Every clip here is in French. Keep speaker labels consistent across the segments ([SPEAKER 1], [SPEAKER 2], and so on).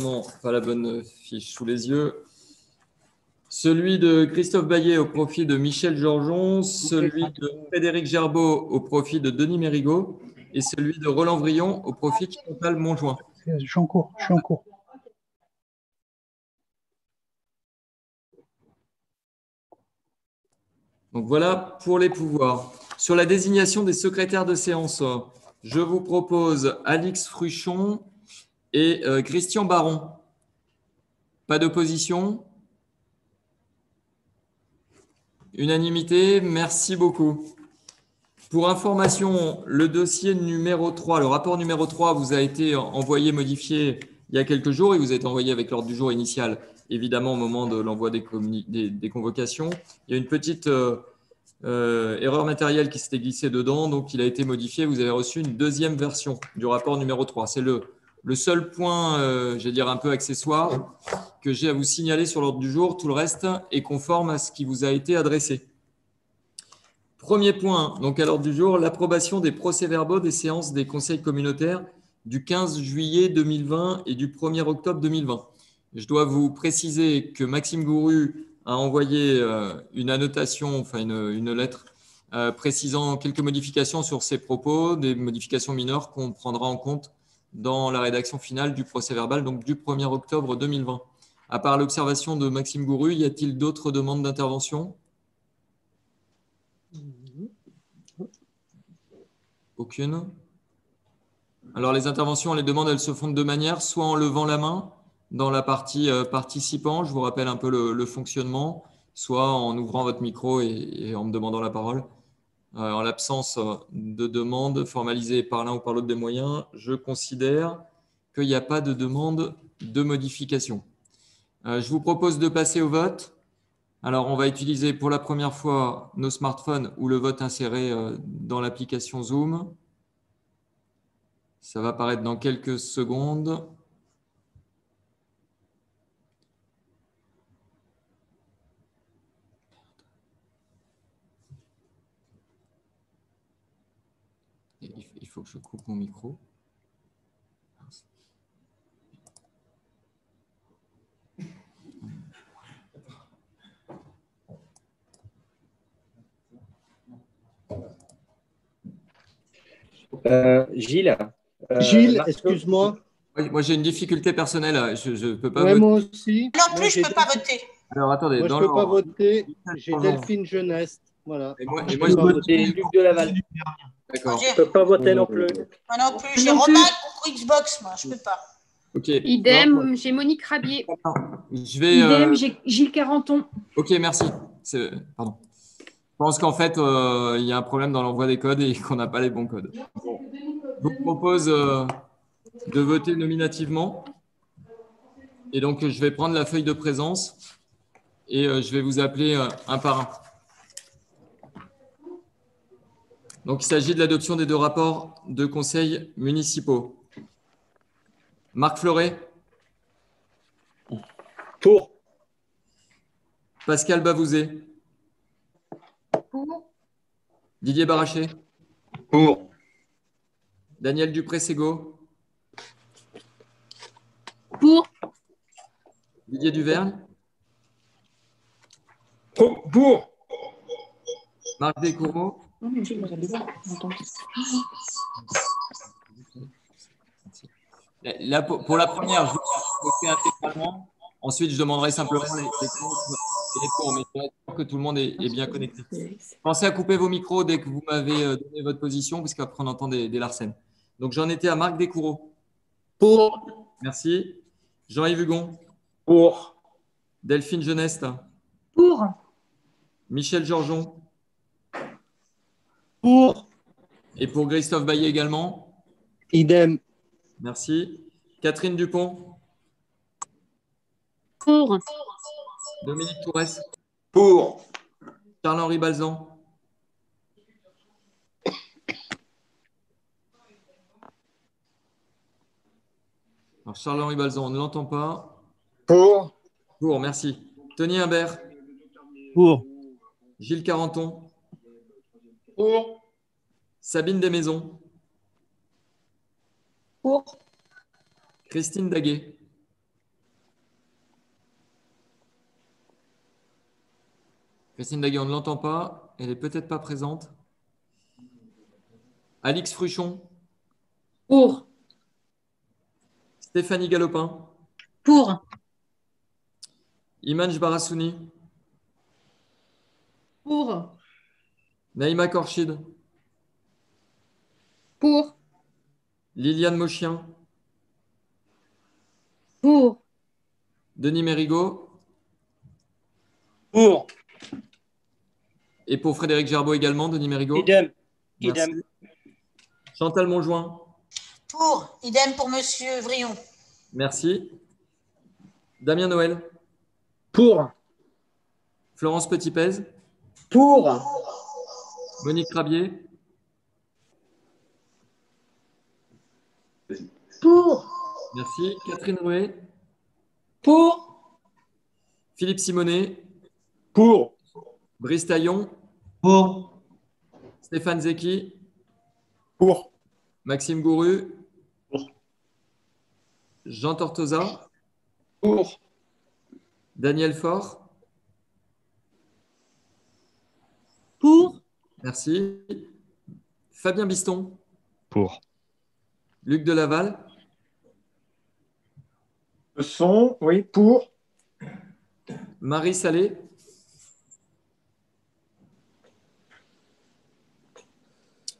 [SPEAKER 1] Non, pas la bonne fiche sous les yeux. Celui de Christophe Baillet au profit de Michel Georgeon, celui de Frédéric Gerbeau au profit de Denis Mérigot et celui de Roland Vrillon au profit de Chantal Monjoint.
[SPEAKER 2] Je suis en cours, je suis en cours.
[SPEAKER 1] Donc voilà pour les pouvoirs. Sur la désignation des secrétaires de séance, je vous propose Alix Fruchon et euh, Christian Baron. Pas d'opposition? Unanimité, merci beaucoup. Pour information, le dossier numéro 3, le rapport numéro 3 vous a été envoyé, modifié il y a quelques jours et vous a été envoyé avec l'ordre du jour initial, évidemment, au moment de l'envoi des, convocations. Il y a une petite euh, euh, erreur matérielle qui s'était glissée dedans, donc il a été modifié. Vous avez reçu une deuxième version du rapport numéro 3. C'est le, le seul point, euh, je dire un peu accessoire, que j'ai à vous signaler sur l'ordre du jour. Tout le reste est conforme à ce qui vous a été adressé. Premier point, donc à l'ordre du jour, l'approbation des procès-verbaux des séances des conseils communautaires du 15 juillet 2020 et du 1er octobre 2020. Je dois vous préciser que Maxime Gouru a envoyé euh, une annotation, enfin une, lettre euh, précisant quelques modifications sur ses propos, des modifications mineures qu'on prendra en compte dans la rédaction finale du procès verbal, donc du 1er octobre 2020. À part l'observation de Maxime Gouru, y a-t-il d'autres demandes d'intervention? Aucune Alors les interventions, les demandes, elles se font de deux manières, soit en levant la main dans la partie euh, participant, je vous rappelle un peu le, fonctionnement, soit en ouvrant votre micro et en me demandant la parole. Euh, en l'absence euh, de demande formalisée par l'un ou par l'autre des moyens, je considère qu'il n'y a pas de demande de modification. Euh, je vous propose de passer au vote. Alors, on va utiliser pour la première fois nos smartphones ou le vote inséré dans l'application Zoom. Ça va apparaître dans quelques secondes. Faut que je coupe mon micro.
[SPEAKER 3] Euh, Gilles.
[SPEAKER 2] Euh, Gilles, excuse-moi.
[SPEAKER 1] moi, j'ai une difficulté personnelle. Je ne peux pas
[SPEAKER 2] voter. Moi aussi.
[SPEAKER 4] Non plus, je ne peux pas voter.
[SPEAKER 1] Alors, attendez.
[SPEAKER 2] Moi, je ne peux pas voter. J'ai Delphine Jeunesse. Voilà.
[SPEAKER 1] Et moi, et moi je peux voter
[SPEAKER 3] Luc de Laval.
[SPEAKER 1] D'accord.
[SPEAKER 3] Je ne peux pas voter non plus.
[SPEAKER 4] Moi non plus. J'ai Romain pour Xbox, moi. Je ne peux pas.
[SPEAKER 1] Ok.
[SPEAKER 5] Idem, j'ai Monique Rabier.
[SPEAKER 1] Je vais,
[SPEAKER 5] Idem, euh, j'ai Gilles Carenton.
[SPEAKER 1] Ok, merci. Pardon. Je pense qu'en fait, euh, il y a un problème dans l'envoi des codes et qu'on n'a pas les bons codes. Je vous propose euh, de voter nominativement. Et donc, je vais prendre la feuille de présence et je vais vous appeler un par un. Donc, il s'agit de l'adoption des deux rapports de conseils municipaux. Marc Fleuret
[SPEAKER 3] Pour.
[SPEAKER 1] Pascal Bavouzet
[SPEAKER 5] Pour.
[SPEAKER 1] Didier Baraché
[SPEAKER 3] Pour.
[SPEAKER 1] Daniel Dupré-Ségo
[SPEAKER 5] Pour.
[SPEAKER 1] Didier Duverne
[SPEAKER 3] Pour.
[SPEAKER 1] Marc Là, pour, la première, je vais intégralement. Ensuite, je demanderai simplement les, les pour, mais que tout le monde est, bien connecté. Pensez à couper vos micros dès que vous m'avez euh, donné votre position, puisqu'après on entend des, des Donc, j'en étais à Marc Descoureaux.
[SPEAKER 2] Pour.
[SPEAKER 1] Merci. Jean-Yves Hugon.
[SPEAKER 3] Pour.
[SPEAKER 1] Delphine Geneste.
[SPEAKER 5] Pour.
[SPEAKER 1] Michel Georgeon.
[SPEAKER 2] Pour.
[SPEAKER 1] Et pour Christophe Baillet également
[SPEAKER 2] Idem.
[SPEAKER 1] Merci. Catherine Dupont
[SPEAKER 5] Pour.
[SPEAKER 1] Dominique Tourès
[SPEAKER 3] Pour.
[SPEAKER 1] Charles-Henri Balzan Alors Charles-Henri Balzan, on ne l'entend pas.
[SPEAKER 3] Pour.
[SPEAKER 1] Pour, merci. Tony Imbert
[SPEAKER 2] Pour.
[SPEAKER 1] Gilles Carenton
[SPEAKER 3] pour
[SPEAKER 1] Sabine Desmaisons.
[SPEAKER 5] Pour
[SPEAKER 1] Christine Daguet. Christine Daguet, on ne l'entend pas. Elle n'est peut-être pas présente. Alix Fruchon.
[SPEAKER 5] Pour.
[SPEAKER 1] Stéphanie Galopin.
[SPEAKER 5] Pour.
[SPEAKER 1] Imanj Barassouni.
[SPEAKER 5] Pour.
[SPEAKER 1] Naïma Korchid.
[SPEAKER 5] Pour.
[SPEAKER 1] Liliane Mochien.
[SPEAKER 5] Pour.
[SPEAKER 1] Denis Mérigot.
[SPEAKER 6] Pour.
[SPEAKER 1] Et pour Frédéric Gerbeau également, Denis Mérigot.
[SPEAKER 6] Idem.
[SPEAKER 1] Merci.
[SPEAKER 6] Idem.
[SPEAKER 1] Chantal Monjoint.
[SPEAKER 4] Pour. Idem pour Monsieur Vrion.
[SPEAKER 1] Merci. Damien Noël.
[SPEAKER 6] Pour.
[SPEAKER 1] Florence Petitpez.
[SPEAKER 6] Pour.
[SPEAKER 1] Monique Rabier.
[SPEAKER 5] Pour.
[SPEAKER 1] Merci. Catherine Rouet.
[SPEAKER 6] Pour.
[SPEAKER 1] Philippe Simonet.
[SPEAKER 6] Pour.
[SPEAKER 1] Brice Taillon.
[SPEAKER 6] Pour.
[SPEAKER 1] Stéphane Zeki.
[SPEAKER 6] Pour.
[SPEAKER 1] Maxime Gouru.
[SPEAKER 6] Pour.
[SPEAKER 1] Jean Tortosa.
[SPEAKER 6] Pour.
[SPEAKER 1] Daniel Faure.
[SPEAKER 5] Pour.
[SPEAKER 1] Merci. Fabien Biston.
[SPEAKER 7] Pour.
[SPEAKER 1] Luc Delaval.
[SPEAKER 6] Le son, oui, pour.
[SPEAKER 1] Marie Salé.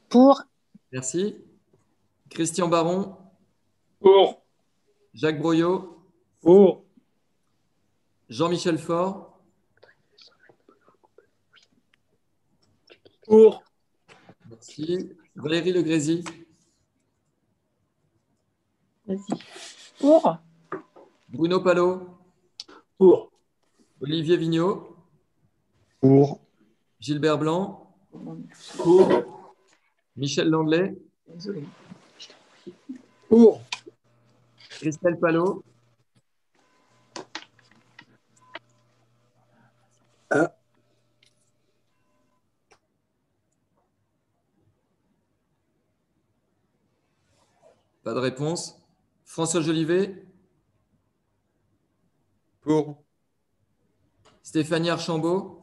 [SPEAKER 5] Pour.
[SPEAKER 1] Merci. Christian Baron.
[SPEAKER 6] Pour.
[SPEAKER 1] Jacques Broyot.
[SPEAKER 6] Pour.
[SPEAKER 1] Jean-Michel Faure.
[SPEAKER 6] Pour.
[SPEAKER 1] Merci. Valérie Legrézy.
[SPEAKER 5] Vas-y. Pour.
[SPEAKER 1] Bruno Palot.
[SPEAKER 6] Pour.
[SPEAKER 1] Olivier Vignot.
[SPEAKER 7] Pour.
[SPEAKER 1] Gilbert Blanc.
[SPEAKER 6] Pour.
[SPEAKER 1] Michel Langlais.
[SPEAKER 6] Pour.
[SPEAKER 1] Christelle Palot. Pas de réponse. François Jolivet.
[SPEAKER 3] Pour.
[SPEAKER 1] Stéphanie Archambault.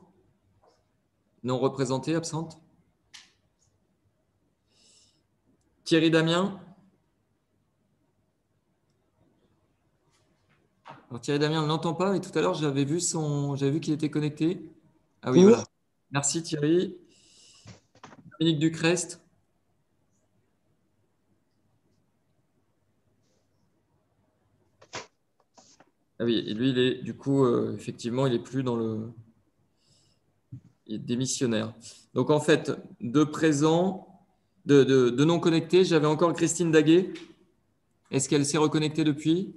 [SPEAKER 1] Non représentée, absente. Thierry Damien. Alors Thierry Damien ne l'entend pas, mais tout à l'heure j'avais vu son, j'avais vu qu'il était connecté. Ah oui,
[SPEAKER 6] Pour.
[SPEAKER 1] voilà. Merci Thierry. Dominique Ducrest. Ah oui, et lui, il est du coup, euh, effectivement, il est plus dans le. Il est démissionnaire. Donc en fait, de présents, de, de- de non connectés, j'avais encore Christine Daguet. Est-ce qu'elle s'est reconnectée depuis?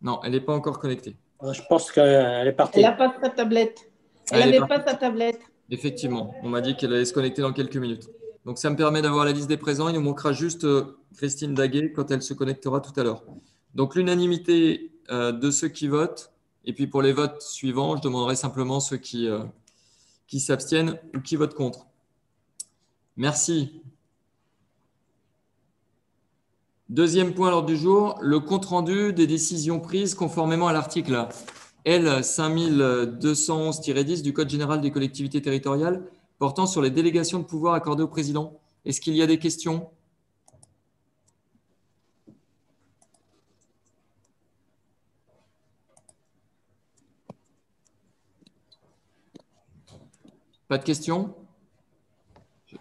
[SPEAKER 1] Non, elle n'est pas encore connectée.
[SPEAKER 6] Je pense qu'elle est partie.
[SPEAKER 8] Elle n'a pas sa tablette.
[SPEAKER 1] Ah,
[SPEAKER 8] Elle n'avait pas sa tablette.
[SPEAKER 1] Effectivement, on m'a dit qu'elle allait se connecter dans quelques minutes. Donc ça me permet d'avoir la liste des présents. Il nous manquera juste euh, Christine Daguet quand elle se connectera tout à l'heure. Donc l'unanimité euh, de ceux qui votent. Et puis pour les votes suivants, je demanderai simplement ceux qui, euh, qui s'abstiennent ou qui votent contre. Merci. Deuxième point à l'ordre du jour, le compte-rendu des décisions prises conformément à l'article L 5211-10 du Code général des collectivités territoriales portant sur les délégations de pouvoir accordées au président. Est-ce qu'il y a des questions? Pas de questions?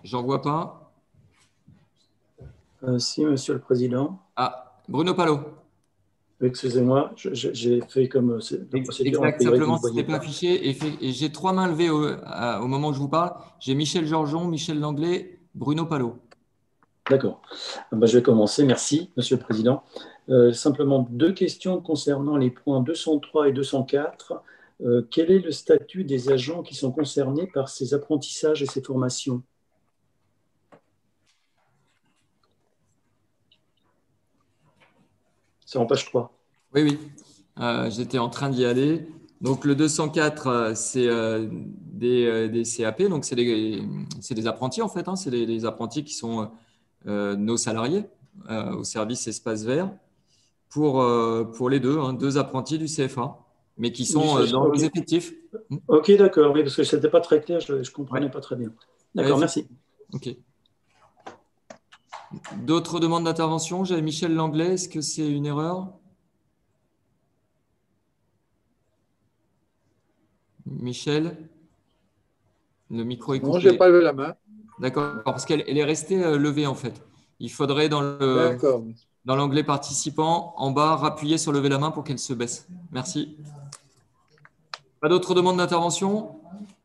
[SPEAKER 1] J'en vois pas.
[SPEAKER 9] Euh, si, Monsieur le Président.
[SPEAKER 1] Ah, Bruno Palot.
[SPEAKER 9] Excusez-moi, j'ai fait comme euh,
[SPEAKER 1] Exact, simplement, ce n'était pas affiché. Et, fait- et j'ai trois mains levées au, à- au moment où je vous parle. J'ai Michel Georgeon, Michel Langlais, Bruno Palot.
[SPEAKER 9] D'accord. Ah ben, je vais commencer. Merci, Monsieur le Président. Euh, simplement deux questions concernant les points 203 et 204. Euh, quel est le statut des agents qui sont concernés par ces apprentissages et ces formations? C'est en page 3.
[SPEAKER 1] Oui, oui. Euh, J'étais en train d'y aller. Donc, le 204, euh, c'est des, des CAP. Donc, c'est des, des apprentis, en fait. hein. C'est les apprentis qui sont nos salariés au service espace vert pour, pour les deux, hein, deux apprentis du CFA. Mais qui sont
[SPEAKER 9] Oui, je-
[SPEAKER 1] dans nos effectifs.
[SPEAKER 9] Ok, d'accord, oui, parce que ce n'était pas très clair, je ne comprenais pas très bien. D'accord,
[SPEAKER 1] Ouais,
[SPEAKER 9] merci.
[SPEAKER 1] Ok. D'autres demandes d'intervention? J'avais Michel Langlais. Est-ce que c'est une erreur? Michel Le micro est
[SPEAKER 3] Non,
[SPEAKER 1] coupé.
[SPEAKER 3] je n'ai pas levé la main.
[SPEAKER 1] D'accord, parce qu'elle elle est restée euh, levée en fait. Il faudrait dans le
[SPEAKER 3] D'accord.
[SPEAKER 1] dans l'onglet participant, en bas, appuyer sur lever la main pour qu'elle se baisse. Merci. Pas d'autres demandes d'intervention?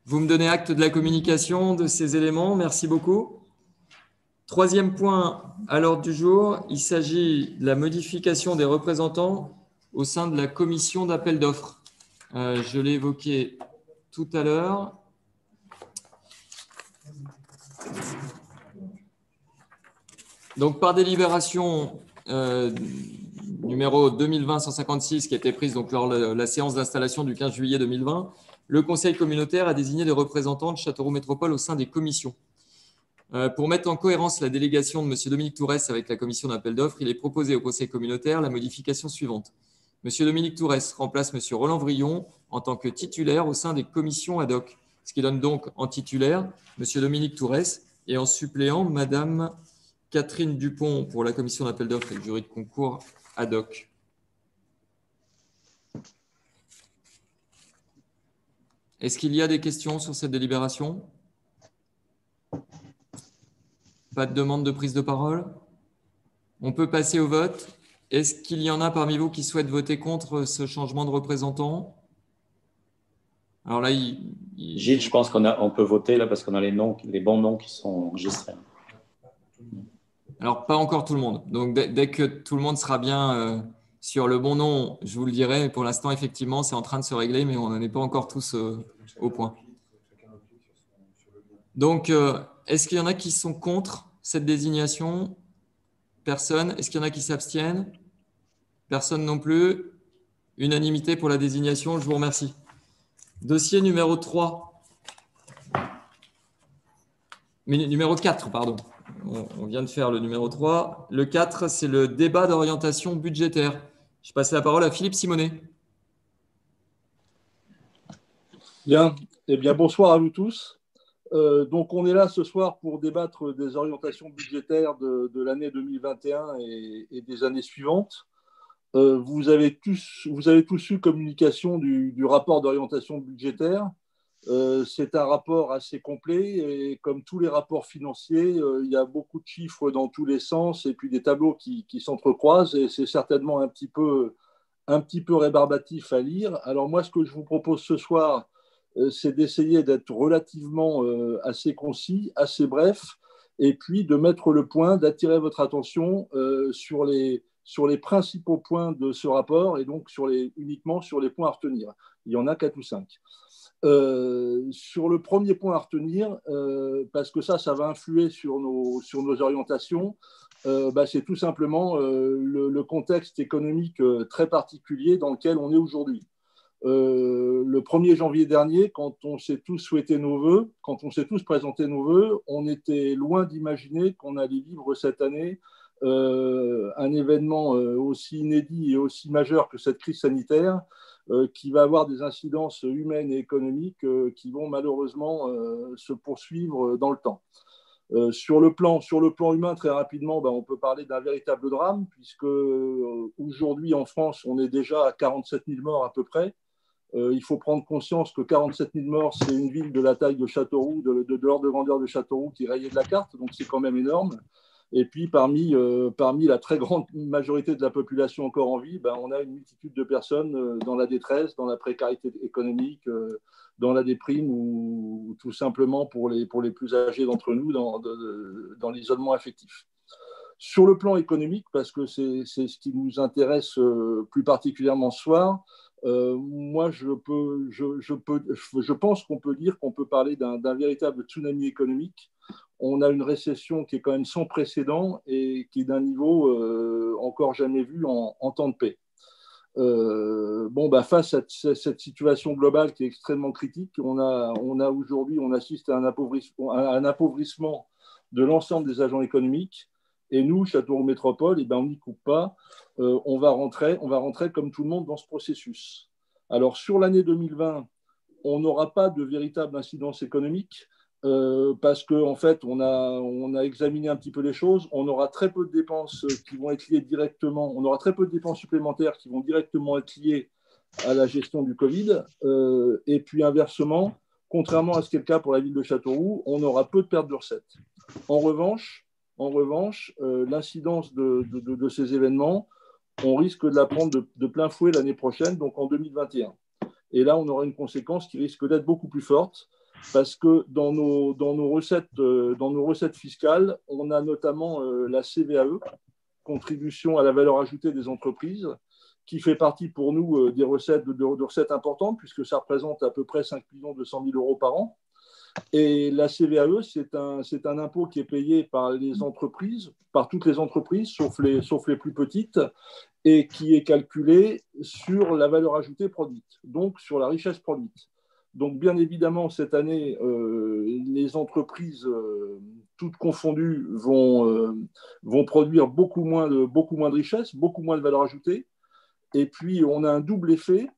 [SPEAKER 1] Vous me donnez acte de la communication de ces éléments. Merci beaucoup. Troisième point à l'ordre du jour, il s'agit de la modification des représentants au sein de la commission d'appel d'offres. Euh, je l'ai évoqué tout à l'heure. Donc, par délibération euh, numéro 2020-156 qui a été prise lors de la séance d'installation du 15 juillet 2020, le Conseil communautaire a désigné des représentants de Châteauroux Métropole au sein des commissions. Euh, pour mettre en cohérence la délégation de M. Dominique Tourès avec la commission d'appel d'offres, il est proposé au Conseil communautaire la modification suivante. M. Dominique Tourès remplace M. Roland Vrillon en tant que titulaire au sein des commissions ad hoc, ce qui donne donc en titulaire M. Dominique Tourès et en suppléant Mme Catherine Dupont pour la commission d'appel d'offres et le jury de concours ad hoc. Est-ce qu'il y a des questions sur cette délibération? Pas de demande de prise de parole? On peut passer au vote. Est-ce qu'il y en a parmi vous qui souhaitent voter contre ce changement de représentant? Alors là, il, il-
[SPEAKER 8] Gilles, je pense qu'on peut voter là parce qu'on a les noms, les bons noms qui sont enregistrés.
[SPEAKER 1] Alors, pas encore tout le monde. Donc, dès, que tout le monde sera bien euh, sur le bon nom, je vous le dirai. Pour l'instant, effectivement, c'est en train de se régler, mais on n'en est pas encore tous euh, au point. Donc, euh, est-ce qu'il y en a qui sont contre cette désignation? Personne. Est-ce qu'il y en a qui s'abstiennent? Personne non plus. Unanimité pour la désignation. Je vous remercie. Dossier numéro 3. Mais numéro 4, pardon. On vient de faire le numéro 3. Le 4, c'est le débat d'orientation budgétaire. Je passe la parole à Philippe Simonet.
[SPEAKER 10] Bien, eh bien, bonsoir à vous tous. Euh, donc, on est là ce soir pour débattre des orientations budgétaires de, l'année 2021 et, des années suivantes. Euh, vous, avez tous, vous avez eu communication du rapport d'orientation budgétaire. Euh, c'est un rapport assez complet et comme tous les rapports financiers, euh, il y a beaucoup de chiffres dans tous les sens et puis des tableaux qui, s'entrecroisent et c'est certainement un petit, peu, un petit peu rébarbatif à lire. Alors moi, ce que je vous propose ce soir, euh, c'est d'essayer d'être relativement assez concis, assez bref, et puis de mettre le point, d'attirer votre attention sur, les, sur les principaux points de ce rapport et donc sur les, uniquement sur les points à retenir. Il y en a quatre ou cinq. Euh, sur le premier point à retenir, euh, parce que ça, ça va influer sur nos, orientations, euh, bah, c'est tout simplement le, le, contexte économique très particulier dans lequel on est aujourd'hui. Le 1er janvier dernier, quand on s'est tous souhaité nos voeux, quand on s'est tous présenté nos voeux, on était loin d'imaginer qu'on allait vivre cette année un événement aussi inédit et aussi majeur que cette crise sanitaire, qui va avoir des incidences humaines et économiques euh, qui vont malheureusement euh, se poursuivre dans le temps. Euh, sur, le plan, sur le plan humain, très rapidement, ben, on peut parler d'un véritable drame, puisque euh, aujourd'hui en France, on est déjà à 47 000 morts à peu près. Euh, il faut prendre conscience que 47 000 morts, c'est une ville de la taille de Châteauroux, de, de, de l'ordre de grandeur de Châteauroux qui est rayée de la carte, donc c'est quand même énorme. Et puis, parmi, euh, parmi la très grande majorité de la population encore en vie, ben, on a une multitude de personnes euh, dans la détresse, dans la précarité économique, euh, dans la déprime ou, ou, tout simplement pour les, pour les plus âgés d'entre nous, dans, dans l'isolement affectif. Sur le plan économique, parce que c'est ce qui nous intéresse plus particulièrement ce soir, euh, moi, je, peux, je, pense qu'on peut dire qu'on peut parler d'un véritable tsunami économique. On a une récession qui est quand même sans précédent et qui est d'un niveau euh, encore jamais vu en, temps de paix. Euh, bon, bah, face à cette situation globale qui est extrêmement critique, on a, aujourd'hui, on assiste à un appauvrissement de l'ensemble des agents économiques. Et nous, Châteauroux Métropole, eh ben, on n'y coupe pas. Euh, on, va rentrer, on va rentrer comme tout le monde dans ce processus. Alors, sur l'année 2020, on n'aura pas de véritable incidence économique euh, parce qu'en en fait, on a, on a examiné un petit peu les choses. On aura très peu de dépenses qui vont être liées directement, on aura très peu de dépenses supplémentaires qui vont directement être liées à la gestion du Covid. Euh, et puis inversement, contrairement à ce qui est le cas pour la ville de Châteauroux, on aura peu de pertes de recettes. En revanche, en revanche euh, l'incidence de, ces événements, on risque de la prendre de, plein fouet l'année prochaine, donc en 2021. Et là, on aura une conséquence qui risque d'être beaucoup plus forte parce que dans nos, euh, recettes fiscales, on a notamment euh, la CVAE, contribution à la valeur ajoutée des entreprises, qui fait partie pour nous des recettes, de, recettes importantes, puisque ça représente à peu près 5 millions 200 000 euros par an. Et la CVAE, c'est un, un, impôt qui est payé par les entreprises, par toutes les entreprises, sauf les, sauf les plus petites, et qui est calculé sur la valeur ajoutée produite, donc sur la richesse produite. Donc, bien évidemment, cette année, euh, les entreprises, euh, toutes confondues, vont, euh, vont produire beaucoup moins, de, beaucoup moins de richesse, beaucoup moins de valeur ajoutée. Et puis, on a un double effet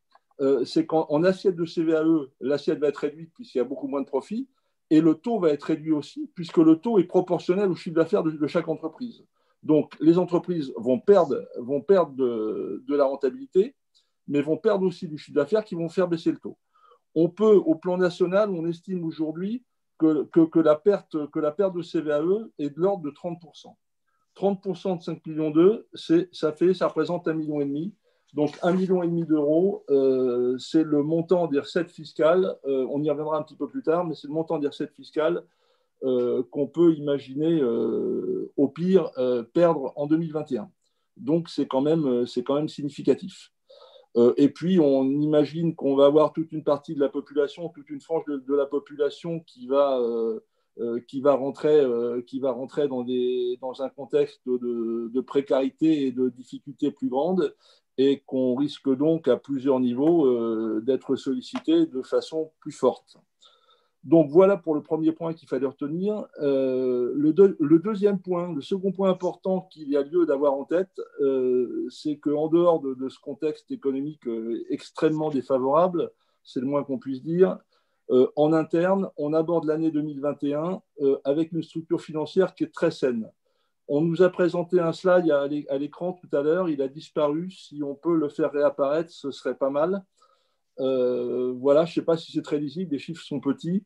[SPEAKER 10] c'est qu'en assiette de CVAE, l'assiette va être réduite puisqu'il y a beaucoup moins de profit, et le taux va être réduit aussi, puisque le taux est proportionnel au chiffre d'affaires de, chaque entreprise. Donc, les entreprises vont perdre, vont perdre de, la rentabilité, mais vont perdre aussi du chiffre d'affaires qui vont faire baisser le taux on peut, au plan national, on estime aujourd'hui que, la perte, que la perte de CVAE est de l'ordre de 30%. 30% de 5 millions d'euros, ça fait, ça représente 1,5 million. Donc 1,5 million d'euros, euh, c'est le montant des recettes fiscales. Euh, on y reviendra un petit peu plus tard, mais c'est le montant des recettes fiscales euh, qu'on peut imaginer, au pire, perdre en 2021. Donc c'est quand, même, quand même significatif. Et puis, on imagine qu'on va avoir toute une partie de la population, toute une frange de, la population qui va, qui va rentrer, qui va rentrer dans, des, dans un contexte de, précarité et de difficultés plus grandes et qu'on risque donc à plusieurs niveaux d'être sollicité de façon plus forte. Donc voilà pour le premier point qu'il fallait retenir. Euh, le, deuxième point, le second point important qu'il y a lieu d'avoir en tête, euh, c'est qu'en dehors de, ce contexte économique euh, extrêmement défavorable, c'est le moins qu'on puisse dire, en interne, on aborde l'année 2021 avec une structure financière qui est très saine. On nous a présenté un slide à l'écran tout à l'heure, il a disparu. Si on peut le faire réapparaître, ce serait pas mal. Euh, voilà, je ne sais pas si c'est très lisible, les chiffres sont petits.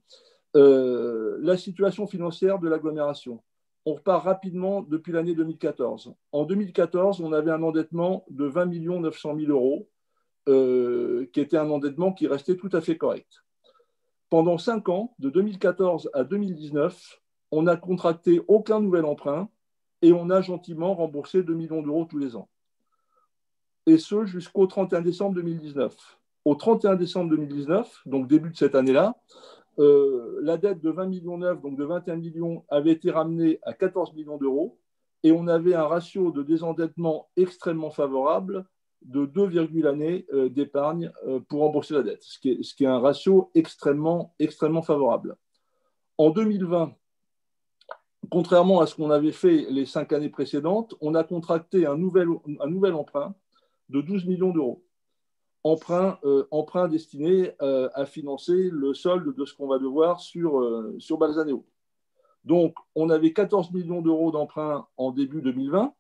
[SPEAKER 10] Euh, la situation financière de l'agglomération. On repart rapidement depuis l'année 2014. En 2014, on avait un endettement de 20 900 000 euros, euh, qui était un endettement qui restait tout à fait correct. Pendant cinq ans, de 2014 à 2019, on n'a contracté aucun nouvel emprunt et on a gentiment remboursé 2 millions d'euros tous les ans. Et ce jusqu'au 31 décembre 2019 au 31 décembre 2019, donc début de cette année-là, euh, la dette de 20 millions neuf, donc de 21 millions, avait été ramenée à 14 millions d'euros et on avait un ratio de désendettement extrêmement favorable de 2, années euh, d'épargne euh, pour rembourser la dette, ce qui, est, un ratio extrêmement, extrêmement favorable. En 2020, contrairement à ce qu'on avait fait les cinq années précédentes, on a contracté un nouvel, un nouvel emprunt de 12 millions d'euros emprunt, euh, emprunt destiné à financer le solde de ce qu'on va devoir sur, euh, sur. Donc, on avait 14 millions d'euros d'emprunt en début 2020.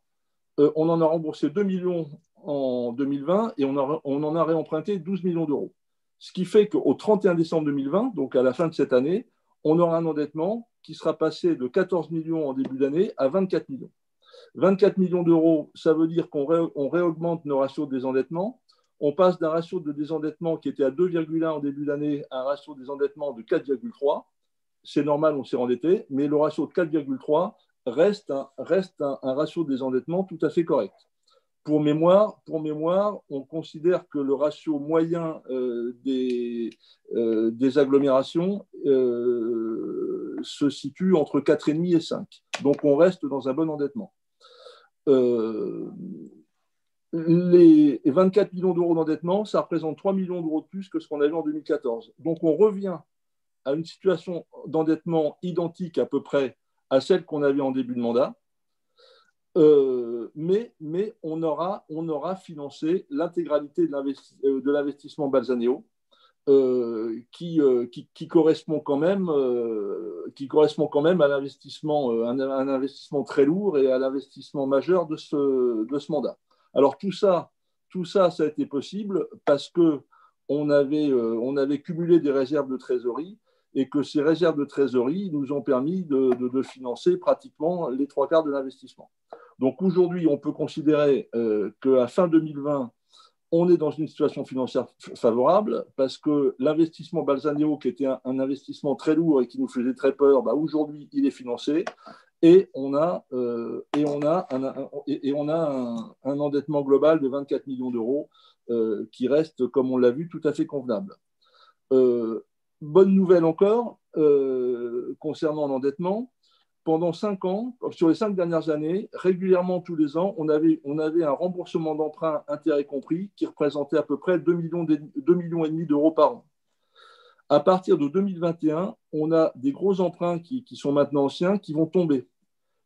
[SPEAKER 10] on en a remboursé 2 millions en 2020 et on, on en a réemprunté 12 millions d'euros. Ce qui fait qu'au 31 décembre 2020, donc à la fin de cette année, on aura un endettement qui sera passé de 14 millions en début d'année à 24 millions. 24 millions d'euros, ça veut dire qu'on réaugmente nos ratios de désendettement on passe d'un ratio de désendettement qui était à 2,1 en début d'année à un ratio de désendettement de 4,3. C'est normal, on s'est endetté, mais le ratio de 4,3 reste, reste un, ratio de désendettement tout à fait correct. Pour mémoire, on considère que le ratio moyen euh, des, euh, des, agglomérations euh, se situe entre 4,5 et 5. Donc on reste dans un bon endettement les 24 millions d'euros d'endettement, ça représente 3 millions d'euros de plus que ce qu'on avait en 2014. Donc on revient à une situation d'endettement identique à peu près à celle qu'on avait en début de mandat. Mais, mais on, aura, financé l'intégralité de l'investissement Balzaneo euh, qui, euh, correspond quand même, euh, à l'investissement, un, investissement très lourd et à l'investissement majeur de ce, mandat. Alors tout ça, tout ça, ça a été possible parce que on avait, cumulé des réserves de trésorerie et que ces réserves de trésorerie nous ont permis de financer pratiquement les trois quarts de l'investissement. Donc aujourd'hui, on peut considérer euh, qu'à fin 2020, on est dans une situation financière favorable parce que l'investissement Balzaneo, qui était un, investissement très lourd et qui nous faisait très peur, bah aujourd'hui, il est financé et on a, euh, et on a, un, et on a un, endettement global de 24 millions d'euros euh, qui reste, comme on l'a vu, tout à fait convenable. Bonne nouvelle encore concernant l'endettement, pendant cinq ans, sur les cinq dernières années, régulièrement tous les ans, on avait, un remboursement d'emprunt intérêt compris qui représentait à peu près 2 millions, 2 millions et demi d'euros par an. À partir de 2021, on a des gros emprunts qui, sont maintenant anciens qui vont tomber.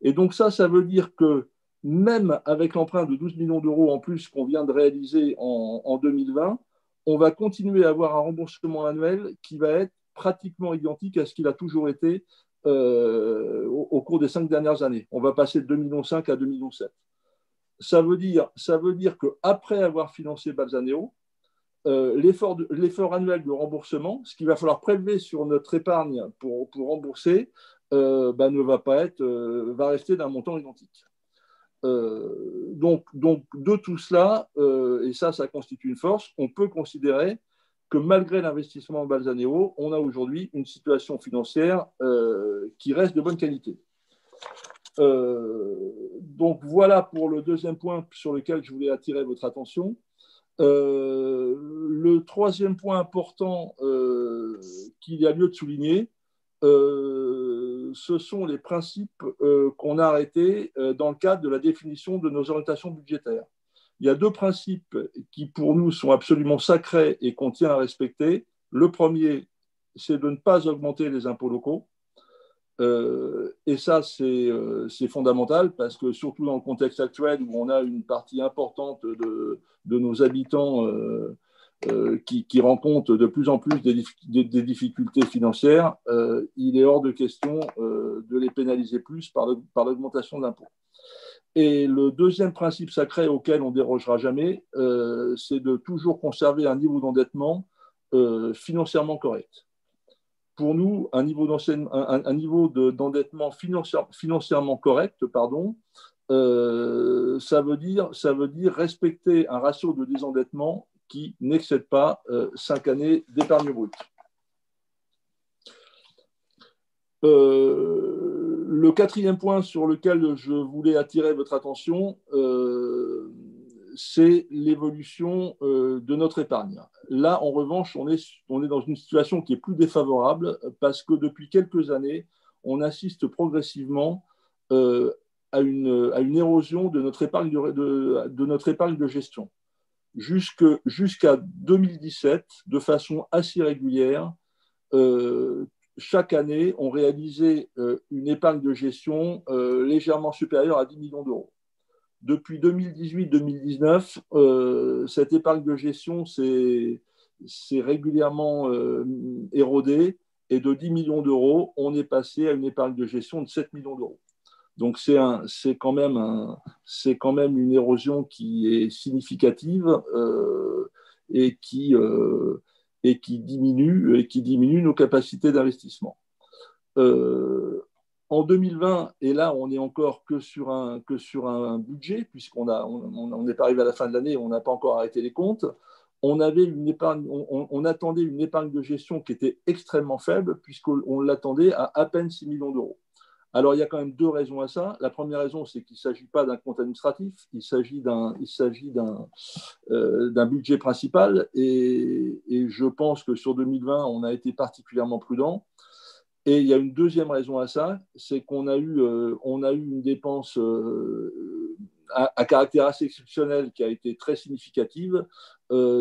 [SPEAKER 10] Et donc ça, ça veut dire que même avec l'emprunt de 12 millions d'euros en plus qu'on vient de réaliser en 2020, on va continuer à avoir un remboursement annuel qui va être pratiquement identique à ce qu'il a toujours été euh, au, cours des cinq dernières années. On va passer de 2,5 millions à 2,7 millions. Ça veut dire, ça veut dire qu'après avoir financé Balzaneo, euh, l'effort annuel de remboursement, ce qu'il va falloir prélever sur notre épargne pour, rembourser, euh, bah, ne va pas être, va rester d'un montant identique. donc, donc, de tout cela, et ça, ça constitue une force, on peut considérer que malgré l'investissement en Balzaneo, on a aujourd'hui une situation financière euh, qui reste de bonne qualité. Euh, donc voilà pour le deuxième point sur lequel je voulais attirer votre attention. Euh, le troisième point important qu'il y a lieu de souligner, ce sont les principes qu'on a arrêtés dans le cadre de la définition de nos orientations budgétaires il y a deux principes qui, pour nous, sont absolument sacrés et qu'on tient à respecter. Le premier, c'est de ne pas augmenter les impôts locaux. Euh, et ça, euh, c'est fondamental parce que, surtout dans le contexte actuel où on a une partie importante de, nos habitants euh, qui, rencontrent de plus en plus des, des, difficultés financières, il est hors de question de les pénaliser plus par l'augmentation d'impôts. Et le deuxième principe sacré auquel on dérogera jamais, euh, c'est de toujours conserver un niveau d'endettement euh, financièrement correct. Pour nous, un niveau d'endettement financièrement correct, pardon, euh, ça, veut dire, respecter un ratio de désendettement qui n'excède pas 5 années d'épargne brute. Le quatrième point sur lequel je voulais attirer votre attention, euh, c'est l'évolution euh, de notre épargne. Là, en revanche, on est, dans une situation qui est plus défavorable parce que depuis quelques années, on assiste progressivement euh, à, une, érosion de notre épargne de, notre épargne de gestion. Jusqu'à 2017, de façon assez régulière, chaque année, on réalisait euh, une épargne de gestion euh, légèrement supérieure à 10 millions d'euros. Depuis 2018-2019, euh, cette épargne de gestion s'est régulièrement érodée et de 10 millions d'euros, on est passé à une épargne de gestion de 7 millions d'euros. Donc c'est quand même une érosion qui est significative et qui et qui diminue, nos capacités d'investissement. Euh, en 2020, et là on n'est encore que sur un, budget, puisqu'on on n'est pas arrivé à la fin de l'année, on n'a pas encore arrêté les comptes, on, avait une épargne, on, on, attendait une épargne de gestion qui était extrêmement faible, puisqu'on l'attendait à à peine 6 millions d'euros. Alors, il y a quand même deux raisons à ça. La première raison, c'est qu'il ne s'agit pas d'un compte administratif, il s'agit d'un, euh, budget principal. Et, je pense que sur 2020, on a été particulièrement prudent. Et il y a une deuxième raison à ça, c'est qu'on a, eu, euh, une dépense euh, à, caractère assez exceptionnel qui a été très significative.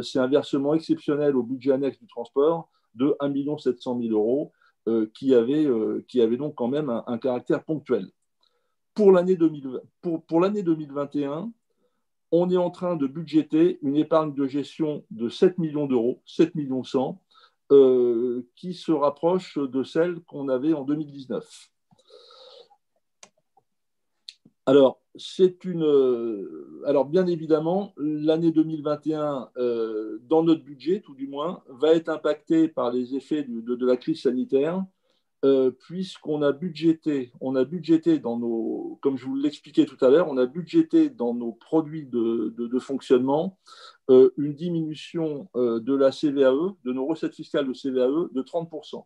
[SPEAKER 10] c'est un versement exceptionnel au budget annexe du transport de 1 700 000 euros. Euh, qui, avait, euh, qui avait donc quand même un, caractère ponctuel. pour l'année 2021, on est en train de budgéter une épargne de gestion de 7 millions d'euros, 7 millions 100, euh, qui se rapproche de celle qu'on avait en 2019. Alors, c'est une. Euh, alors, bien évidemment, l'année 2021, euh, dans notre budget, tout du moins, va être impactée par les effets de, la crise sanitaire, euh, puisqu'on a budgété, on a budgété dans nos, comme je vous l'expliquais tout à l'heure, on a budgété dans nos produits de, fonctionnement une diminution de la CVAE, de nos recettes fiscales de CVAE, de 30%.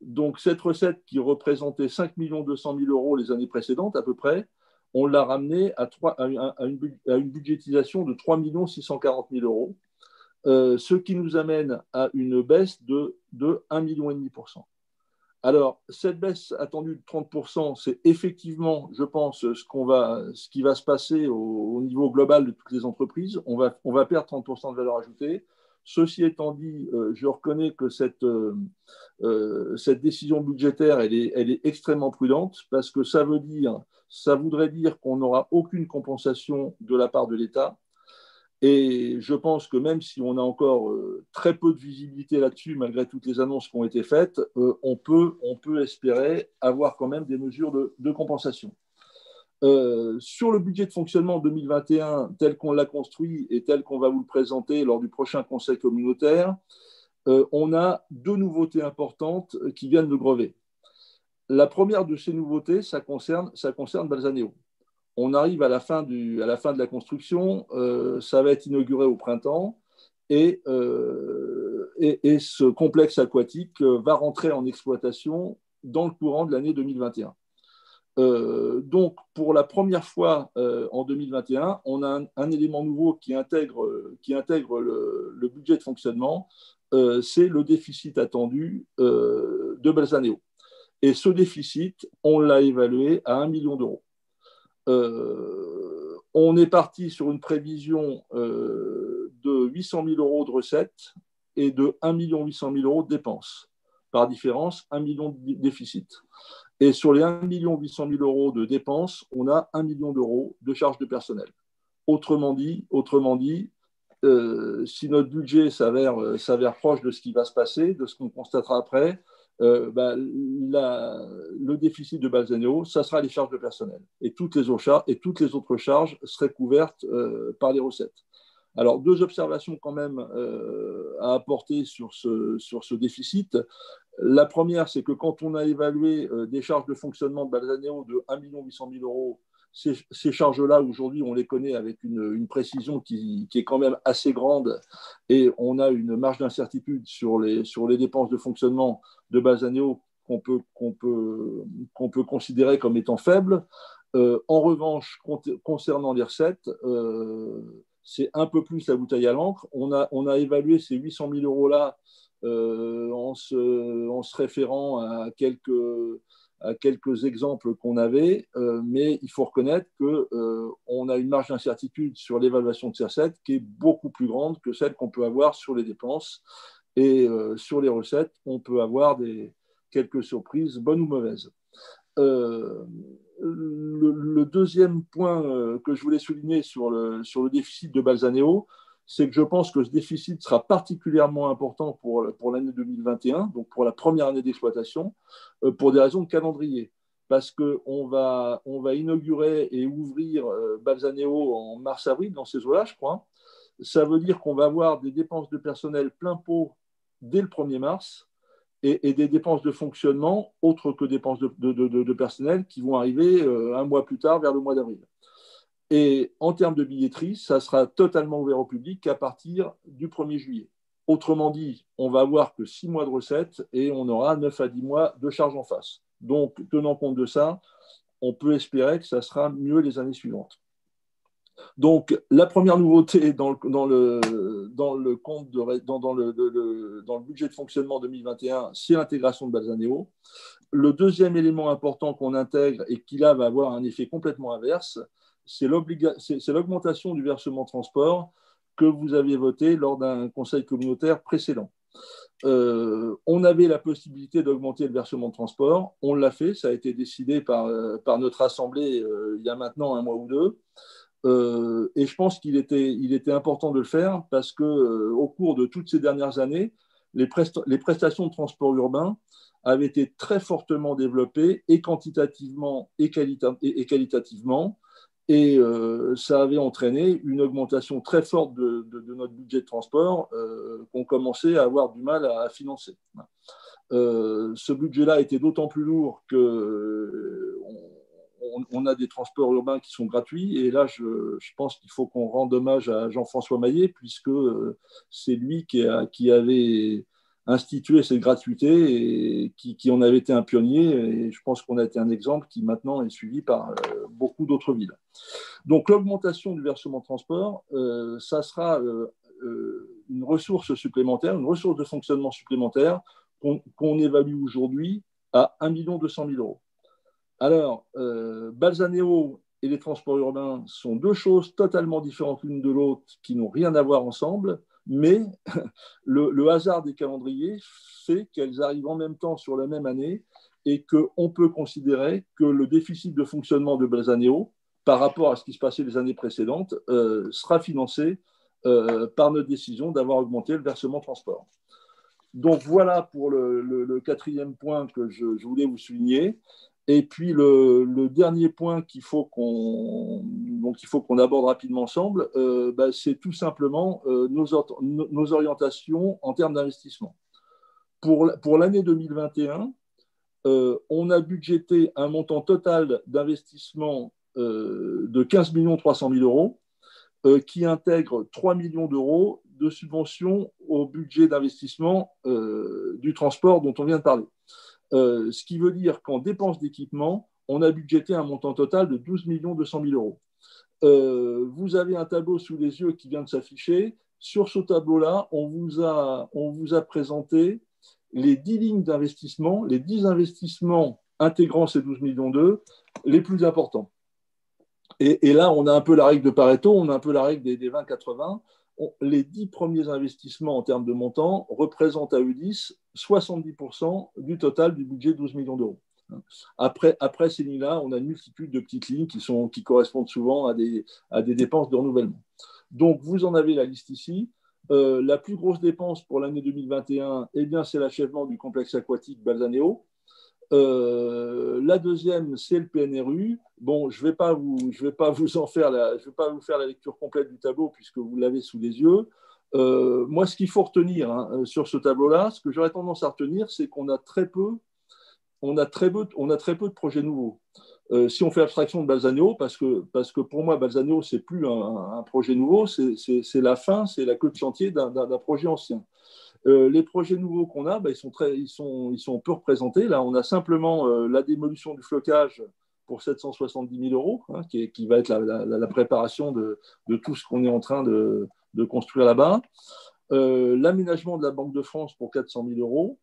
[SPEAKER 10] Donc, cette recette qui représentait 5 200 000 euros les années précédentes, à peu près, on l'a ramené à, une, budgétisation de 3 640 000 euros, euh, ce qui nous amène à une baisse de, de 1,5 million. Alors, cette baisse attendue de 30%, c'est effectivement, je pense, ce, va, ce qui va se passer au, niveau global de toutes les entreprises. On va, on va perdre 30% de valeur ajoutée. Ceci étant dit, euh, je reconnais que cette, euh, cette décision budgétaire, est, extrêmement prudente parce que ça veut dire ça voudrait dire qu'on n'aura aucune compensation de la part de l'État. Et je pense que même si on a encore euh, très peu de visibilité là-dessus, malgré toutes les annonces qui ont été faites, euh, on peut espérer avoir quand même des mesures de, compensation. Euh, sur le budget de fonctionnement 2021, tel qu'on l'a construit et tel qu'on va vous le présenter lors du prochain Conseil communautaire, on a deux nouveautés importantes qui viennent de Grevet. La première de ces nouveautés, ça concerne, ça concerne Balzaneo. On arrive à la fin, du, à la, fin de la construction, euh, ça va être inauguré au printemps, et, euh, et, ce complexe aquatique euh, va rentrer en exploitation dans le courant de l'année 2021. Donc, pour la première fois en 2021, on a un, élément nouveau qui intègre, le, budget de fonctionnement, c'est le déficit attendu de Balzaneo. Et ce déficit, on l'a évalué à 1 million d'euros. Euh, on est parti sur une prévision euh, de 800 000 euros de recettes et de 1 800 000 euros de dépenses. Par différence, 1 million de déficit. Et sur les 1 800 000 euros de dépenses, on a 1 million d'euros de charges de personnel. Autrement dit, autrement dit euh, si notre budget s'avère proche de ce qui va se passer, de ce qu'on constatera après, euh, bah, le déficit de Balzaneo, ça sera les charges de personnel. Et toutes les autres charges, seraient couvertes euh, par les recettes. Alors, deux observations quand même euh, à apporter sur ce déficit. La première, c'est que quand on a évalué des charges de fonctionnement de Balzaneo de 1 800 000 euros ces, charges-là, aujourd'hui, on les connaît avec une, précision qui, est quand même assez grande et on a une marge d'incertitude sur les, sur les dépenses de fonctionnement de Balzaneo qu'on peut, qu'on peut, qu'on peut considérer comme étant faibles. Euh, en revanche, concernant les recettes, euh, c'est un peu plus la bouteille à l'encre. On a, on a évalué ces 800 000 euros-là euh, en, se, en se référant à quelques exemples qu'on avait, euh, mais il faut reconnaître qu'on euh, a une marge d'incertitude sur l'évaluation de ces recettes qui est beaucoup plus grande que celle qu'on peut avoir sur les dépenses. Et euh, sur les recettes, on peut avoir des, quelques surprises, bonnes ou mauvaises. Le, deuxième point que je voulais souligner sur le, sur le déficit de Balzaneo, c'est que je pense que ce déficit sera particulièrement important pour, pour l'année 2021, donc pour la première année d'exploitation, euh, pour des raisons de calendrier. Parce qu'on va, on va inaugurer et ouvrir euh, Balzaneo en mars-avril, dans ces eaux-là, je crois. Ça veut dire qu'on va avoir des dépenses de personnel plein pot dès le 1er mars et, des dépenses de fonctionnement autres que dépenses de, de, de, personnel qui vont arriver euh, un mois plus tard, vers le mois d'avril. Et en termes de billetterie, ça sera totalement ouvert au public à partir du 1er juillet. Autrement dit, on va avoir que 6 mois de recettes et on aura 9 à 10 mois de charges en face. Donc, tenant compte de ça, on peut espérer que ça sera mieux les années suivantes. Donc, la première nouveauté dans le budget de fonctionnement 2021, c'est l'intégration de Balzaneo. Le deuxième élément important qu'on intègre et qui là va avoir un effet complètement inverse, c'est l'augmentation du versement transport que vous aviez voté lors d'un conseil communautaire précédent. on avait la possibilité d'augmenter le versement de transport. On l'a fait, ça a été décidé par, par notre Assemblée il y a maintenant un mois ou deux. et je pense qu'il était, important de le faire parce que au cours de toutes ces dernières années, les, prestations de transport urbain avaient été très fortement développées et quantitativement et qualitativement et euh, ça avait entraîné une augmentation très forte de, notre budget de transport euh, qu'on commençait à avoir du mal à, financer. Euh, ce budget-là était d'autant plus lourd que on, a des transports urbains qui sont gratuits. Et là, je, pense qu'il faut qu'on rende hommage à Jean-François Maillet, puisque c'est lui qui, avait instituer cette gratuité et qui, en avait été un pionnier. Je pense qu'on a été un exemple qui maintenant est suivi par euh, beaucoup d'autres villes. Donc l'augmentation du versement transport, euh, ça sera euh, une ressource supplémentaire, une ressource de fonctionnement supplémentaire qu'on évalue aujourd'hui à 1 200 000 euros. Alors, Balzaneo et les transports urbains sont deux choses totalement différentes l'une de l'autre qui n'ont rien à voir ensemble mais le, hasard des calendriers fait qu'elles arrivent en même temps sur la même année et qu'on peut considérer que le déficit de fonctionnement de Balzaneo, par rapport à ce qui se passait les années précédentes, euh, sera financé euh, par notre décision d'avoir augmenté le versement transport. Donc voilà pour le, quatrième point que je, voulais vous souligner. Et puis le, dernier point qu'il faut qu'on aborde rapidement ensemble, euh, bah, c'est tout simplement euh, nos, nos, orientations en termes d'investissement. Pour, pour l'année 2021, euh, on a budgété un montant total d'investissement de 15 300 000 euros, qui intègre 3 millions d'euros de subventions au budget d'investissement du transport dont on vient de parler. Euh, ce qui veut dire qu'en dépenses d'équipement, on a budgété un montant total de 12 200 000 euros. Euh, vous avez un tableau sous les yeux qui vient de s'afficher. Sur ce tableau-là, on, vous a, présenté les 10 lignes d'investissement, les 10 investissements intégrant ces 12 millions d'euros, les plus importants. Et, là, on a un peu la règle de Pareto, on a un peu la règle des, des 20-80 les 10 premiers investissements en termes de montant représentent à U10 70% du total du budget de 12 millions d'euros. Après, ces lignes-là, on a une multitude de petites lignes qui, correspondent souvent à des, à des dépenses de renouvellement. Donc, vous en avez la liste ici. Euh, la plus grosse dépense pour l'année 2021, eh c'est l'achèvement du complexe aquatique Balzaneo, euh, la deuxième, c'est le PNRU. Bon, je ne vais, pas vous, vais pas vous en faire la, je vais pas vous faire la lecture complète du tableau puisque vous l'avez sous les yeux. Euh, moi, ce qu'il faut retenir hein, euh, sur ce tableau-là, ce que j'aurais tendance à retenir, c'est qu'on a très peu, on a très peu, on a très peu de projets nouveaux. si on fait abstraction de Balzaneo, parce que, parce que pour moi, Balzaneo, c'est plus un, un, projet nouveau, c'est la fin, c'est la queue de chantier d'un projet ancien. Euh, les projets nouveaux qu'on a, bah, ils, sont peu représentés. Là, on a simplement euh, la démolition du flocage pour 770 000 euros, hein, qui, va être la, préparation de, tout ce qu'on est en train de, de construire là-bas. Euh, l'aménagement de la Banque de France pour 400 000 euros.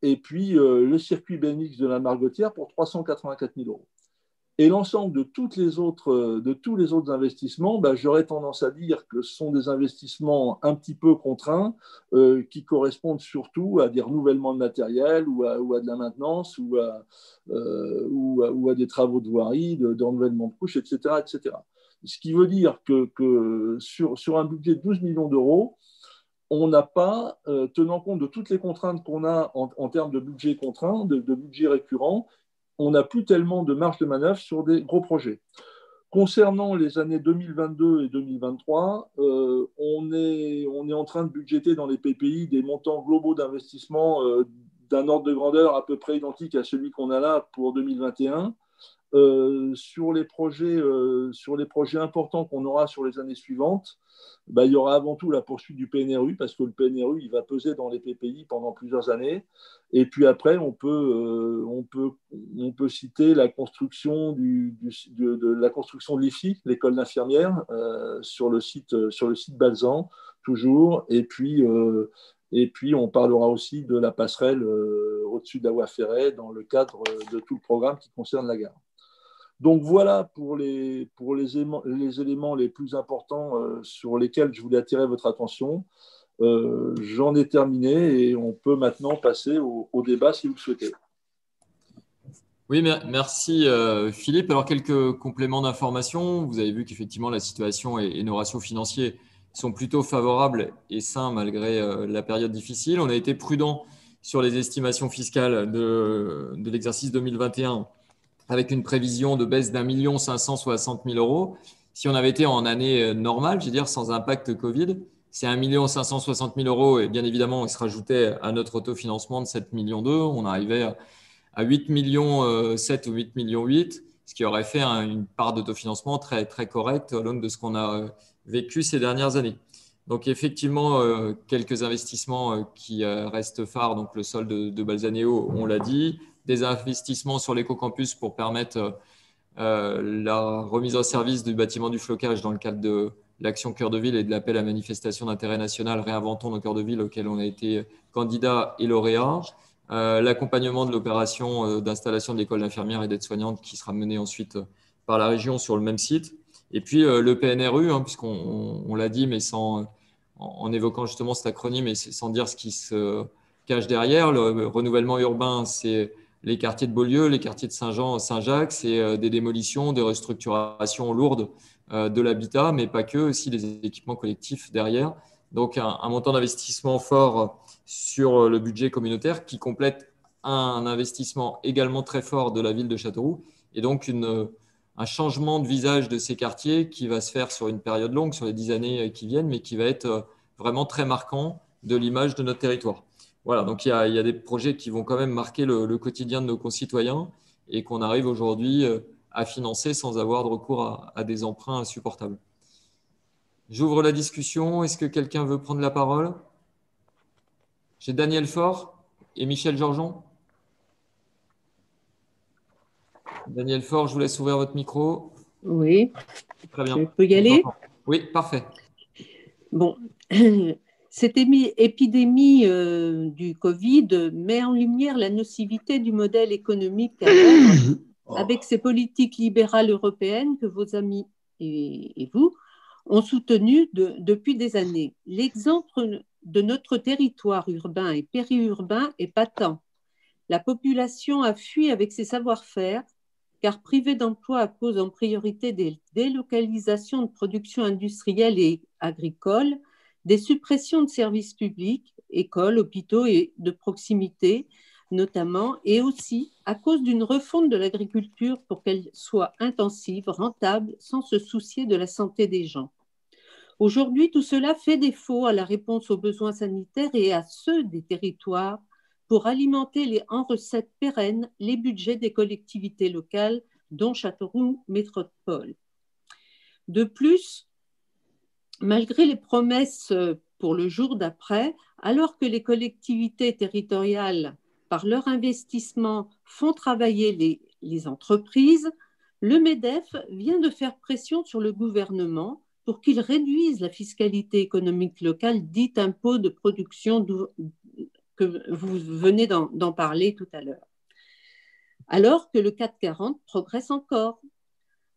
[SPEAKER 10] Et puis le circuit BMX de la Margotière pour 384 000 euros. Et l'ensemble de, toutes les autres, de tous les autres investissements, bah, j'aurais tendance à dire que ce sont des investissements un petit peu contraints euh, qui correspondent surtout à des renouvellements de matériel ou à, de la maintenance ou à, euh, ou, à, des travaux de voirie, de, renouvellement de couches, etc., etc. Ce qui veut dire que, sur, un budget de 12 millions d'euros, on n'a pas, euh, tenant compte de toutes les contraintes qu'on a en, termes de budget contraint, de, de budget récurrent, on n'a plus tellement de marge de manœuvre sur des gros projets. Concernant les années 2022 et 2023, euh, on, est, on, est, en train de budgéter dans les PPI des montants globaux d'investissement euh, d'un ordre de grandeur à peu près identique à celui qu'on a là pour 2021. Euh, sur, les projets, sur les projets importants qu'on aura sur les années suivantes, bah, il y aura avant tout la poursuite du PNRU, parce que le PNRU, il va peser dans les PPI pendant plusieurs années. Et puis après, on peut, euh, on peut, on peut citer la construction, du, de, la construction de l'IFI, l'école d'infirmière, euh, sur, le site, sur le site Balzan, toujours. Et puis, euh, et puis, on parlera aussi de la passerelle au-dessus de la voie ferrée dans le cadre de tout le programme qui concerne la gare. Donc voilà pour les, éléments, les, plus importants euh, sur lesquels je voulais attirer votre attention. Euh, j'en ai terminé et on peut maintenant passer au, débat si vous le souhaitez.
[SPEAKER 1] Oui, merci euh, Philippe. Alors, quelques compléments d'information. Vous avez vu qu'effectivement, la situation et, nos ratios financiers sont plutôt favorables et sains malgré la période difficile. On a été prudent sur les estimations fiscales de, de l'exercice 2021 avec une prévision de baisse d'un million cinq cent soixante mille euros. Si on avait été en année normale, je veux dire sans impact Covid, c'est 1 560 000 euros et bien évidemment, il se rajoutait à notre autofinancement de 7 millions 2. On arrivait à 8 millions 7 euh, ou 8 millions 8, ce qui aurait fait une part d'autofinancement très, très correcte au long de ce qu'on a euh, vécu ces dernières années. Donc effectivement, euh, quelques investissements qui restent phares, donc le solde de, de on l'a dit, des investissements sur l'éco-campus pour permettre la remise en service du bâtiment du flocage dans le cadre de l'action Cœur de Ville et de l'appel à manifestation d'intérêt national Réinventons nos cœurs de ville auquel on a été candidat et lauréat. Euh, l'accompagnement de l'opération euh, d'installation de l'école d'infirmières et d'aides-soignantes qui sera menée ensuite par la région sur le même site. Et puis euh, le PNRU, hein, puisqu'on l'a dit, mais sans, en, évoquant justement cet acronyme et sans dire ce qui se cache derrière. Le renouvellement urbain, c'est les quartiers de Beaulieu, les quartiers de Saint-Jean, Saint-Jacques, c'est des démolitions, des restructurations lourdes euh, de l'habitat, mais pas que, aussi les équipements collectifs derrière. Donc un, montant d'investissement fort sur le budget communautaire qui complète un investissement également très fort de la ville de Châteauroux et donc un changement de visage de ces quartiers qui va se faire sur une période longue, sur les dix années qui viennent, mais qui va être vraiment très marquant de l'image de notre territoire. Voilà, donc il y, a, des projets qui vont quand même marquer le, le quotidien de nos concitoyens et qu'on arrive aujourd'hui euh, à financer sans avoir de recours à, des emprunts insupportables. J'ouvre la discussion. Est-ce que quelqu'un veut prendre la parole? J'ai Daniel Faure et Michel Georgeon. Daniel Faure, je vous laisse ouvrir votre micro.
[SPEAKER 5] Oui.
[SPEAKER 1] Très bien.
[SPEAKER 5] Je peux y aller?
[SPEAKER 1] Oui, parfait.
[SPEAKER 5] Bon, cette épidémie euh, du Covid met en lumière la nocivité du modèle économique Oh. avec ces politiques libérales européennes que vos amis et, vous ont soutenues depuis des années. L'exemple de notre territoire urbain et périurbain est patent. La population a fui avec ses savoir-faire, car privée d'emploi à cause en priorité des délocalisations de production industrielle et agricole, des suppressions de services publics, écoles, hôpitaux et de proximité, notamment, et aussi à cause d'une refonte de l'agriculture pour qu'elle soit intensive, rentable, sans se soucier de la santé des gens. Aujourd'hui, tout cela fait défaut à la réponse aux besoins sanitaires et à ceux des territoires pour alimenter les, en recettes pérennes les budgets des collectivités locales, dont Châteauroux Métropole. De plus, malgré les promesses pour le jour d'après, alors que les collectivités territoriales par leur investissement, font travailler les, entreprises, le MEDEF vient de faire pression sur le gouvernement pour qu'il réduise la fiscalité économique locale, dite impôt de production que vous venez d'en parler tout à l'heure. Alors que le 440 progresse encore.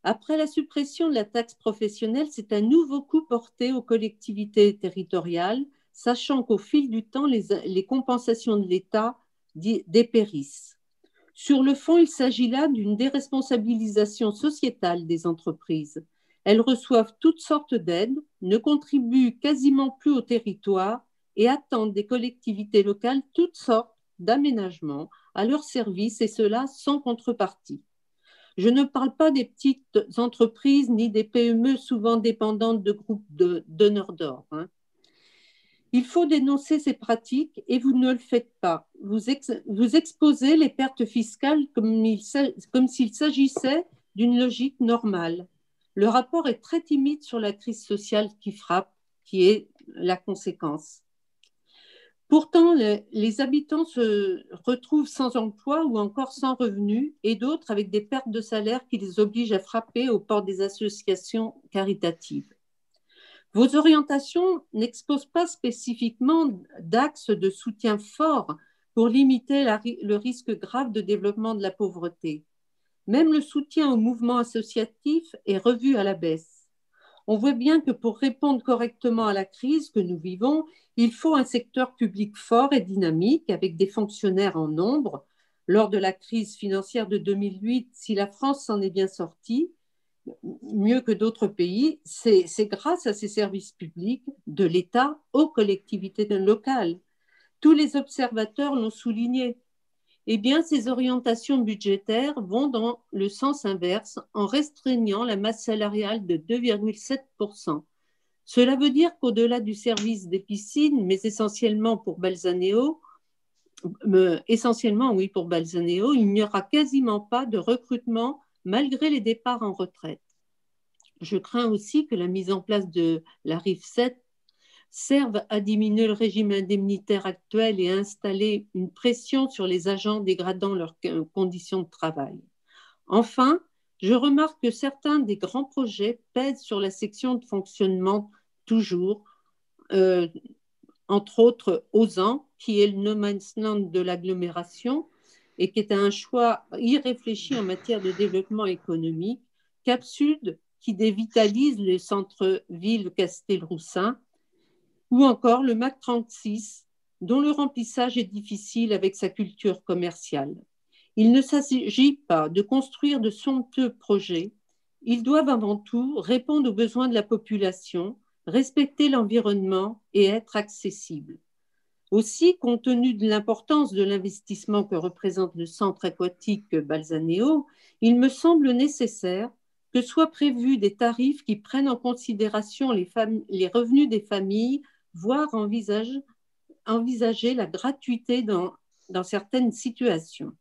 [SPEAKER 5] Après la suppression de la taxe professionnelle, c'est un nouveau coup porté aux collectivités territoriales, sachant qu'au fil du temps, les compensations de l'État dépérissent. Sur le fond, il s'agit là d'une déresponsabilisation sociétale des entreprises. Elles reçoivent toutes sortes d'aides, ne contribuent quasiment plus au territoire et attendent des collectivités locales toutes sortes d'aménagements à leur service et cela sans contrepartie. Je ne parle pas des petites entreprises ni des PME souvent dépendantes de groupes de d'or. Hein. Il faut dénoncer ces pratiques et vous ne le faites pas. Vous, exposez les pertes fiscales comme s'il s'agissait d'une logique normale. Le rapport est très timide sur la crise sociale qui frappe, qui est la conséquence. Pourtant, les habitants se retrouvent sans emploi ou encore sans revenus et d'autres avec des pertes de salaire qui les obligent à frapper au port des associations caritatives. Vos orientations n'exposent pas spécifiquement d'axes de soutien forts pour limiter le risque grave de développement de la pauvreté. Même le soutien au mouvement associatif est revu à la baisse. On voit bien que pour répondre correctement à la crise que nous vivons, il faut un secteur public fort et dynamique avec des fonctionnaires en nombre. Lors de la crise financière de 2008, si la France s'en est bien sortie, mieux que d'autres pays, c'est grâce à ces services publics de l'État aux collectivités locales. Tous les observateurs l'ont souligné. Eh bien, ces orientations budgétaires vont dans le sens inverse en restreignant la masse salariale de 2,7%. Cela veut dire qu'au-delà du service des piscines, mais essentiellement pour Balzaneo, euh, essentiellement oui pour Balzaneo, il n'y aura quasiment pas de recrutement malgré les départs en retraite. Je crains aussi que la mise en place de la RIF 7 serve à diminuer le régime indemnitaire actuel et à installer une pression sur les agents dégradant leurs conditions de travail. Enfin, je remarque que certains des grands projets pèsent sur la section de fonctionnement toujours, euh, entre autres OSAN, qui est le no man's de l'agglomération et qui est un choix irréfléchi en matière de développement économique, Cap Sud, qui dévitalise le centre-ville Castelroussin, ou encore le MAC 36, dont le remplissage est difficile avec sa culture commerciale. Il ne s'agit pas de construire de somptueux projets, ils doivent avant tout répondre aux besoins de la population, respecter l'environnement et être accessibles. Aussi, compte tenu de l'importance de l'investissement que représente le centre aquatique Balzaneo, il me semble nécessaire que soient prévus des tarifs qui prennent en considération les revenus des familles, voire envisage, envisager la gratuité dans, certaines situations.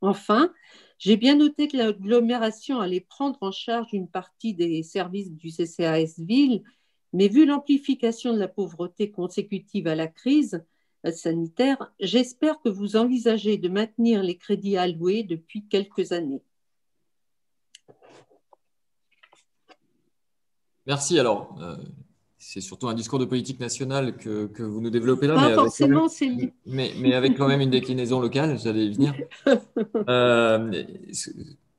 [SPEAKER 5] Enfin, j'ai bien noté que l'agglomération allait prendre en charge une partie des services du CCAS Ville mais vu l'amplification de la pauvreté consécutive à la crise sanitaire, j'espère que vous envisagez de maintenir les crédits alloués depuis quelques années.
[SPEAKER 1] Merci. Alors, euh, c'est surtout un discours de politique nationale que, vous nous développez là.
[SPEAKER 5] Pas mais forcément,
[SPEAKER 1] c'est mais, mais, avec quand même une déclinaison locale, j'allais y venir. Euh,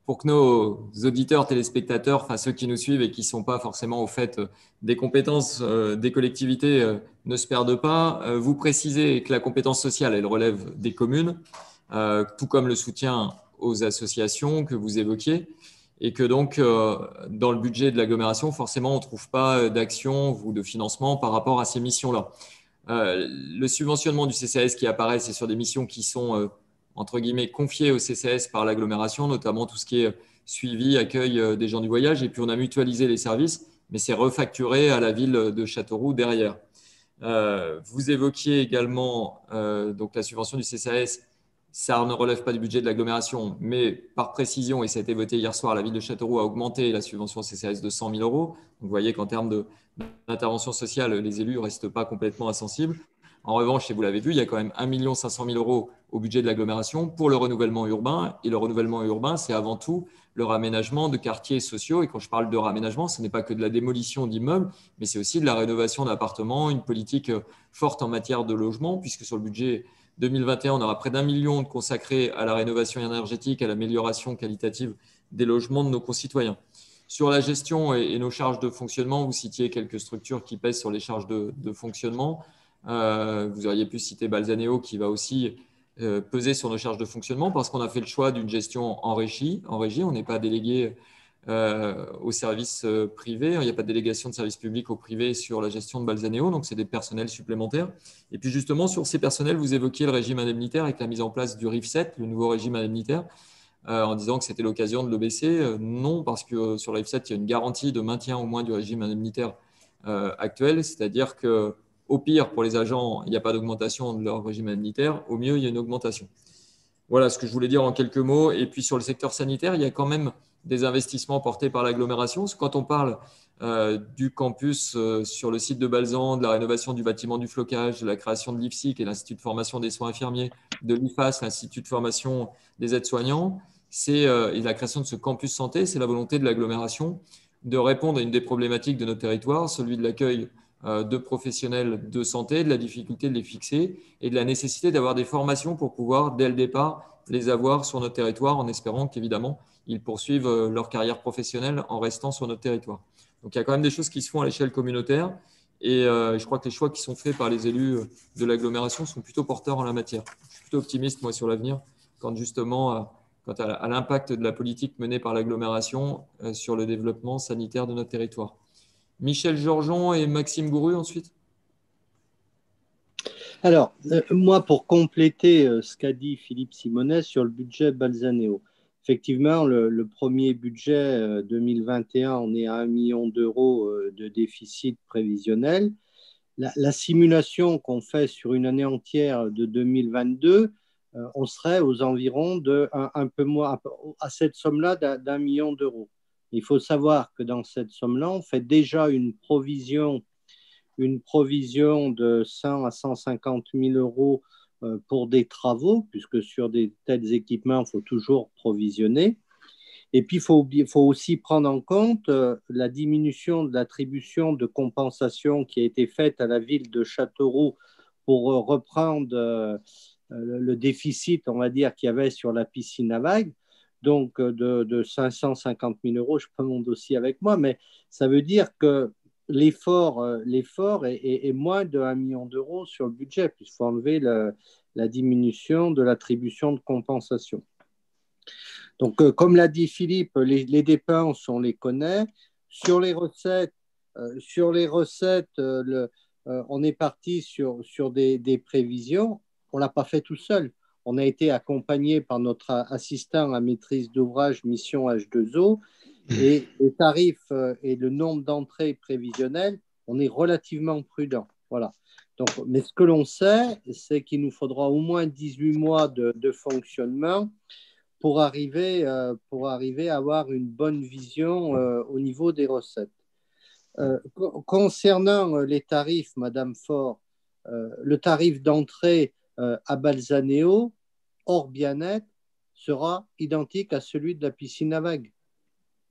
[SPEAKER 1] pour que nos auditeurs, téléspectateurs, enfin ceux qui nous suivent et qui ne sont pas forcément au fait euh, des compétences euh, des collectivités euh, ne se perdent pas, vous précisez que la compétence sociale, elle relève des communes, tout comme le soutien aux associations que vous évoquiez, et que donc dans le budget de l'agglomération, forcément, on ne trouve pas d'action ou de financement par rapport à ces missions-là. le subventionnement du CCAS qui apparaît, c'est sur des missions qui sont entre guillemets, confié au CCS par l'agglomération, notamment tout ce qui est suivi, accueil euh, des gens du voyage. Et puis, on a mutualisé les services, mais c'est refacturé à la ville de Châteauroux derrière. Euh, vous évoquiez également euh, donc la subvention du CCAS. Ça ne relève pas du budget de l'agglomération, mais par précision, et ça a été voté hier soir, la ville de Châteauroux a augmenté la subvention CCAS de 100 000 euros. Vous voyez qu'en termes d'intervention sociale, les élus ne restent pas complètement insensibles. En revanche, et vous l'avez vu, il y a quand même 1 500 000 euros au budget de l'agglomération pour le renouvellement urbain. Et le renouvellement urbain, c'est avant tout le raménagement de quartiers sociaux. Et quand je parle de raménagement, ce n'est pas que de la démolition d'immeubles, mais c'est aussi de la rénovation d'appartements, une politique forte en matière de logement, puisque sur le budget 2021, on aura près d'un million de consacrés à la rénovation énergétique, à l'amélioration qualitative des logements de nos concitoyens. Sur la gestion et, nos charges de fonctionnement, vous citiez quelques structures qui pèsent sur les charges de, fonctionnement. Euh, vous auriez pu citer Balzaneo qui va aussi euh, peser sur nos charges de fonctionnement parce qu'on a fait le choix d'une gestion en. En régie, on n'est pas délégué euh, aux services privés. Il n'y a pas de délégation de services publics au privé sur la gestion de Balzaneo, donc c'est des personnels supplémentaires. Et puis justement, sur ces personnels, vous évoquiez le régime indemnitaire avec la mise en place du RIF 7, le nouveau régime indemnitaire, en disant que c'était l'occasion de le baisser. non, parce que sur le RIF 7, il y a une garantie de maintien au moins du régime indemnitaire actuel, c'est-à-dire que au pire, pour les agents, il n'y a pas d'augmentation de leur régime indemnitaire. Au mieux, il y a une augmentation. Voilà ce que je voulais dire en quelques mots. Et puis sur le secteur sanitaire, il y a quand même des investissements portés par l'agglomération. Quand on parle euh, du campus euh, sur le site de Balzan, de la rénovation du bâtiment du flocage, de la création de l'IFSI, qui est l'Institut de formation des soins infirmiers, de l'IFAS, l'Institut de formation des aides-soignants, c'est euh, la création de ce campus santé, c'est la volonté de l'agglomération de répondre à une des problématiques de notre territoire, celui de l'accueil de professionnels de santé, de la difficulté de les fixer et de la nécessité d'avoir des formations pour pouvoir, dès le départ, les avoir sur notre territoire en espérant qu'évidemment, ils poursuivent euh, leur carrière professionnelle en restant sur notre territoire. Donc il y a quand même des choses qui se font à l'échelle communautaire. Et euh, je crois que les choix qui sont faits par les élus de l'agglomération sont plutôt porteurs en la matière. Je suis plutôt optimiste, moi, sur l'avenir, quand justement, euh, quant à l'impact de la politique menée par l'agglomération euh, sur le développement sanitaire de notre territoire. Michel Georgeon et Maxime Gouru ensuite
[SPEAKER 2] alors, moi, pour compléter ce qu'a dit Philippe Simonet sur le budget Balzaneo, effectivement, le, premier budget 2021, on est à 1 million d'euros de déficit prévisionnel. La, simulation qu'on fait sur une année entière de 2022, on serait aux environs de un, peu moins, à cette somme-là d'un million d'euros. Il faut savoir que dans cette somme-là, on fait déjà une provision une provision de 100 à 150 000 euros euh, pour des travaux, puisque sur des tels équipements, il faut toujours provisionner. Et puis, il faut, aussi prendre en compte euh, la diminution de l'attribution de compensation qui a été faite à la ville de Châteauroux pour euh, reprendre le déficit, on va dire, qu'il y avait sur la piscine à vagues. Donc, de 550 000 euros, je prends mon dossier avec moi, mais ça veut dire que l'effort, euh, l'effort est, moins de 1 million d'euros sur le budget, puisqu'il faut enlever la diminution de l'attribution de compensation. Donc, euh, comme l'a dit Philippe, les, dépenses, on les connaît. Sur les recettes, euh, sur les recettes on est parti sur, sur des, des prévisions. On ne l'a pas fait tout seul. On a été accompagné par notre assistant à maîtrise d'ouvrage Mission H2O et les tarifs euh, et le nombre d'entrées prévisionnelles, on est relativement prudent. Voilà. Donc, mais ce que l'on sait, c'est qu'il nous faudra au moins 18 mois de, fonctionnement pour arriver, euh, pour arriver à avoir une bonne vision euh, au niveau des recettes. concernant les tarifs, Madame Faure, le tarif d'entrée à Balzaneo, hors bien-être, sera identique à celui de la piscine à vagues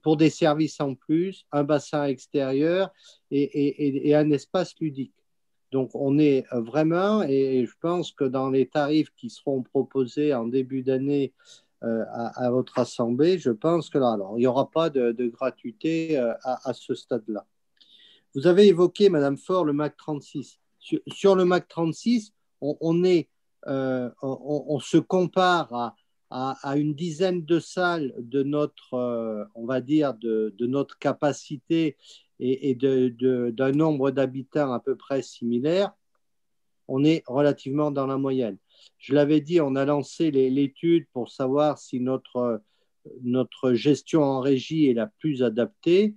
[SPEAKER 2] pour des services en plus, un bassin extérieur et, un espace ludique. Donc on est vraiment, et je pense que dans les tarifs qui seront proposés en début d'année euh, à, votre assemblée, je pense que là, alors, il n'y aura pas de, gratuité euh, à, ce stade-là. Vous avez évoqué, Madame Fort, le MAC 36. Sur, le MAC 36, on, est, euh, on, se compare à, à, une dizaine de salles de notre, euh, on va dire, de, notre capacité et, d'un nombre d'habitants à peu près similaire, on est relativement dans la moyenne. Je l'avais dit, on a lancé l'étude pour savoir si notre, notre gestion en régie est la plus adaptée.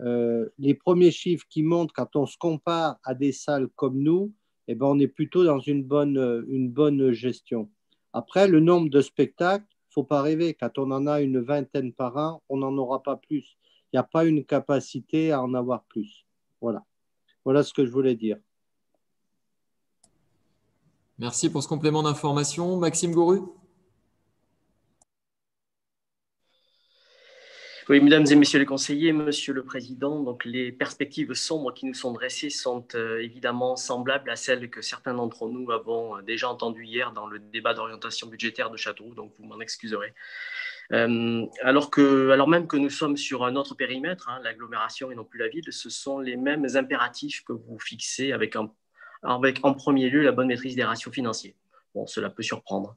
[SPEAKER 2] Euh, les premiers chiffres qui montrent, quand on se compare à des salles comme nous, eh ben, on est plutôt dans une bonne, une bonne gestion. Après, le nombre de spectacles, il ne faut pas rêver. Quand on en a une vingtaine par an, on n'en aura pas plus. Il n'y a pas une capacité à en avoir plus. Voilà. Voilà ce que je voulais dire.
[SPEAKER 1] Merci pour ce complément d'information. Maxime Gouru
[SPEAKER 11] Oui, mesdames et messieurs les conseillers, monsieur le président, les perspectives sombres qui nous sont dressées sont euh, évidemment semblables à celles que certains d'entre nous avons euh, déjà entendues hier dans le débat d'orientation budgétaire de Châteauroux, donc vous m'en excuserez. Euh, alors, que, alors même que nous sommes sur un autre périmètre, hein, l'agglomération et non plus la ville, ce sont les mêmes impératifs que vous fixez avec, avec en premier lieu la bonne maîtrise des ratios financiers. Bon, cela peut surprendre.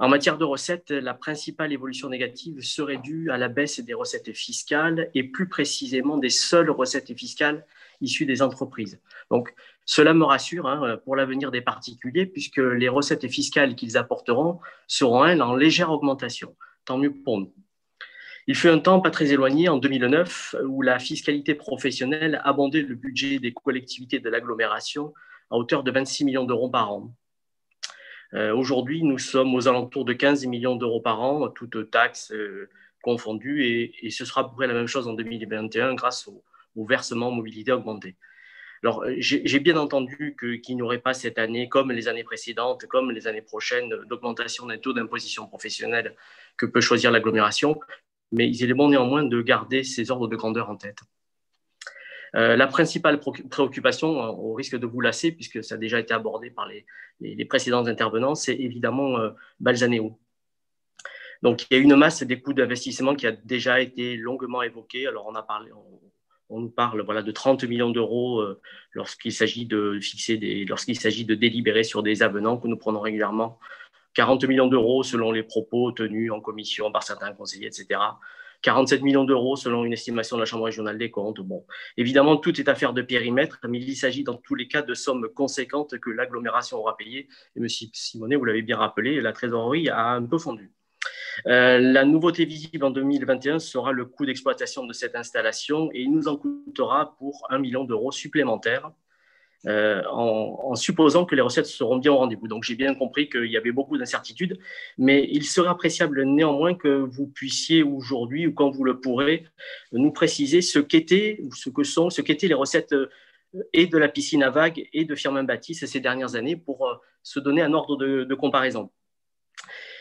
[SPEAKER 11] En matière de recettes, la principale évolution négative serait due à la baisse des recettes fiscales et plus précisément des seules recettes fiscales issues des entreprises. Donc, cela me rassure hein, pour l'avenir des particuliers puisque les recettes fiscales qu'ils apporteront seront, elles, en légère augmentation. Tant mieux pour nous. Il fut un temps pas très éloigné, en 2009, où la fiscalité professionnelle abondait le budget des collectivités de l'agglomération à hauteur de 26 millions d'euros par an. Euh, aujourd'hui, nous sommes aux alentours de 15 millions d'euros par an, toutes taxes euh, confondues, et, ce sera à peu près la même chose en 2021 grâce au, versement mobilité augmenté. Alors, j'ai bien entendu qu'il n'y aurait pas cette année, comme les années précédentes, comme les années prochaines, d'augmentation d'un taux d'imposition professionnelle que peut choisir l'agglomération, mais il est bon néanmoins de garder ces ordres de grandeur en tête. Euh, la principale préoccupation, euh, au risque de vous lasser, puisque ça a déjà été abordé par les, précédents intervenants, c'est évidemment euh. Donc, il y a une masse des coûts d'investissement qui a déjà été longuement évoquée. Alors, on a parlé, on nous parle voilà, de 30 millions d'euros lorsqu'il s'agit de fixer lorsqu'il s'agit de délibérer sur des avenants que nous prenons régulièrement. 40 millions d'euros selon les propos tenus en commission par certains conseillers, etc. 47 millions d'euros selon une estimation de la Chambre régionale des comptes. Bon, évidemment, tout est affaire de périmètre, mais il s'agit dans tous les cas de sommes conséquentes que l'agglomération aura payées. Et M. Simonet, vous l'avez bien rappelé, la trésorerie a un peu fondu. Euh, la nouveauté visible en 2021 sera le coût d'exploitation de cette installation et il nous en coûtera pour 1 million d'euros supplémentaires euh, en, supposant que les recettes seront bien au rendez-vous. Donc j'ai bien compris qu'il y avait beaucoup d'incertitudes, mais il serait appréciable néanmoins que vous puissiez aujourd'hui ou quand vous le pourrez nous préciser ce qu'étaient ou ce que sont, ce qu'étaient les recettes euh, et de la piscine à vagues et de Firmin Baptiste ces dernières années pour euh, se donner un ordre de, comparaison.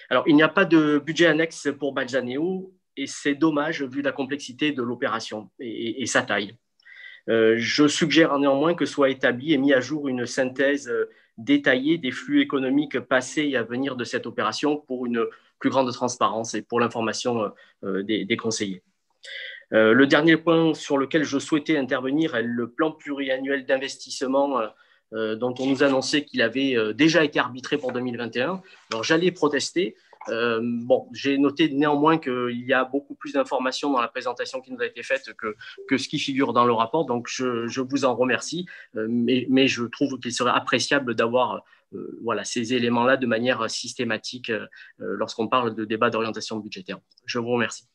[SPEAKER 11] Alors il n'y a pas de budget annexe pour Balzaneo et c'est dommage vu la complexité de l'opération et sa taille. Euh, je suggère néanmoins que soit établie et mis à jour une synthèse euh, détaillée des flux économiques passés et à venir de cette opération pour une plus grande transparence et pour l'information euh, des, conseillers. le dernier point sur lequel je souhaitais intervenir est le plan pluriannuel d'investissement dont on nous annonçait qu'il avait déjà été arbitré pour 2021. Alors j'allais protester, euh, bon, j'ai noté néanmoins qu'il y a beaucoup plus d'informations dans la présentation qui nous a été faite que, que ce qui figure dans le rapport, donc je, je vous en remercie, euh, mais, mais, je trouve qu'il serait appréciable d'avoir euh, voilà, ces éléments-là de manière systématique lorsqu'on parle de débat d'orientation budgétaire. Je vous remercie.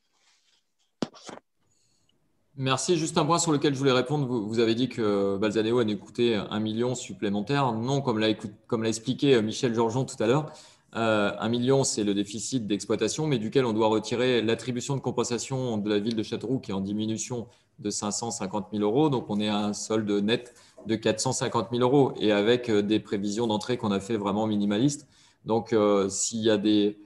[SPEAKER 1] Merci. Juste un point sur lequel je voulais répondre. Vous, avez dit que Balzaneo a coûté un million supplémentaire. Non, comme l'a expliqué Michel Georgeon tout à l'heure, euh, un million, c'est le déficit d'exploitation, mais duquel on doit retirer l'attribution de compensation de la ville de Châteauroux qui est en diminution de 550 000 euros. Donc, on est à un solde net de 450 000 euros et avec euh, des prévisions d'entrée qu'on a fait vraiment minimalistes. Donc, euh, s'il y a des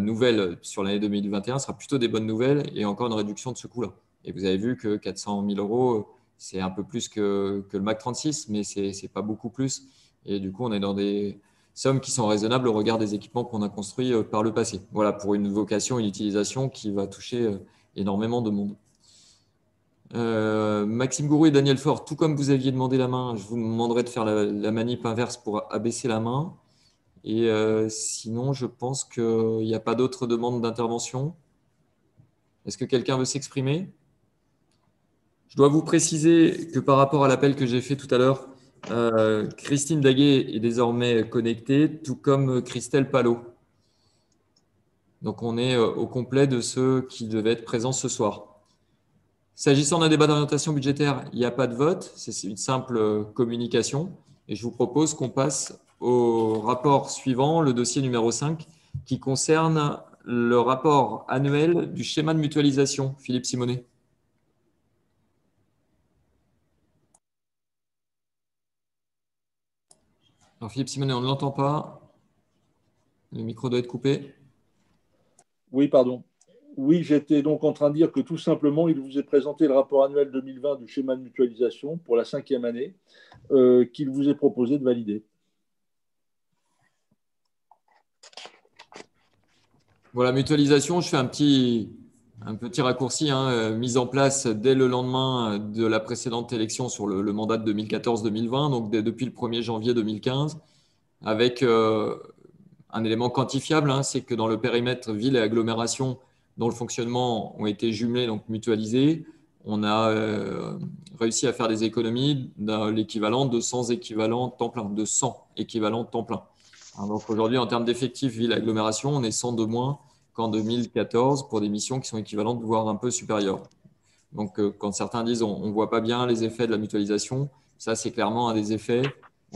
[SPEAKER 1] nouvelles sur l'année 2021, ce sera plutôt des bonnes nouvelles et encore une réduction de ce coût-là. Et vous avez vu que 400 000 euros, c'est un peu plus que, que le MAC 36, mais ce n'est pas beaucoup plus. Et du coup, on est dans des sommes qui sont raisonnables au regard des équipements qu'on a construits euh, par le passé. Voilà, pour une vocation, une utilisation qui va toucher euh, énormément de monde. Euh, Maxime Gourou et Daniel Faure, tout comme vous aviez demandé la main, je vous demanderai de faire la, manip inverse pour abaisser la main. Et sinon, je pense qu'il n'y a pas d'autres demandes d'intervention. Est-ce que quelqu'un veut s'exprimer? Je dois vous préciser que par rapport à l'appel que j'ai fait tout à l'heure, euh, Christine Daguet est désormais connectée, tout comme Christelle Palot. Donc on est euh, au complet de ceux qui devaient être présents ce soir. S'agissant d'un débat d'orientation budgétaire, il n'y a pas de vote, c'est une simple euh, communication. Et je vous propose qu'on passe au rapport suivant, le dossier numéro 5, qui concerne le rapport annuel du schéma de mutualisation. Philippe Simonet. Alors Philippe Simonet, on ne l'entend pas. Le micro doit être coupé.
[SPEAKER 10] Oui, pardon. Oui, j'étais donc en train de dire que tout simplement, il vous est présenté le rapport annuel 2020 du schéma de mutualisation pour la cinquième année euh, qu'il vous est proposé de valider.
[SPEAKER 1] Voilà, mutualisation, je fais un petit, un petit raccourci, hein, euh, mise en place dès le lendemain de la précédente élection sur le, mandat de 2014-2020, donc depuis le 1er janvier 2015, avec euh, un élément quantifiable, hein, c'est que dans le périmètre ville et agglomération dont le fonctionnement ont été jumelés, donc mutualisés, on a euh, réussi à faire des économies dans l'équivalent de 100 équivalents temps plein, de 100 équivalents temps plein. donc aujourd'hui, en termes d'effectifs ville et agglomération, on est 100 de moins qu'en 2014 pour des missions qui sont équivalentes, voire un peu supérieures. Donc, euh, quand certains disent on ne voit pas bien les effets de la mutualisation, ça, c'est clairement un des effets,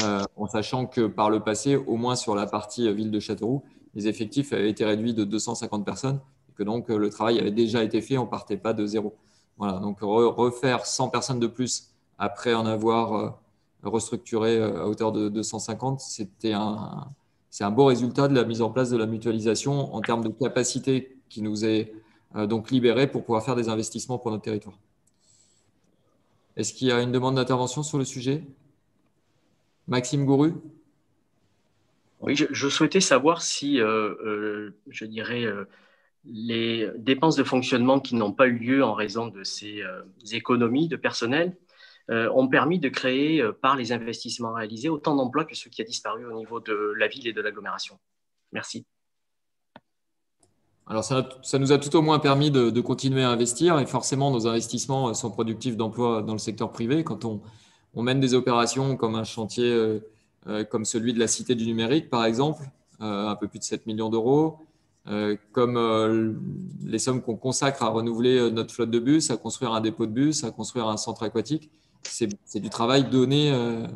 [SPEAKER 1] euh, en sachant que par le passé, au moins sur la partie euh, ville de Châteauroux, les effectifs avaient été réduits de 250 personnes, et que donc le travail avait déjà été fait, on ne partait pas de zéro. Voilà, donc refaire 100 personnes de plus après en avoir restructuré à hauteur de 250, c'était un, c'est un beau résultat de la mise en place de la mutualisation en termes de capacité qui nous est euh, donc libérée pour pouvoir faire des investissements pour notre territoire. Est-ce qu'il y a une demande d'intervention sur le sujet? Maxime Gouru
[SPEAKER 11] Oui, je, souhaitais savoir si, euh, euh, je dirais, les dépenses de fonctionnement qui n'ont pas eu lieu en raison de ces économies de personnel ont permis de créer, euh, par les investissements réalisés, autant d'emplois que ce qui a disparu au niveau de la ville et de l'agglomération. Merci.
[SPEAKER 1] Alors, ça, ça, nous a tout au moins permis de, continuer à investir et forcément, nos investissements sont productifs d'emplois dans le secteur privé. Quand on, mène des opérations comme un chantier euh, comme celui de la Cité du numérique, par exemple, un peu plus de 7 millions d'euros, euh, comme euh, les sommes qu'on consacre à renouveler euh, notre flotte de bus, à construire un dépôt de bus, à construire un centre aquatique, c'est du travail donné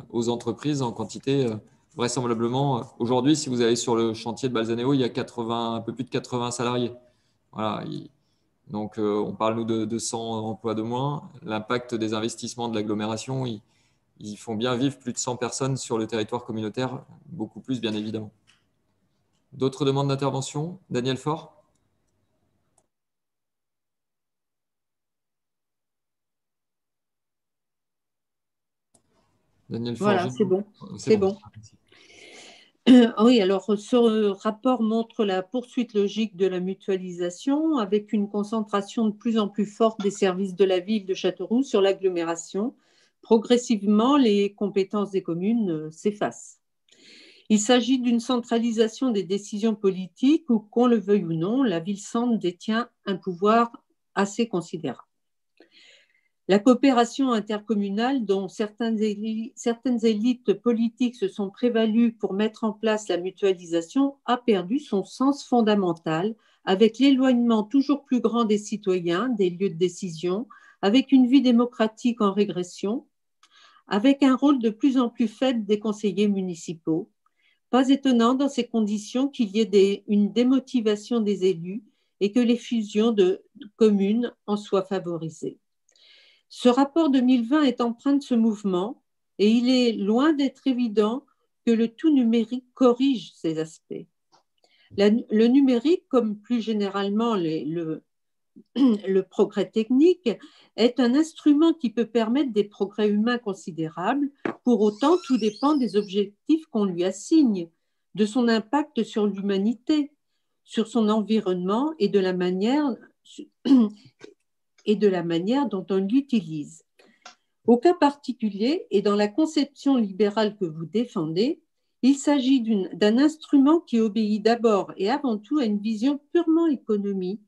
[SPEAKER 1] aux entreprises en quantité vraisemblablement. Aujourd'hui, si vous allez sur le chantier de Balzaneo, il y a 80, un peu plus de 80 salariés. Voilà. Donc, on parle, nous, de 200 emplois de moins. L'impact des investissements de l'agglomération, ils, ils font bien vivre plus de 100 personnes sur le territoire communautaire, beaucoup plus, bien évidemment. D'autres demandes d'intervention? Daniel Faure?
[SPEAKER 5] Daniel voilà, c'est bon. C'est bon. oui, alors ce rapport montre la poursuite logique de la mutualisation avec une concentration de plus en plus forte des services de la ville de Châteauroux sur l'agglomération. Progressivement, les compétences des communes euh, s'effacent. Il s'agit d'une centralisation des décisions politiques où, qu'on le veuille ou non, la ville-centre détient un pouvoir assez considérable. La coopération intercommunale, dont certaines élites, politiques se sont prévalues pour mettre en place la mutualisation, a perdu son sens fondamental avec l'éloignement toujours plus grand des citoyens, des lieux de décision, avec une vie démocratique en régression, avec un rôle de plus en plus faible des conseillers municipaux, pas étonnant dans ces conditions qu'il y ait une démotivation des élus et que les fusions de communes en soient favorisées. Ce rapport 2020 est empreint de ce mouvement et il est loin d'être évident que le tout numérique corrige ces aspects. le numérique, comme plus généralement le, progrès technique est un instrument qui peut permettre des progrès humains considérables. Pour autant, tout dépend des objectifs qu'on lui assigne, de son impact sur l'humanité, sur son environnement et de la manière, et de la manière dont on l'utilise. Au cas particulier et dans la conception libérale que vous défendez, il s'agit d'un instrument qui obéit d'abord et avant tout à une vision purement économique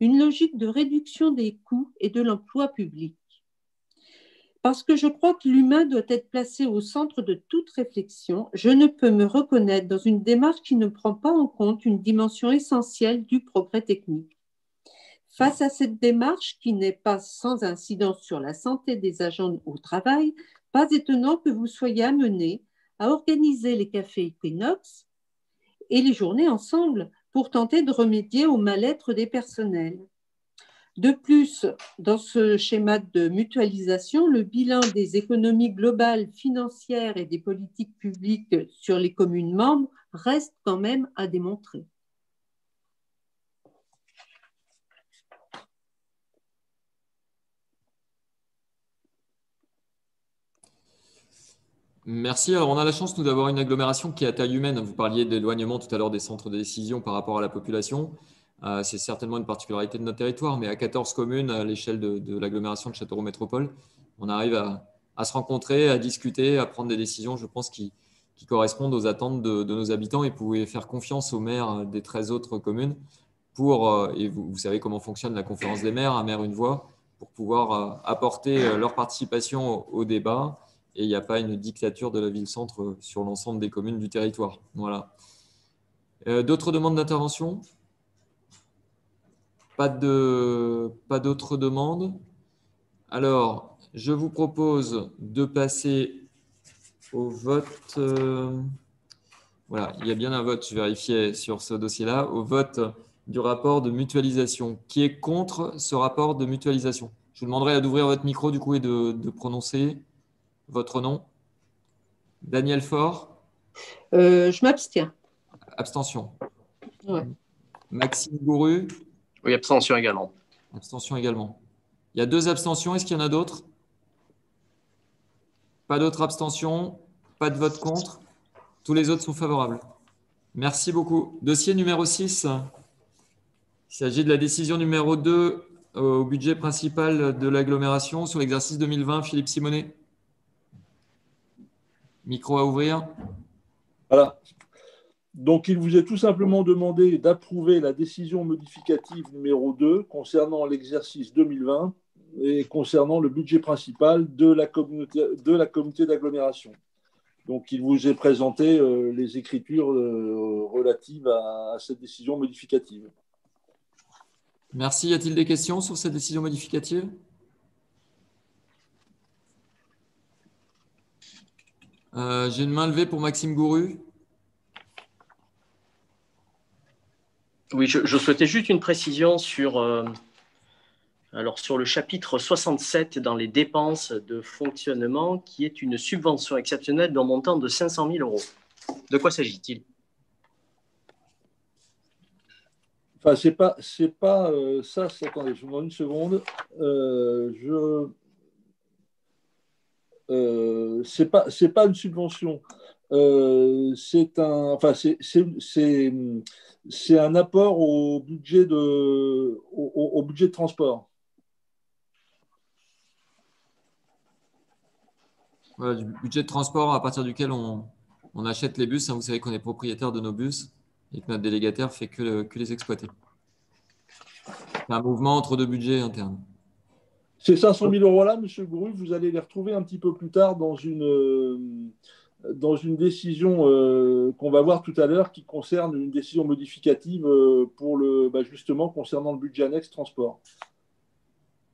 [SPEAKER 5] une logique de réduction des coûts et de l'emploi public. Parce que je crois que l'humain doit être placé au centre de toute réflexion, je ne peux me reconnaître dans une démarche qui ne prend pas en compte une dimension essentielle du progrès technique. Face à cette démarche qui n'est pas sans incidence sur la santé des agents au travail, pas étonnant que vous soyez amenés à organiser les cafés Equinox et les journées ensemble pour tenter de remédier au mal-être des personnels. De plus, dans ce schéma de mutualisation, le bilan des économies globales financières et des politiques publiques sur les communes membres reste quand même à démontrer.
[SPEAKER 1] Merci. Alors, on a la chance, d'avoir une agglomération qui est à taille humaine. Vous parliez d'éloignement tout à l'heure des centres de décision par rapport à la population. Euh, c'est certainement une particularité de notre territoire, mais à 14 communes à l'échelle de, l'agglomération de Châteauroux Métropole, on arrive à, se rencontrer, à discuter, à prendre des décisions, je pense, qui, correspondent aux attentes de, nos habitants et pouvez faire confiance aux maires des 13 autres communes pour, euh, et vous, savez comment fonctionne la conférence des maires, un maire, une voix, pour pouvoir euh, apporter leur participation au débat et il n'y a pas une dictature de la ville-centre sur l'ensemble des communes du territoire. Voilà. Euh, d'autres demandes d'intervention? Pas d'autres demandes? Alors, je vous propose de passer au vote. Euh, voilà, il y a bien un vote, je vérifiais sur ce dossier-là, au vote du rapport de mutualisation. Qui est contre ce rapport de mutualisation? Je vous demanderai d'ouvrir votre micro du coup et de prononcer. Votre nom? Daniel Faure?
[SPEAKER 5] Euh, Je m'abstiens.
[SPEAKER 1] Abstention. Maxime Gouru
[SPEAKER 11] Oui, abstention également.
[SPEAKER 1] Abstention également. Il y a deux abstentions. Est-ce qu'il y en a d'autres? Pas d'autres abstentions? Pas de vote contre? Tous les autres sont favorables. Merci beaucoup. Dossier numéro 6. Il s'agit de la décision numéro 2 au budget principal de l'agglomération sur l'exercice 2020. Philippe Simonet. Micro à ouvrir.
[SPEAKER 10] Voilà. Donc, il vous est tout simplement demandé d'approuver la décision modificative numéro 2 concernant l'exercice 2020 et concernant le budget principal de la communauté de la communauté d'agglomération. Donc, il vous est présenté euh, les écritures euh, relatives à, à, cette décision modificative.
[SPEAKER 1] Merci. Y a-t-il des questions sur cette décision modificative? Euh, J'ai une main levée pour Maxime Gouru.
[SPEAKER 11] Oui, je, je, souhaitais juste une précision sur, euh, alors sur le chapitre 67 dans les dépenses de fonctionnement, qui est une subvention exceptionnelle d'un montant de 500 000 euros. De quoi s'agit-il?
[SPEAKER 10] Enfin, c'est pas, c'est pas euh, ça. Attendez, je vous demande une seconde. Euh, je, euh, c'est pas, c'est pas une subvention. Euh, c'est un, enfin, c'est, un apport au budget de, au budget de transport.
[SPEAKER 1] Voilà, du budget de transport à partir duquel on, on achète les bus. Hein, vous savez qu'on est propriétaire de nos bus et que notre délégataire fait que, que les exploiter. C'est un mouvement entre deux budgets internes.
[SPEAKER 10] Ces 500 000 euros-là, M. Gouru, vous allez les retrouver un petit peu plus tard dans une, dans une décision euh, qu'on va voir tout à l'heure qui concerne une décision modificative pour le, bah justement concernant le budget annexe transport.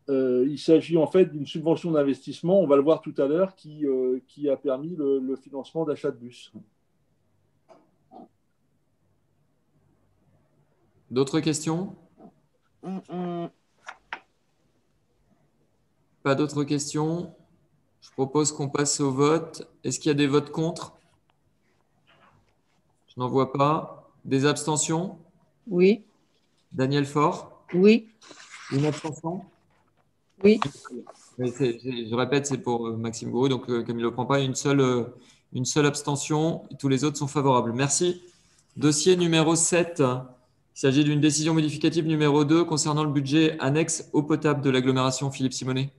[SPEAKER 10] Euh, il s'agit en fait d'une subvention d'investissement, on va le voir tout à l'heure, qui, euh, qui a permis le, le financement d'achat de bus.
[SPEAKER 1] D'autres questions? Pas d'autres questions? Je propose qu'on passe au vote. Est-ce qu'il y a des votes contre? Je n'en vois pas. Des abstentions?
[SPEAKER 5] Oui.
[SPEAKER 1] Daniel Faure?
[SPEAKER 5] Oui.
[SPEAKER 1] Une abstention?
[SPEAKER 5] Oui.
[SPEAKER 1] Je répète, c'est pour Maxime Gourou, donc comme il ne le prend pas, une seule, une seule abstention. Tous les autres sont favorables. Merci. Dossier numéro 7. Il s'agit d'une décision modificative numéro 2 concernant le budget annexe eau potable de l'agglomération Philippe Simonet.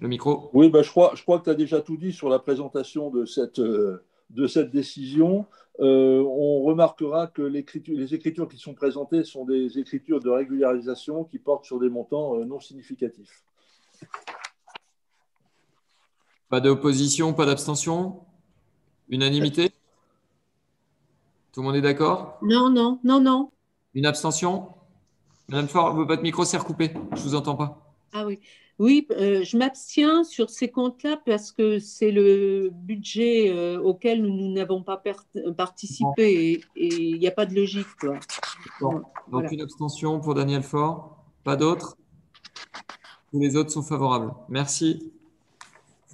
[SPEAKER 1] Le micro.
[SPEAKER 10] Oui, bah, je, crois, je crois que tu as déjà tout dit sur la présentation de cette, euh, de cette décision. Euh, on remarquera que les écritures qui sont présentées sont des écritures de régularisation qui portent sur des montants euh, non significatifs.
[SPEAKER 1] Pas d'opposition, pas d'abstention? Unanimité? Tout le monde est d'accord?
[SPEAKER 5] Non, non, non, non.
[SPEAKER 1] Une abstention? Madame Fort, votre micro s'est recoupé. Je ne vous entends pas.
[SPEAKER 5] Ah oui. Oui, euh, je m'abstiens sur ces comptes-là parce que c'est le budget euh, auquel nous n'avons pas participé et il n'y a pas de logique. Quoi.
[SPEAKER 1] Bon. Donc, voilà. une abstention pour Daniel Faure. Pas d'autres? Tous les autres sont favorables. Merci.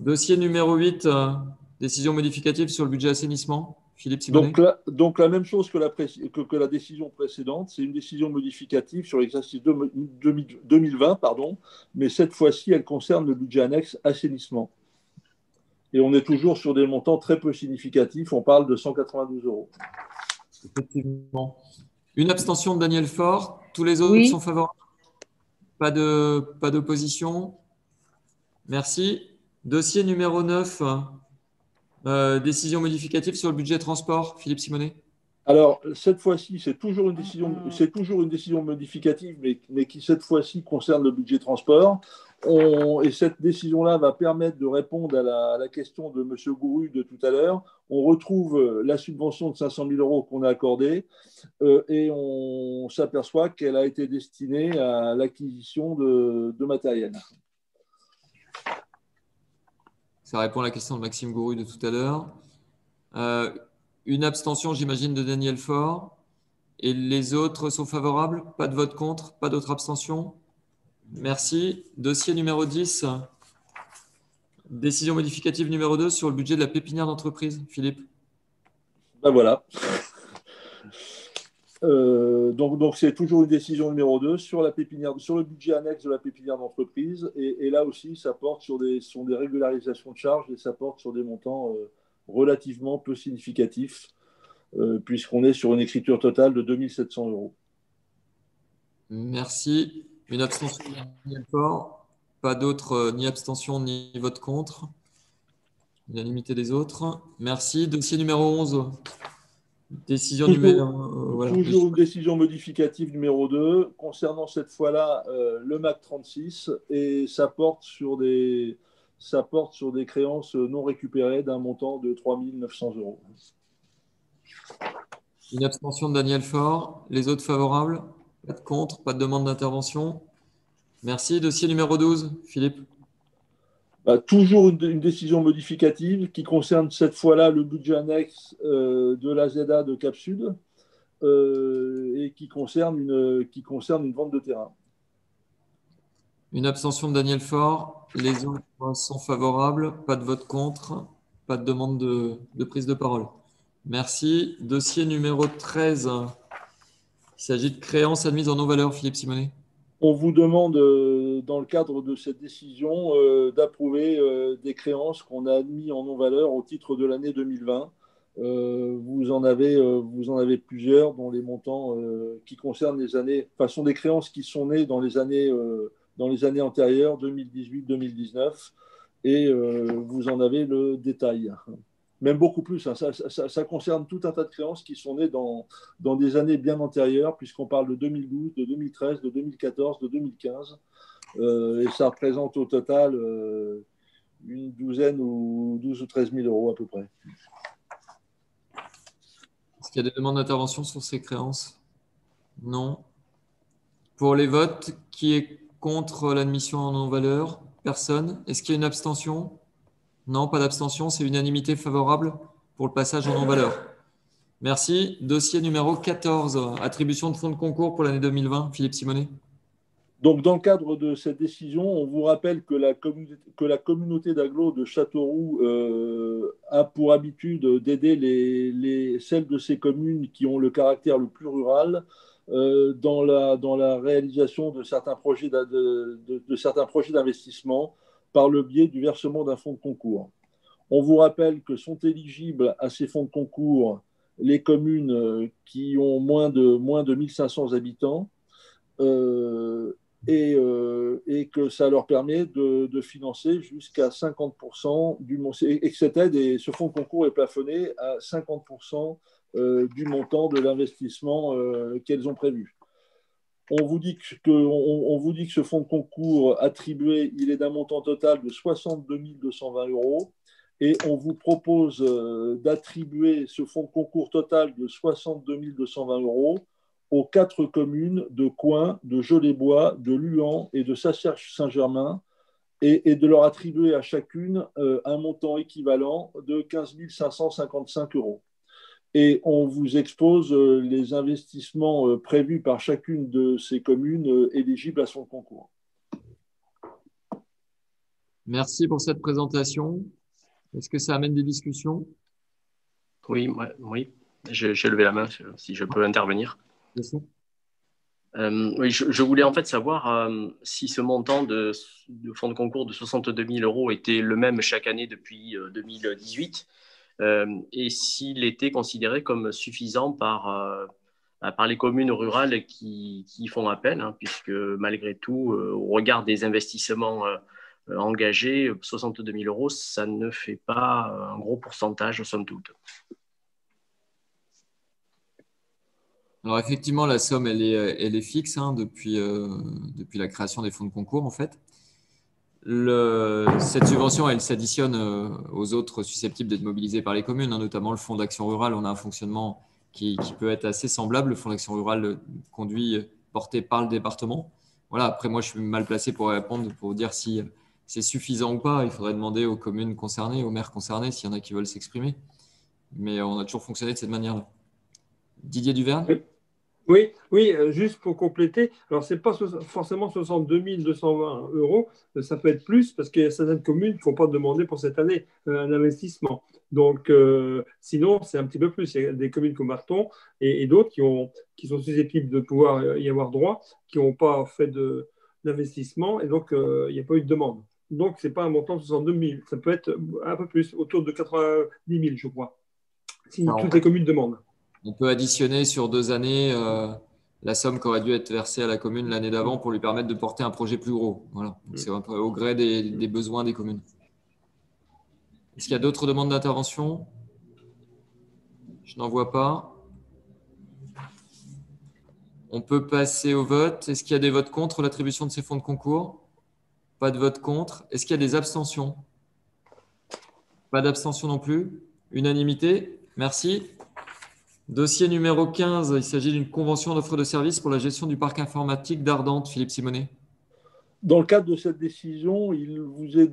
[SPEAKER 1] Dossier numéro 8, euh, décision modificative sur le budget assainissement. Philippe Simonet.
[SPEAKER 10] Donc la, donc la même chose que la, que, que la décision précédente, c'est une décision modificative sur l'exercice 2020, pardon, mais cette fois-ci, elle concerne le budget annexe assainissement. Et on est toujours sur des montants très peu significatifs, on parle de 192 euros.
[SPEAKER 1] Effectivement. Une abstention de Daniel Faure, tous les autres oui. sont favorables? Pas d'opposition pas Merci. Dossier numéro 9, euh, décision modificative sur le budget transport, Philippe Simonet?
[SPEAKER 10] Alors, cette fois-ci, c'est toujours, une décision, c'est toujours une décision modificative, mais, mais qui cette fois-ci concerne le budget transport. On, et cette décision-là va permettre de répondre à la, à la question de M. Gouru de tout à l'heure. On retrouve la subvention de 500 000 euros qu'on a accordée euh, et on s'aperçoit qu'elle a été destinée à l'acquisition de, de matériel.
[SPEAKER 1] Ça répond à la question de Maxime Gouru de tout à l'heure. Euh, une abstention, j'imagine, de Daniel Faure. Et les autres sont favorables? Pas de vote contre Pas d'autres abstentions? Merci. Dossier numéro 10. Décision modificative numéro 2 sur le budget de la pépinière d'entreprise. Philippe
[SPEAKER 10] Ben voilà. Euh, donc, c'est toujours une décision numéro 2 sur la pépinière, sur le budget annexe de la pépinière d'entreprise. Et, là aussi, ça porte sur des, régularisations de charges et ça porte sur des montants euh, relativement peu significatifs. puisqu'on est sur une écriture totale de 2700 euros.
[SPEAKER 1] Merci. Une abstention. Pas d'autres, ni abstention ni vote contre. Unanimité des autres. Merci. Dossier numéro 11. Décision
[SPEAKER 10] toujours,
[SPEAKER 1] numéro.
[SPEAKER 10] voilà. toujours une décision modificative numéro 2 concernant cette fois-là euh, le MAC 36 et ça porte sur des, ça porte sur des créances non récupérées d'un montant de 3 900 euros.
[SPEAKER 1] Une abstention de Daniel Faure. Les autres favorables? Pas de contre Pas de demande d'intervention Merci. Dossier numéro 12, Philippe.
[SPEAKER 10] Bah, toujours une, décision modificative qui concerne cette fois-là le budget annexe euh, de la ZA de Cap Sud euh, et qui concerne, une, qui concerne une vente de terrain.
[SPEAKER 1] Une abstention de Daniel Faure. Les autres sont favorables. Pas de vote contre. Pas de demande de, de prise de parole. Merci. Dossier numéro 13. Il s'agit de créances admises en non-valeur, Philippe Simonet.
[SPEAKER 10] On vous demande, euh, dans le cadre de cette décision, euh, d'approuver euh, des créances qu'on a admises en non-valeur au titre de l'année 2020. vous, en avez, plusieurs dont les montants qui concernent les années, enfin, sont des créances qui sont nées dans les années, dans les années antérieures, 2018-2019, et vous en avez le détail même beaucoup plus. Hein. Ça, concerne tout un tas de créances qui sont nées dans, dans des années bien antérieures, puisqu'on parle de 2012, de 2013, de 2014, de 2015. Euh, et ça représente au total euh, une douzaine ou 12 ou 13 000 euros à peu près.
[SPEAKER 1] Est-ce qu'il y a des demandes d'intervention sur ces créances? Non. Pour les votes, qui est contre l'admission en non-valeur? Personne. Est-ce qu'il y a une abstention? Non, pas d'abstention. C'est unanimité favorable pour le passage en non-valeur. Merci. Dossier numéro 14, attribution de fonds de concours pour l'année 2020. Philippe Simonet.
[SPEAKER 10] Donc, dans le cadre de cette décision, on vous rappelle que la communauté, que la communauté d'agglo de Châteauroux euh, a pour habitude d'aider les, les, celles de ces communes qui ont le caractère le plus rural euh, dans, la, dans la réalisation de certains projets d'investissement par le biais du versement d'un fonds de concours. On vous rappelle que sont éligibles à ces fonds de concours les communes euh, qui ont moins de, moins de 1500 habitants euh, et, euh, et, que ça leur permet de, financer jusqu'à 50% du montant. Et que cette aide et ce fonds de concours est plafonné à 50% euh, du montant de l'investissement qu'elles ont prévu on vous, dit que, ce fonds de concours attribué, il est d'un montant total de 62 220 euros. Et on vous propose euh, d'attribuer ce fonds de concours total de 62 220 euros aux quatre communes de Coin, de Jolais-Bois, de Luan et de Sacerche-Saint-Germain, et, et, de leur attribuer à chacune euh, un montant équivalent de 15 555 euros et on vous expose euh, les investissements euh, prévus par chacune de ces communes euh, éligibles à son concours.
[SPEAKER 1] Merci pour cette présentation. Est-ce que ça amène des discussions?
[SPEAKER 11] Oui, oui. J'ai levé la main si je peux intervenir. Euh, oui, je, je, voulais en fait savoir euh, si ce montant de, de, fonds de concours de 62 000 euros était le même chaque année depuis euh, 2018 euh, et s'il était considéré comme suffisant par, euh, par les communes rurales qui, qui font appel, hein, puisque malgré tout, euh, au regard des investissements engagés, 62 000 euros, ça ne fait pas un gros pourcentage, somme toute.
[SPEAKER 1] Alors effectivement, la somme, elle est, elle est fixe hein, depuis, euh, depuis la création des fonds de concours, en fait. Cette subvention, elle s'additionne euh, aux autres susceptibles d'être mobilisés par les communes, hein, notamment le fonds d'action rurale. On a un fonctionnement qui, peut être assez semblable. Le fonds d'action rurale conduit, porté par le département. Voilà, après, moi, je suis mal placé pour répondre, pour dire si c'est suffisant ou pas. Il faudrait demander aux communes concernées, aux maires concernés, s'il y en a qui veulent s'exprimer. Mais on a toujours fonctionné de cette manière-là. Didier Duverne?
[SPEAKER 12] Oui, oui, euh, juste pour compléter, alors ce n'est pas forcément 62 220 euros, ça peut être plus parce qu'il y a certaines communes qui ne font pas demander pour cette année euh, un investissement. Donc, euh, sinon, c'est un petit peu plus. Il y a des communes comme Marton et, et d'autres qui, qui sont susceptibles de pouvoir y avoir droit, qui n'ont pas fait d'investissement et donc il n'y a pas eu de demande. Donc, ce n'est pas un montant de 62 000, ça peut être un peu plus, autour de 90 000, je crois, si
[SPEAKER 1] Alors,
[SPEAKER 12] toutes les communes demandent.
[SPEAKER 1] On peut additionner sur deux années euh, la somme qui aurait dû être versée à la commune l'année d'avant pour lui permettre de porter un projet plus gros. Voilà. C'est au gré des besoins des communes. Est-ce qu'il y a d'autres demandes d'intervention? Je n'en vois pas. On peut passer au vote. Est-ce qu'il y a des votes contre l'attribution de ces fonds de concours? Pas de vote contre. Est-ce qu'il y a des abstentions? Pas d'abstention non plus. Unanimité Merci. Dossier numéro 15, il s'agit d'une convention d'offre de services pour la gestion du parc informatique d'Ardente. Philippe Simonet.
[SPEAKER 10] Dans le cadre de cette décision, il vous est,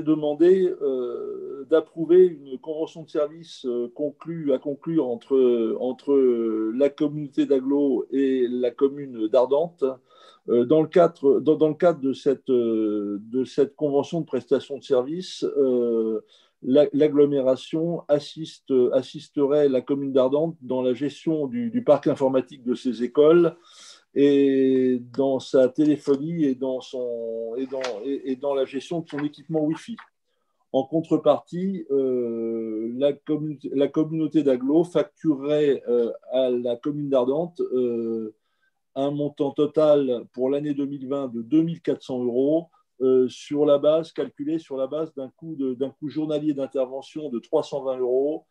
[SPEAKER 10] demandé euh, d'approuver une convention de service euh, conclue, à conclure entre, la communauté d'Aglo et la commune d'Ardente. Euh, dans, le cadre, de cette, de cette convention de prestation de service, l'agglomération assiste, assisterait la commune d'Ardente dans la gestion du, parc informatique de ses écoles et dans sa téléphonie et dans, la gestion de son équipement Wi-Fi. En contrepartie, euh, la, communauté, d'agglo facturerait euh, à la commune d'Ardente euh, un montant total pour l'année 2020 de 2400 euros euh, sur la base, calculé sur la base d'un coût, coût, journalier d'intervention de 320 euros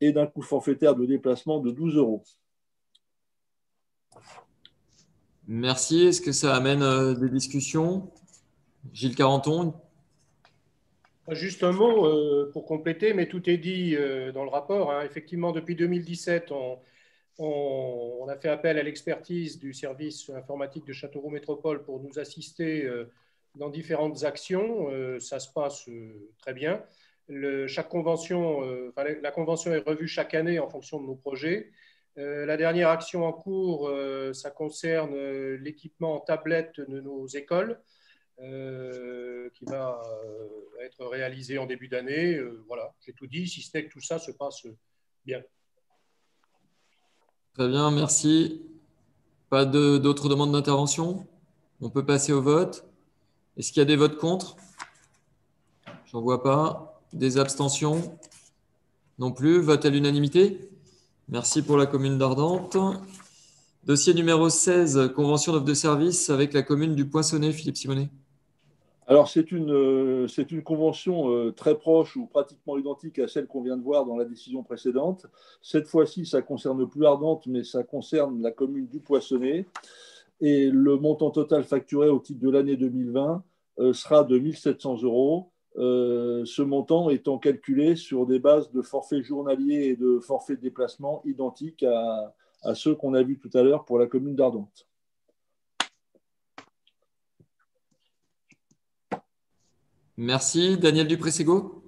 [SPEAKER 10] et d'un coût forfaitaire de déplacement de 12 euros.
[SPEAKER 1] Merci. Est-ce que ça amène euh, des discussions? Gilles Carenton?
[SPEAKER 13] Juste un mot euh, pour compléter, mais tout est dit euh, dans le rapport. Hein. Effectivement, depuis 2017, on, on, on, a fait appel à l'expertise du service informatique de Châteauroux Métropole pour nous assister euh, dans différentes actions. Euh, ça se passe euh, très bien. Chaque convention, enfin, la convention est revue chaque année en fonction de nos projets. Euh, la dernière action en cours, euh, ça concerne euh, l'équipement en tablette de nos écoles, qui va être réalisé en début d'année. voilà, j'ai tout dit, si ce n'est que tout ça se passe bien.
[SPEAKER 1] Très bien, merci. Pas d'autres de, demandes d'intervention? On peut passer au vote? Est-ce qu'il y a des votes contre? J'en vois pas. Des abstentions? Non plus. Vote à l'unanimité? Merci pour la commune d'Ardente. Dossier numéro 16, convention d'offre de service avec la commune du Poinçonnet, Philippe Simonet.
[SPEAKER 10] Alors, c'est une, euh, convention euh, très proche ou pratiquement identique à celle qu'on vient de voir dans la décision précédente. Cette fois-ci, ça concerne plus Ardente, mais ça concerne la commune du Poinçonnet. Et le montant total facturé au titre de l'année 2020 euh, sera de 1700 euros. Euh, ce montant étant calculé sur des bases de forfaits journaliers et de forfaits de déplacement identiques à, à ceux qu'on a vus tout à l'heure pour la commune d'Ardente.
[SPEAKER 1] Merci. Daniel Dupré-Ségo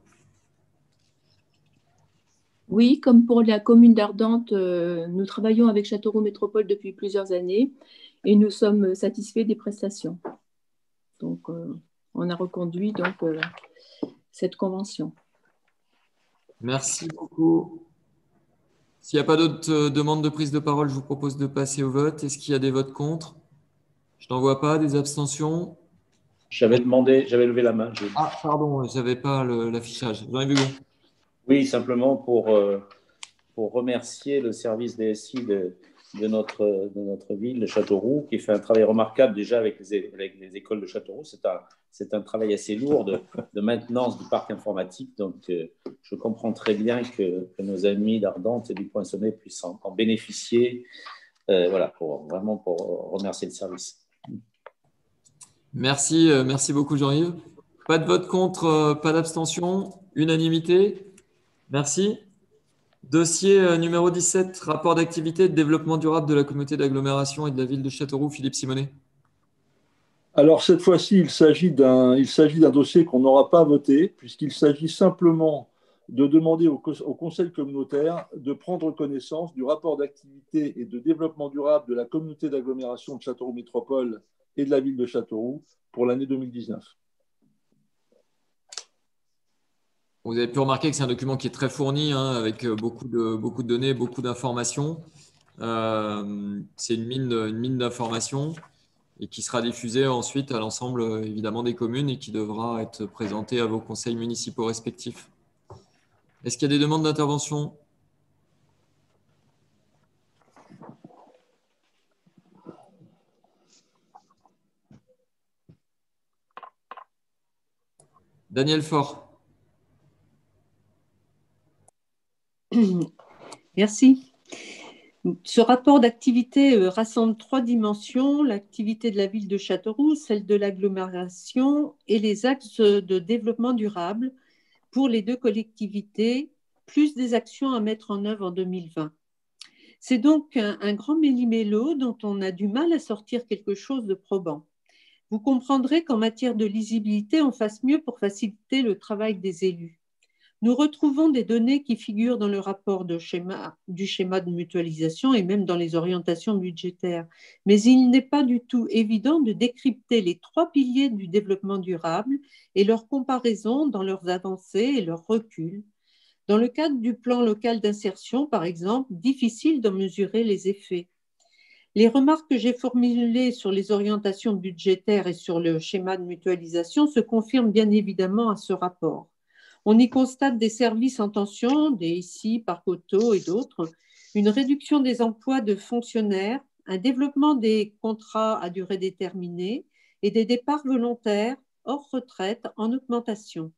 [SPEAKER 14] Oui, comme pour la commune d'Ardente, euh, nous travaillons avec Châteauroux Métropole depuis plusieurs années et nous sommes satisfaits des prestations. Donc, euh, on a reconduit donc euh, cette convention.
[SPEAKER 1] Merci beaucoup. S'il n'y a pas d'autres euh, demandes de prise de parole, je vous propose de passer au vote. Est-ce qu'il y a des votes contre? Je n'en vois pas. Des abstentions?
[SPEAKER 8] J'avais demandé, j'avais levé la main.
[SPEAKER 1] Ah, pardon, je n'avais pas l'affichage. Jean-Yves Hugon.
[SPEAKER 8] Oui, simplement pour, euh, pour remercier le service DSI de, de notre, de notre ville, de Châteauroux, qui fait un travail remarquable déjà avec les, avec les écoles de Châteauroux. C'est un, c'est un travail assez lourd de, de, maintenance du parc informatique. Donc, euh, je comprends très bien que, que nos amis d'Ardente et du Poinçonnet puissent en, bénéficier. Euh, voilà, pour, vraiment pour remercier le service.
[SPEAKER 1] Merci, euh, merci beaucoup Jean-Yves. Pas de vote contre, pas d'abstention, unanimité. Merci. Dossier euh, numéro 17, rapport d'activité et de développement durable de la communauté d'agglomération et de la ville de Châteauroux, Philippe Simonet.
[SPEAKER 10] Alors cette fois-ci, il s'agit d'un dossier qu'on n'aura pas voté, puisqu'il s'agit simplement de demander au, au, conseil communautaire de prendre connaissance du rapport d'activité et de développement durable de la communauté d'agglomération de Châteauroux Métropole et de la ville de Châteauroux pour l'année 2019.
[SPEAKER 1] Vous avez pu remarquer que c'est un document qui est très fourni, hein, avec euh, beaucoup de, beaucoup de données, beaucoup d'informations. Euh, c'est une mine, une mine d'informations et qui sera diffusée ensuite à l'ensemble euh, évidemment des communes et qui devra être présentée à vos conseils municipaux respectifs. Est-ce qu'il y a des demandes d'intervention? Daniel Faure.
[SPEAKER 5] Merci. Ce rapport d'activité euh, rassemble trois dimensions, l'activité de la ville de Châteauroux, celle de l'agglomération et les axes de développement durable pour les deux collectivités, plus des actions à mettre en œuvre en 2020. C'est donc un, un grand méli-mélo dont on a du mal à sortir quelque chose de probant. Vous comprendrez qu'en matière de lisibilité, on fasse mieux pour faciliter le travail des élus. Nous retrouvons des données qui figurent dans le rapport du schéma de mutualisation et même dans les orientations budgétaires. Mais il n'est pas du tout évident de décrypter les trois piliers du développement durable et leur comparaison dans leurs avancées et leurs reculs. Dans le cadre du plan local d'insertion, par exemple, difficile d'en mesurer les effets. Les remarques que j'ai formulées sur les orientations budgétaires et sur le schéma de mutualisation se confirment bien évidemment à ce rapport. On y constate des services en tension, des ici, par auto et d'autres, une réduction des emplois de fonctionnaires, un développement des contrats à durée déterminée et des départs volontaires hors retraite en augmentation.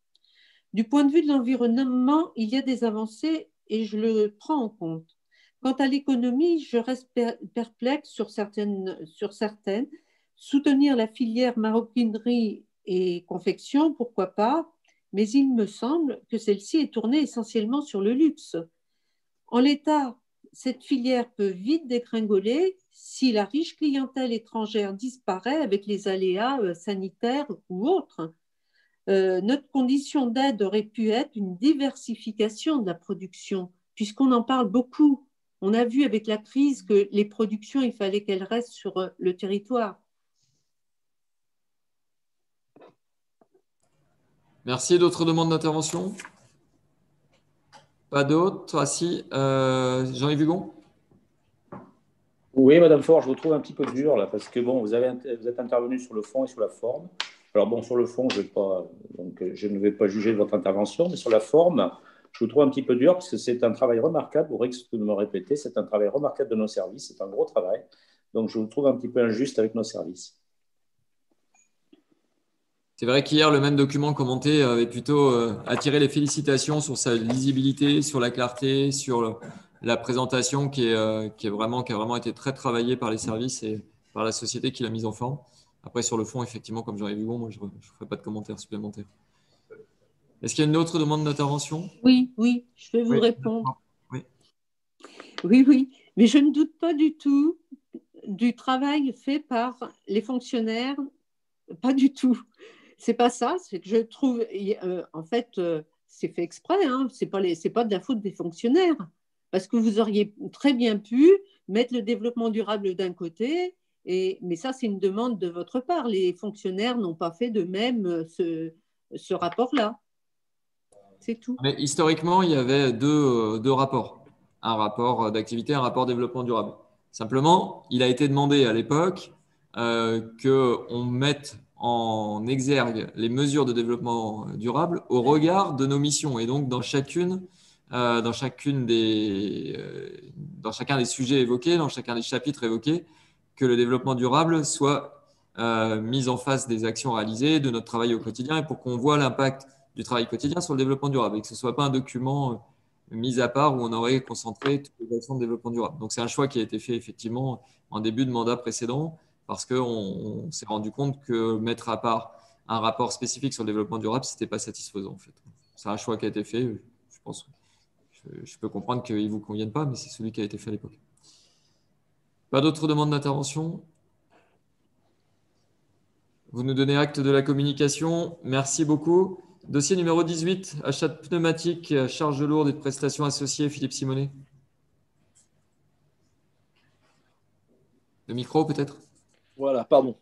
[SPEAKER 5] Du point de vue de l'environnement, il y a des avancées et je le prends en compte. Quant à l'économie, je reste perplexe sur certaines, sur certaines. Soutenir la filière maroquinerie et confection, pourquoi pas, mais il me semble que celle-ci est tournée essentiellement sur le luxe. En l'état, cette filière peut vite dégringoler si la riche clientèle étrangère disparaît avec les aléas euh, sanitaires ou autres. Euh, notre condition d'aide aurait pu être une diversification de la production, puisqu'on en parle beaucoup. On a vu avec la crise que les productions, il fallait qu'elles restent sur euh, le territoire.
[SPEAKER 1] Merci. D'autres demandes d'intervention? Pas d'autres Ah si. Euh, Jean-Yves Hugon?
[SPEAKER 8] Oui, Madame Fort, je vous trouve un petit peu dur là, parce que bon, vous, avez, êtes intervenu sur le fond et sur la forme. Alors bon, sur le fond, je, pas, donc, je ne vais pas juger de votre intervention, mais sur la forme, je vous trouve un petit peu dur parce que c'est un travail remarquable, vous de me répéter, c'est un travail remarquable de nos services, c'est un gros travail. Donc je vous trouve un petit peu injuste avec nos services.
[SPEAKER 1] C'est vrai qu'hier, le même document commenté avait plutôt euh, attiré les félicitations sur sa lisibilité, sur la clarté, sur la présentation qui, est, euh, qui, est vraiment, qui a vraiment été très travaillée par les services et par la société qui l'a mise en forme. Après, sur le fond, effectivement, comme j'aurais vu, bon, moi, je ne ferai pas de commentaires supplémentaires. Est-ce qu'il y a une autre demande d'intervention?
[SPEAKER 5] Oui, oui, je vais vous
[SPEAKER 1] Oui.
[SPEAKER 5] répondre.
[SPEAKER 1] Oui.
[SPEAKER 5] Oui, oui, mais je ne doute pas du tout du travail fait par les fonctionnaires, pas du tout. C'est pas ça, c'est que je trouve, euh, en fait, euh, c'est fait exprès, hein, c'est pas, c'est pas de la faute des fonctionnaires, parce que vous auriez très bien pu mettre le développement durable d'un côté, et, mais ça, c'est une demande de votre part. Les fonctionnaires n'ont pas fait de même euh, ce, rapport-là. C'est tout.
[SPEAKER 1] Mais historiquement, il y avait deux, rapports. Un rapport d'activité, un rapport développement durable. Simplement, il a été demandé à l'époque qu'on mette en exergue les mesures de développement durable au regard de nos missions. Et donc, dans chacune, euh, dans, chacune des, euh, chacun des sujets évoqués, dans chacun des chapitres évoqués, que le développement durable soit euh, mis en face des actions réalisées, de notre travail au quotidien, et pour qu'on voit l'impact du travail quotidien sur le développement durable, et que ce ne soit pas un document euh, mis à part où on aurait concentré toutes les actions de développement durable. Donc c'est un choix qui a été fait effectivement en début de mandat précédent, parce qu'on on s'est rendu compte que mettre à part un rapport spécifique sur le développement durable, ce n'était pas satisfaisant en fait. C'est un choix qui a été fait. Je pense, je, peux comprendre qu'il ne vous convienne pas, mais c'est celui qui a été fait à l'époque. Pas d'autres demandes d'intervention? Vous nous donnez acte de la communication. Merci beaucoup. Dossier numéro 18, achat de pneumatiques, charges lourdes et de prestations associées, Philippe Simonet. Le micro peut-être?
[SPEAKER 10] Voilà, pardon.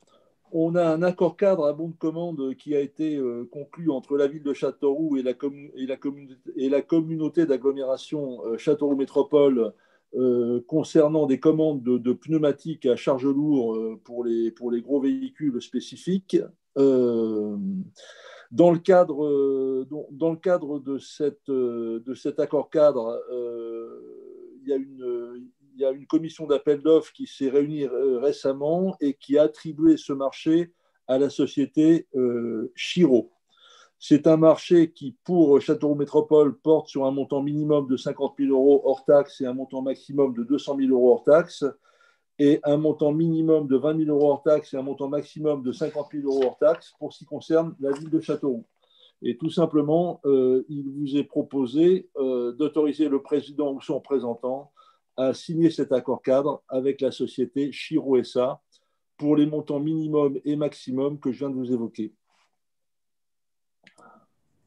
[SPEAKER 10] On a un accord cadre à bon de commande qui a été euh, conclu entre la ville de Châteauroux et la, communauté, d'agglomération euh, Châteauroux Métropole euh, concernant des commandes de, pneumatiques à charge lourde pour, les, gros véhicules spécifiques. Dans le cadre, de, cet accord cadre, il y a une, il y a une commission d'appel d'offres qui s'est réunie euh, récemment et qui a attribué ce marché à la société euh, Chiro. C'est un marché qui, pour Châteauroux Métropole, porte sur un montant minimum de 50 000 euros hors taxe et un montant maximum de 200 000 euros hors taxe, et un montant minimum de 20 000 euros hors taxe et un montant maximum de 50 000 euros hors taxe pour ce qui concerne la ville de Châteauroux. Et tout simplement, euh, il vous est proposé euh, d'autoriser le président ou son représentant à signer cet accord cadre avec la société Chiro SA pour les montants minimum et maximum que je viens de vous évoquer.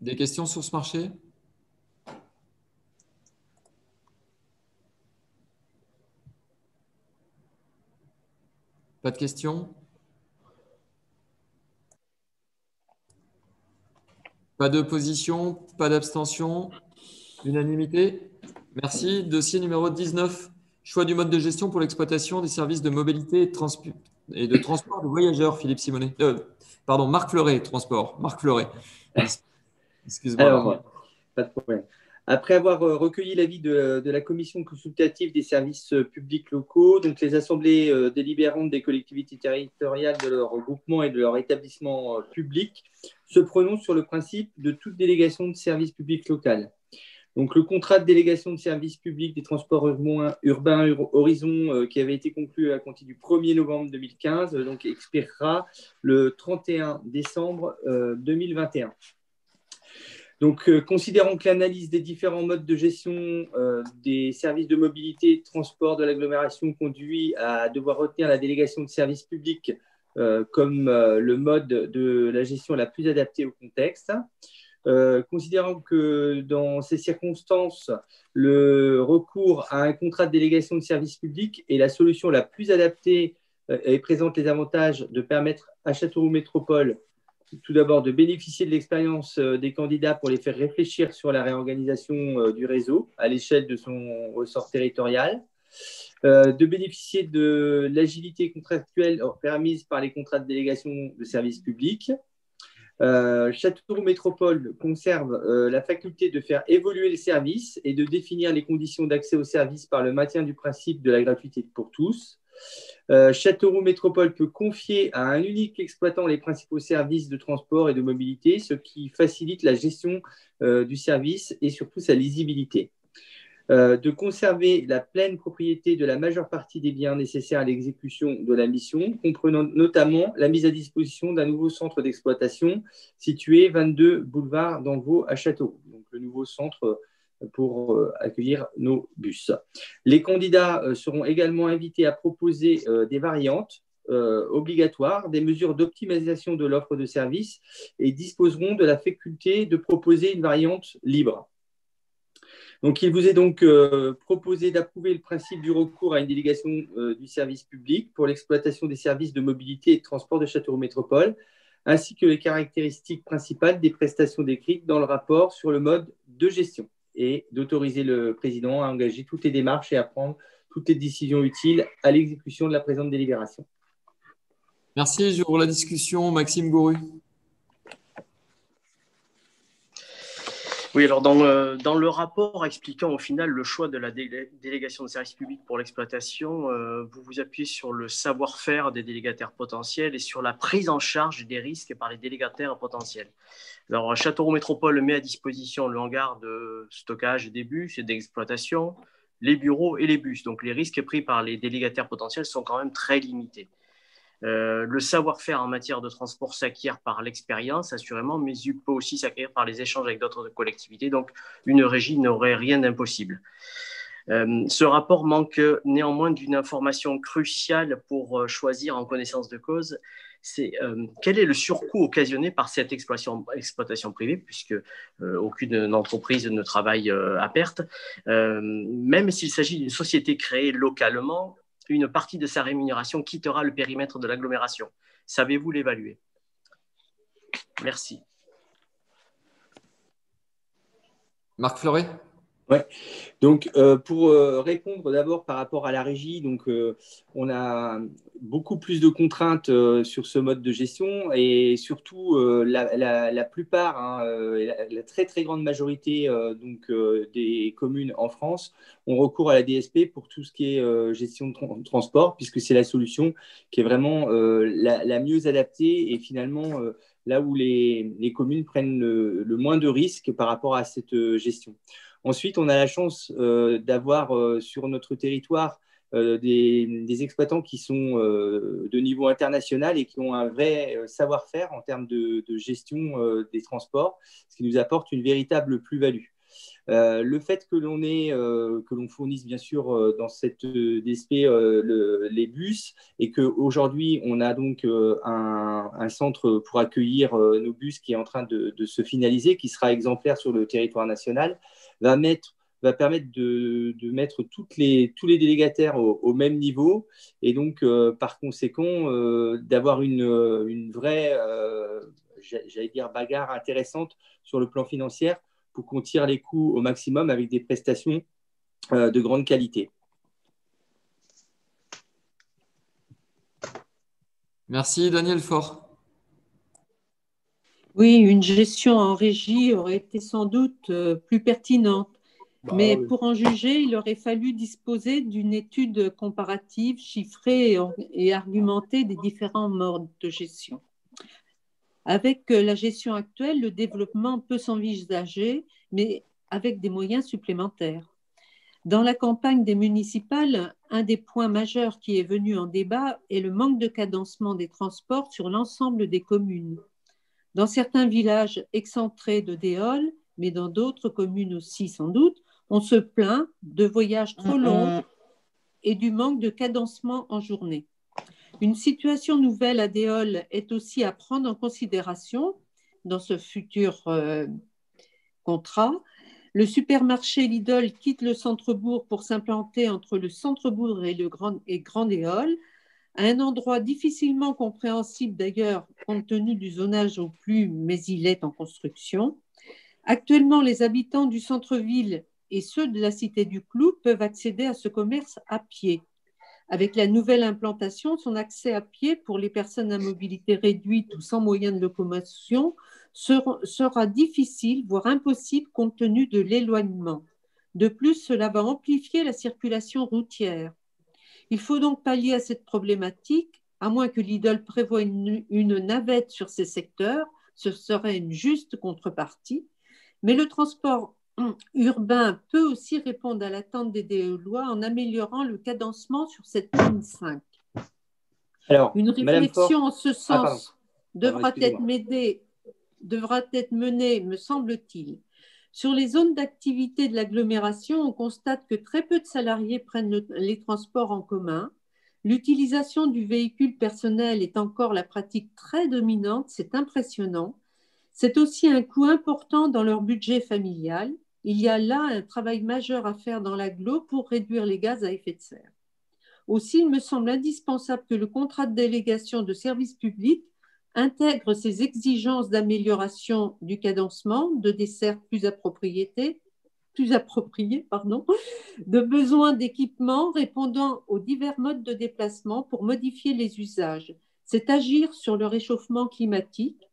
[SPEAKER 1] Des questions sur ce marché? Pas de questions? Pas d'opposition, pas d'abstention, unanimité? Merci. Dossier numéro 19. Choix du mode de gestion pour l'exploitation des services de mobilité et, de transport de voyageurs, Philippe Simonet. Euh, pardon, Marc Fleuret, transport. Marc Fleuret.
[SPEAKER 15] Excuse-moi. Pas de problème. Après avoir euh, recueilli l'avis de, la commission consultative des services euh, publics locaux, donc les assemblées délibérantes des collectivités territoriales de leur regroupement et de leur établissement public se prononcent sur le principe de toute délégation de services publics local. Le contrat de délégation de services publics des transports urbains Horizon, euh, qui avait été conclu à compter du 1er novembre 2015, euh, donc expirera le 31 décembre 2021. Euh, donc, considérant que l'analyse des différents modes de gestion des services de mobilité et de transport de l'agglomération conduit à devoir retenir la délégation de services publics comme le mode de la gestion la plus adaptée au contexte, euh, considérant que dans ces circonstances, le recours à un contrat de délégation de service public est la solution la plus adaptée euh, et présente les avantages de permettre à Châteauroux Métropole tout d'abord de bénéficier de l'expérience euh, des candidats pour les faire réfléchir sur la réorganisation du réseau à l'échelle de son ressort territorial, de bénéficier de l'agilité contractuelle permise par les contrats de délégation de service public, euh, Châteauroux Métropole conserve euh, la faculté de faire évoluer les services et de définir les conditions d'accès aux services par le maintien du principe de la gratuité pour tous. Euh, Châteauroux Métropole peut confier à un unique exploitant les principaux services de transport et de mobilité, ce qui facilite la gestion du service et surtout sa lisibilité. Euh, de conserver la pleine propriété de la majeure partie des biens nécessaires à l'exécution de la mission, comprenant notamment la mise à disposition d'un nouveau centre d'exploitation situé 22 boulevard d'Envaux à Châteauroux, donc le nouveau centre euh, pour euh, accueillir nos bus. Les candidats seront également invités à proposer des variantes obligatoires, des mesures d'optimisation de l'offre de services et disposeront de la faculté de proposer une variante libre. Donc, il vous est donc euh, proposé d'approuver le principe du recours à une délégation euh, du service public pour l'exploitation des services de mobilité et de transport de Châteauroux Métropole, ainsi que les caractéristiques principales des prestations décrites dans le rapport sur le mode de gestion, et d'autoriser le président à engager toutes les démarches et à prendre toutes les décisions utiles à l'exécution de la présente délibération.
[SPEAKER 1] Merci. J'ouvre la discussion. Maxime Gouru.
[SPEAKER 11] Oui, alors dans, le rapport expliquant au final le choix de la délégation de services publics pour l'exploitation, euh, vous vous appuyez sur le savoir-faire des délégataires potentiels et sur la prise en charge des risques par les délégataires potentiels. Alors, Châteauroux Métropole met à disposition le hangar de stockage des bus et d'exploitation, les bureaux et les bus. Donc, les risques pris par les délégataires potentiels sont quand même très limités. Euh, le savoir-faire en matière de transport s'acquiert par l'expérience, assurément, mais il peut aussi s'acquérir par les échanges avec d'autres collectivités. Donc, une régie n'aurait rien d'impossible. Euh, ce rapport manque néanmoins d'une information cruciale pour euh, choisir en connaissance de cause. C'est quel est le surcoût occasionné par cette exploitation, exploitation privée, puisque aucune entreprise ne travaille à perte? même s'il s'agit d'une société créée localement, une partie de sa rémunération quittera le périmètre de l'agglomération. Savez-vous l'évaluer? Merci.
[SPEAKER 1] Marc Fleuret
[SPEAKER 15] Ouais. Donc, euh, pour euh, répondre d'abord par rapport à la régie, donc, euh, on a beaucoup plus de contraintes sur ce mode de gestion et surtout la, plupart, hein, la, très très grande majorité donc, des communes en France ont recours à la DSP pour tout ce qui est gestion de transport, puisque c'est la solution qui est vraiment la, mieux adaptée et finalement là où les, communes prennent le, moins de risques par rapport à cette gestion. Ensuite, on a la chance d'avoir sur notre territoire des, des, exploitants qui sont de niveau international et qui ont un vrai savoir-faire en termes de, gestion des transports, ce qui nous apporte une véritable plus-value. Euh, le fait que l'on euh, que l'on fournisse bien sûr euh, dans cette DSP les bus et qu'aujourd'hui on a donc un, centre pour accueillir nos bus qui est en train de, se finaliser, qui sera exemplaire sur le territoire national, va mettre va permettre de, mettre les, tous les délégataires au, même niveau et donc par conséquent d'avoir une, une, vraie, j'allais dire, bagarre intéressante sur le plan financier pour qu'on tire les coûts au maximum avec des prestations euh, de grande qualité.
[SPEAKER 1] Merci Daniel Fort.
[SPEAKER 5] Oui, une gestion en régie aurait été sans doute euh, plus pertinente. Bah mais pour en juger, il aurait fallu disposer d'une étude comparative, chiffrée et argumentée des différents modes de gestion. Avec euh, la gestion actuelle, le développement peut s'envisager, mais avec des moyens supplémentaires. Dans la campagne des municipales, un des points majeurs qui est venu en débat est le manque de cadencement des transports sur l'ensemble des communes. Dans certains villages excentrés de Déol, mais dans d'autres communes aussi sans doute, on se plaint de voyages trop longs et du manque de cadencement en journée. Une situation nouvelle à Déol est aussi à prendre en considération dans ce futur euh, contrat. Le supermarché Lidl quitte le centre-bourg pour s'implanter entre le centre-bourg et le grand, et grand Déol, à un endroit difficilement compréhensible d'ailleurs compte tenu du zonage au plus, mais il est en construction. Actuellement, les habitants du centre-ville et ceux de la cité du Clou peuvent accéder à ce commerce à pied. Avec la nouvelle implantation, son accès à pied pour les personnes à mobilité réduite ou sans moyen de locomotion sera, difficile, voire impossible, compte tenu de l'éloignement. De plus, cela va amplifier la circulation routière. Il faut donc pallier à cette problématique, à moins que Lidl prévoie une, une navette sur ces secteurs, ce serait une juste contrepartie. Mais le transport urbain peut aussi répondre à l'attente des lois en améliorant le cadencement sur cette ligne 5. Alors, Une réflexion en ce ah, sens devra, être menée, devra être menée, me semble-t-il. Sur les zones d'activité de l'agglomération, on constate que très peu de salariés prennent les transports en commun. L'utilisation du véhicule personnel est encore la pratique très dominante, c'est impressionnant. C'est aussi un coût important dans leur budget familial. Il y a là un travail majeur à faire dans l'agglo pour réduire les gaz à effet de serre. Aussi, il me semble indispensable que le contrat de délégation de service public intègre ces exigences d'amélioration du cadencement, de dessert plus appropriées, plus approprié, de besoins d'équipement répondant aux divers modes de déplacement pour modifier les usages. C'est agir sur le réchauffement climatique.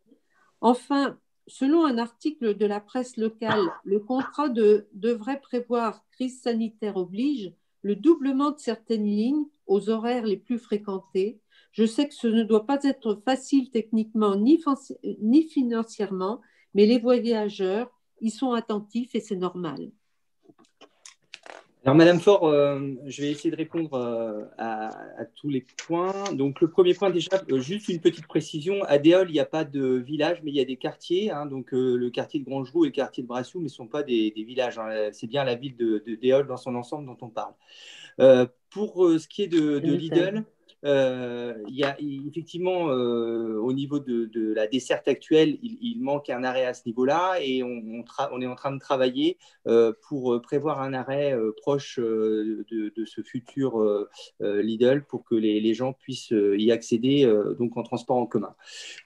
[SPEAKER 5] Enfin, Selon un article de la presse locale, le contrat devrait prévoir, crise sanitaire oblige, le doublement de certaines lignes aux horaires les plus fréquentés. Je sais que ce ne doit pas être facile techniquement ni, ni financièrement, mais les voyageurs y sont attentifs et c'est normal.
[SPEAKER 15] Alors, Madame Faure, euh, je vais essayer de répondre euh, à, tous les points. Donc, le premier point, déjà, euh, juste une petite précision. À Déol, il n'y a pas de village, mais il y a des quartiers. Hein. donc, le quartier de Grangeroux et le quartier de Brassou, mais ce ne sont pas des, villages. Hein. C'est bien la ville de, de, Déol dans son ensemble dont on parle. pour ce qui est de, de Lidl, euh, y a effectivement, euh, au niveau de, la desserte actuelle, il, manque un arrêt à ce niveau-là et on, est en train de travailler euh, pour prévoir un arrêt proche de, ce futur Lidl pour que les, gens puissent y accéder donc en transport en commun.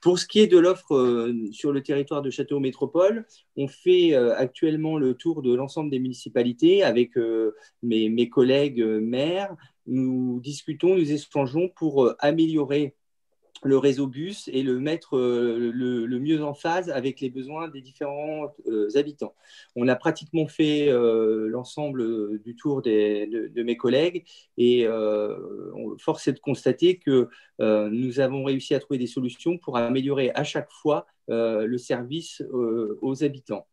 [SPEAKER 15] Pour ce qui est de l'offre sur le territoire de Château Métropole, on fait actuellement le tour de l'ensemble des municipalités avec mes collègues maires nous discutons, nous échangeons pour euh, améliorer le réseau bus et le mettre euh, le, mieux en phase avec les besoins des différents euh, habitants. On a pratiquement fait l'ensemble du tour de, mes collègues et force est de constater que nous avons réussi à trouver des solutions pour améliorer à chaque fois le service aux habitants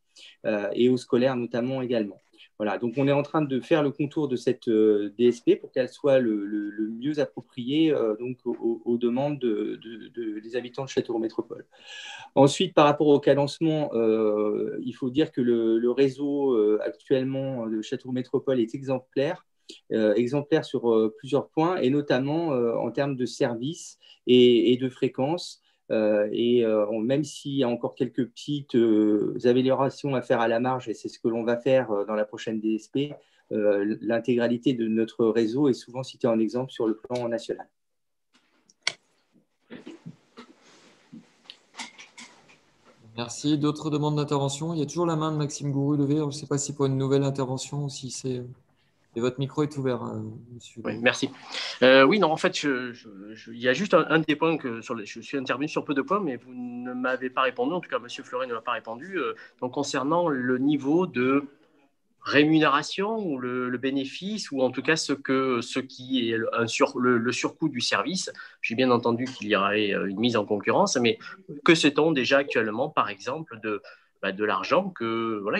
[SPEAKER 15] et aux scolaires notamment également. Voilà, donc on est en train de faire le contour de cette euh, DSP pour qu'elle soit le, mieux appropriée euh, donc aux, demandes de, de, de, des habitants de Châteauroux Métropole. Ensuite, par rapport au cadencement, euh, il faut dire que le, réseau actuellement de Châteauroux Métropole est exemplaire. Exemplaire sur plusieurs points et notamment en termes de services et, et de fréquences. Euh, et euh, même s'il y a encore quelques petites euh, améliorations à faire à la marge, et c'est ce que l'on va faire dans la prochaine DSP, l'intégralité de notre réseau est souvent citée en exemple sur le plan national.
[SPEAKER 1] Merci. D'autres demandes d'intervention? Il y a toujours la main de Maxime Gourou levée. Je ne sais pas si pour une nouvelle intervention ou si c'est et votre micro est ouvert, euh, monsieur.
[SPEAKER 11] Oui, merci. Euh, oui, non, en fait, il y a juste un, des points que sur je suis intervenu sur peu de points, mais vous ne m'avez pas répondu. En tout cas, monsieur Fleuret ne m'a pas répondu. Euh, donc, concernant le niveau de rémunération ou le, bénéfice, ou en tout cas ce, que, ce qui est le, surcoût du service. J'ai bien entendu qu'il y aurait une mise en concurrence, mais que sait-on déjà actuellement, par exemple, de, bah, l'argent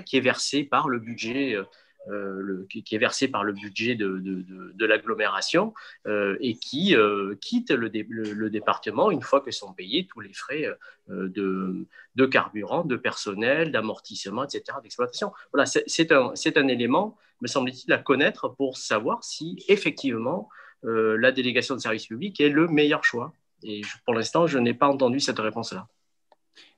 [SPEAKER 11] qui est versé par le budget euh, le, qui, est versé par le budget de, de, l'agglomération euh, et qui euh, quitte le, le, département une fois que sont payés tous les frais euh, de, carburant, de personnel, d'amortissement, etc., d'exploitation. Voilà, c'est un, un, élément, me semble-t-il, à connaître pour savoir si effectivement euh, la délégation de service public est le meilleur choix. Et pour l'instant, je n'ai pas entendu cette réponse-là.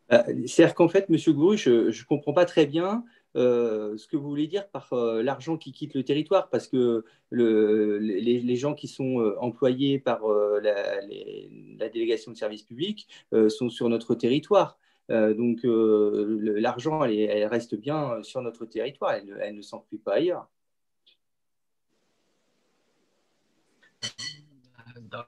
[SPEAKER 15] C'est-à-dire qu'en fait, M. Gourou, je ne comprends pas très bien euh, ce que vous voulez dire par euh, l'argent qui quitte le territoire, parce que le, les, gens qui sont euh, employés par la, délégation de services publics sont sur notre territoire. donc l'argent, elle, reste bien sur notre territoire, elle, ne s'enfuit pas ailleurs.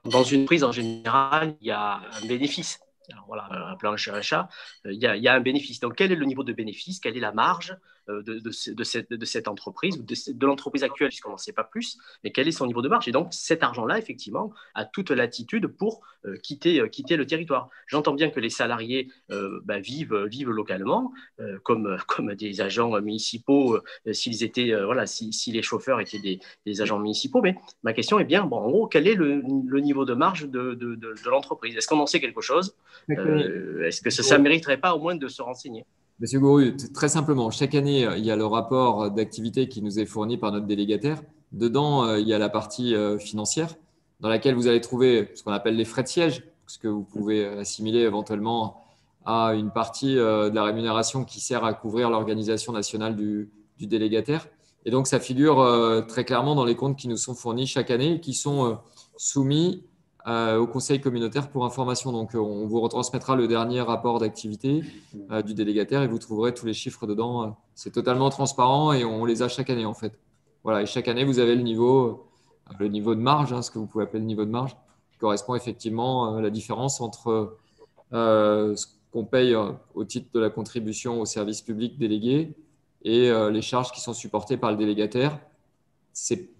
[SPEAKER 11] Dans une prise, en général, il y a un bénéfice. Alors voilà, un plan chat, un chat, il y, a, il y, a, un bénéfice. Donc, quel est le niveau de bénéfice? Quelle est la marge? De, de, de, cette, de, cette, entreprise ou de, l'entreprise actuelle, puisqu'on n'en sait pas plus, mais quel est son niveau de marge? Et donc, cet argent-là, effectivement, a toute latitude pour euh, quitter, euh, quitter le territoire. J'entends bien que les salariés euh, bah, vivent, vivent localement, euh, comme, comme des agents municipaux, s'ils étaient, voilà, si, si, les chauffeurs étaient des, des, agents municipaux. Mais ma question est bien, bon, en gros, quel est le, le niveau de marge de, de, l'entreprise? Est-ce qu'on en sait quelque chose? Est-ce que ça ne mériterait pas au moins de se renseigner?
[SPEAKER 1] Monsieur Gouru, très simplement, chaque année, il y a le rapport d'activité qui nous est fourni par notre délégataire. Dedans, euh, il y a la partie euh, financière dans laquelle vous allez trouver ce qu'on appelle les frais de siège, ce que vous pouvez assimiler éventuellement à une partie euh, de la rémunération qui sert à couvrir l'organisation nationale du, du, délégataire. Et donc, ça figure très clairement dans les comptes qui nous sont fournis chaque année et qui sont soumis euh, au conseil communautaire pour information. Donc, euh, on vous retransmettra le dernier rapport d'activité euh, du délégataire et vous trouverez tous les chiffres dedans. C'est totalement transparent et on les a chaque année en fait. Voilà, et chaque année, vous avez le niveau, le niveau de marge, hein, ce que vous pouvez appeler le niveau de marge, qui correspond effectivement à la différence entre ce qu'on paye au titre de la contribution au service public délégué et les charges qui sont supportées par le délégataire. C'est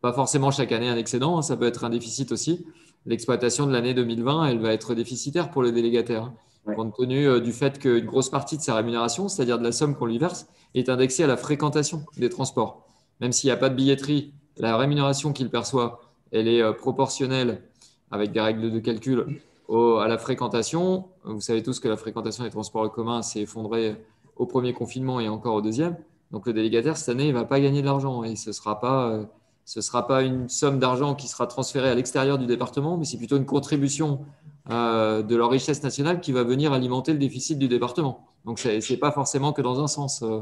[SPEAKER 1] pas forcément chaque année un excédent, hein, ça peut être un déficit aussi l'exploitation de l'année 2020, elle va être déficitaire pour le délégataire, ouais. compte tenu euh, du fait qu'une grosse partie de sa rémunération, c'est-à-dire de la somme qu'on lui verse, est indexée à la fréquentation des transports. Même s'il n'y a pas de billetterie, la rémunération qu'il perçoit, elle est euh, proportionnelle avec des règles de calcul au, à la fréquentation. Vous savez tous que la fréquentation des transports en commun s'est effondrée au premier confinement et encore au deuxième. Donc le délégataire, cette année, il ne va pas gagner de l'argent et ce ne sera pas euh, ce ne sera pas une somme d'argent qui sera transférée à l'extérieur du département, mais c'est plutôt une contribution euh, de leur richesse nationale qui va venir alimenter le déficit du département. Donc, ce n'est pas forcément que dans un sens. Euh,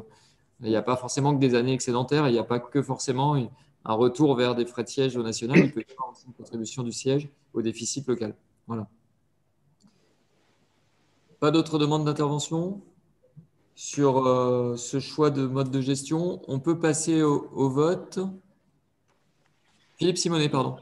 [SPEAKER 1] il n'y a pas forcément que des années excédentaires, il n'y a pas que forcément un retour vers des frais de siège au national, il peut y avoir aussi une contribution du siège au déficit local. Voilà. Pas d'autres demandes d'intervention sur euh, ce choix de mode de gestion. On peut passer au, au vote. Philippe Simonet, pardon.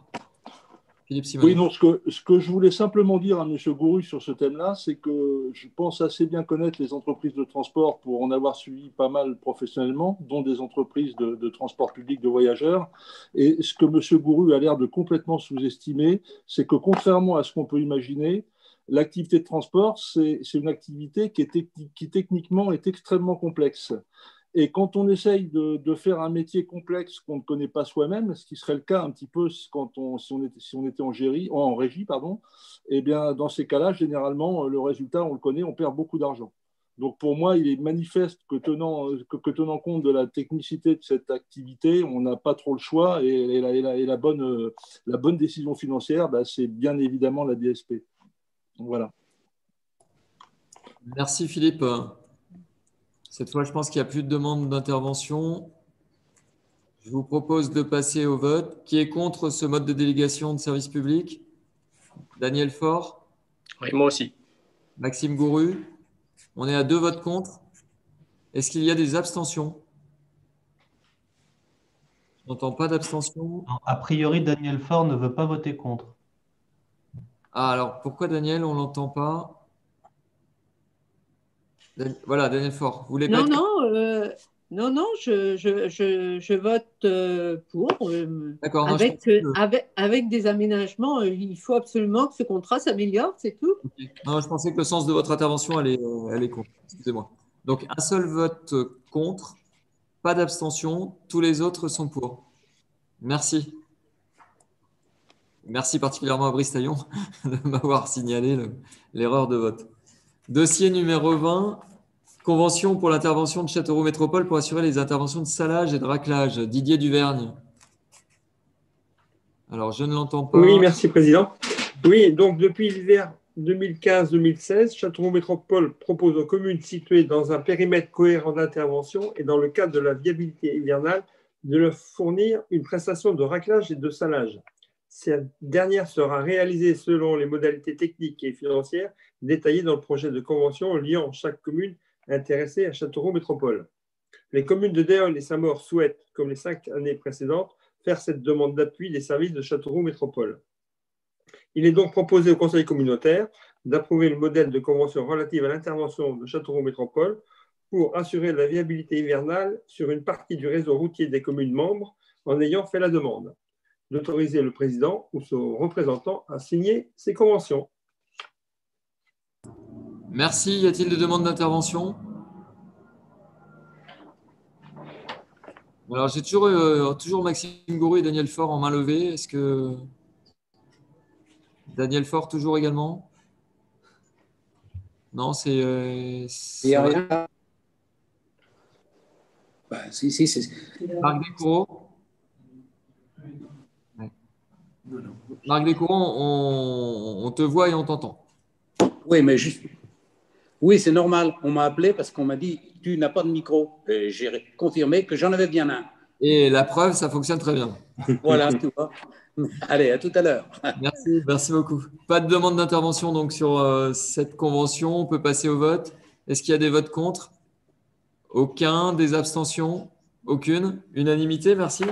[SPEAKER 1] Philippe.
[SPEAKER 10] Oui, non, ce que, ce que je voulais simplement dire à M. Gouru sur ce thème-là, c'est que je pense assez bien connaître les entreprises de transport pour en avoir suivi pas mal professionnellement, dont des entreprises de, de transport public de voyageurs. Et ce que M. Gouru a l'air de complètement sous-estimer, c'est que contrairement à ce qu'on peut imaginer, l'activité de transport, c'est une activité qui, est, qui techniquement est extrêmement complexe. Et quand on essaye de, faire un métier complexe qu'on ne connaît pas soi-même, ce qui serait le cas un petit peu quand on, si, on était, si on était en, gérie, en régie, pardon, eh bien, dans ces cas-là, généralement, le résultat, on le connaît, on perd beaucoup d'argent. Donc pour moi, il est manifeste que tenant, que, tenant, compte de la technicité de cette activité, on n'a pas trop le choix et, la, la, et la, bonne, bonne, décision financière, bah, c'est bien évidemment la DSP. Voilà.
[SPEAKER 1] Merci Philippe. Cette fois, je pense qu'il n'y a plus de demande d'intervention. Je vous propose de passer au vote. Qui est contre ce mode de délégation de service public? Daniel Faure?
[SPEAKER 11] Oui, moi aussi.
[SPEAKER 1] Maxime Gouru On est à deux votes contre. Est-ce qu'il y a des abstentions? Je n'entends pas d'abstention.
[SPEAKER 16] A priori, Daniel Faure ne veut pas voter contre.
[SPEAKER 1] Ah, alors pourquoi Daniel, on ne l'entend pas? Voilà, Daniel Fort. Vous voulez
[SPEAKER 5] non, non, euh, non, non, je, je, je, je vote euh, pour. Euh,
[SPEAKER 1] D'accord.
[SPEAKER 5] Avec, que... avec, avec, des aménagements, il faut absolument que ce contrat s'améliore, c'est tout.
[SPEAKER 1] Okay. Non, je pensais que le sens de votre intervention, elle est, elle est contre. Excusez-moi. Donc, un seul vote contre, pas d'abstention, tous les autres sont pour. Merci. Merci particulièrement à Brice Taillon de m'avoir signalé l'erreur de vote. Dossier numéro 20, convention pour l'intervention de Châteauroux Métropole pour assurer les interventions de salage et de raclage. Didier Duvergne. Alors, je ne l'entends pas.
[SPEAKER 12] Oui, merci, Président. Oui, donc depuis l'hiver 2015-2016, Châteauroux Métropole propose aux communes situées dans un périmètre cohérent d'intervention et dans le cadre de la viabilité hivernale de leur fournir une prestation de raclage et de salage. Cette dernière sera réalisée selon les modalités techniques et financières détaillées dans le projet de convention liant chaque commune intéressée à Châteauroux Métropole. Les communes de Déol et Saint-Maur souhaitent, comme les cinq années précédentes, faire cette demande d'appui des services de Châteauroux Métropole. Il est donc proposé au Conseil communautaire d'approuver le modèle de convention relative à l'intervention de Châteauroux Métropole pour assurer la viabilité hivernale sur une partie du réseau routier des communes membres en ayant fait la demande d'autoriser le président ou son représentant à signer ces conventions.
[SPEAKER 1] Merci. Y a-t-il des demandes d'intervention? Alors, j'ai toujours, euh, toujours Maxime Gourou et Daniel Faure en main levée. Est-ce que. Daniel Faure, toujours également? Non, c'est. Euh,
[SPEAKER 8] Il n'y a rien. Bah, si, si, c'est.
[SPEAKER 1] Marc Descoureaux Marc Descourants, on, on, te voit et on t'entend.
[SPEAKER 8] Oui, mais juste. Oui, c'est normal. On m'a appelé parce qu'on m'a dit tu n'as pas de micro. J'ai confirmé que j'en avais bien un.
[SPEAKER 1] Et la preuve, ça fonctionne très bien.
[SPEAKER 8] Voilà, tu vois. Allez, à tout à l'heure.
[SPEAKER 1] Merci, merci beaucoup. Pas de demande d'intervention donc sur euh, cette convention. On peut passer au vote. Est-ce qu'il y a des votes contre? Aucun. Des abstentions? Aucune. Unanimité, merci.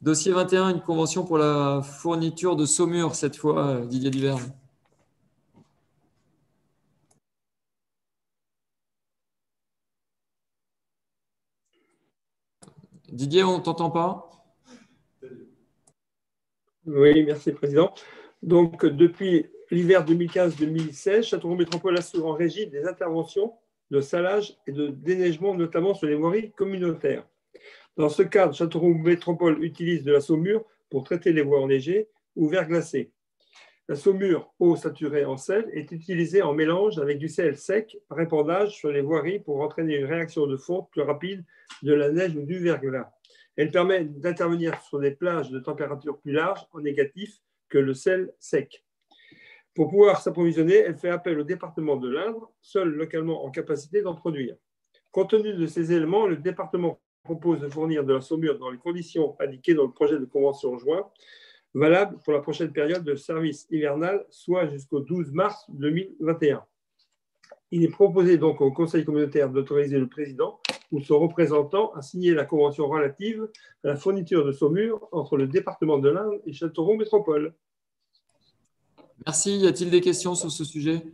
[SPEAKER 1] Dossier 21, une convention pour la fourniture de saumure, cette fois, Didier Duverne. Didier, on ne t'entend pas?
[SPEAKER 12] Oui, merci, Président. Donc, depuis l'hiver 2015-2016, Châteauroux Métropole assure en régie des interventions de salage et de déneigement, notamment sur les voiries communautaires. Dans ce cadre, Châteauroux Métropole utilise de la saumure pour traiter les voies enneigées ou verglacées. La saumure eau saturée en sel est utilisée en mélange avec du sel sec par épandage sur les voiries pour entraîner une réaction de fonte plus rapide de la neige ou du verglas. Elle permet d'intervenir sur des plages de température plus large en négatif que le sel sec. Pour pouvoir s'approvisionner, elle fait appel au département de l'Indre, seul localement en capacité d'en produire. Compte tenu de ces éléments, le département propose de fournir de la saumure dans les conditions indiquées dans le projet de convention joint, valable pour la prochaine période de service hivernal, soit jusqu'au 12 mars 2021. Il est proposé donc au Conseil communautaire d'autoriser le président ou son représentant à signer la convention relative à la fourniture de saumure entre le département de l'Inde et Châteauroux Métropole.
[SPEAKER 1] Merci. Y a-t-il des questions sur ce sujet?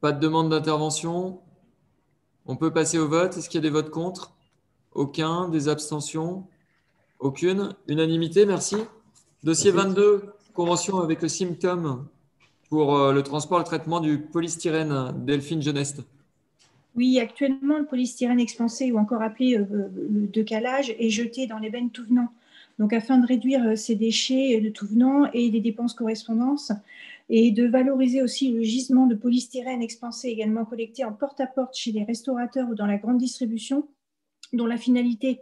[SPEAKER 1] Pas de demande d'intervention? On peut passer au vote. Est-ce qu'il y a des votes contre? Aucun. Des abstentions? Aucune. Unanimité, merci. Dossier 22, convention avec le Symptom pour euh, le transport et le traitement du polystyrène. Delphine Geneste.
[SPEAKER 17] Oui, actuellement, le polystyrène expansé, ou encore appelé euh, le decalage, est jeté dans les bennes tout venant. Donc, afin de réduire euh, ces déchets de tout venant et les dépenses correspondantes, et de valoriser aussi le gisement de polystyrène expansé également collecté en porte-à-porte chez les restaurateurs ou dans la grande distribution, dont la finalité,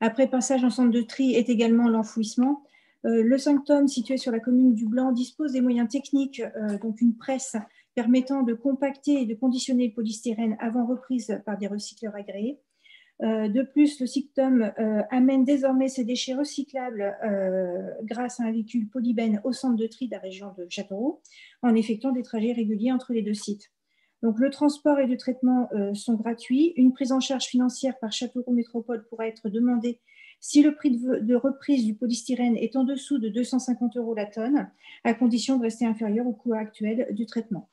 [SPEAKER 17] après passage en centre de tri, est également l'enfouissement. Euh, le symptôme, situé sur la commune du Blanc, dispose des moyens techniques, euh, donc une presse permettant de compacter et de conditionner le polystyrène avant reprise par des recycleurs agréés. Euh, de plus, le SICTOM amène désormais ses déchets recyclables grâce à un véhicule polybène au centre de tri de la région de Châteauroux, en effectuant des trajets réguliers entre les deux sites. Donc, le transport et le traitement sont gratuits. Une prise en charge financière par Châteauroux Métropole pourra être demandée si le prix de, reprise du polystyrène est en dessous de 250 euros la tonne, à condition de rester inférieur au coût actuel du traitement.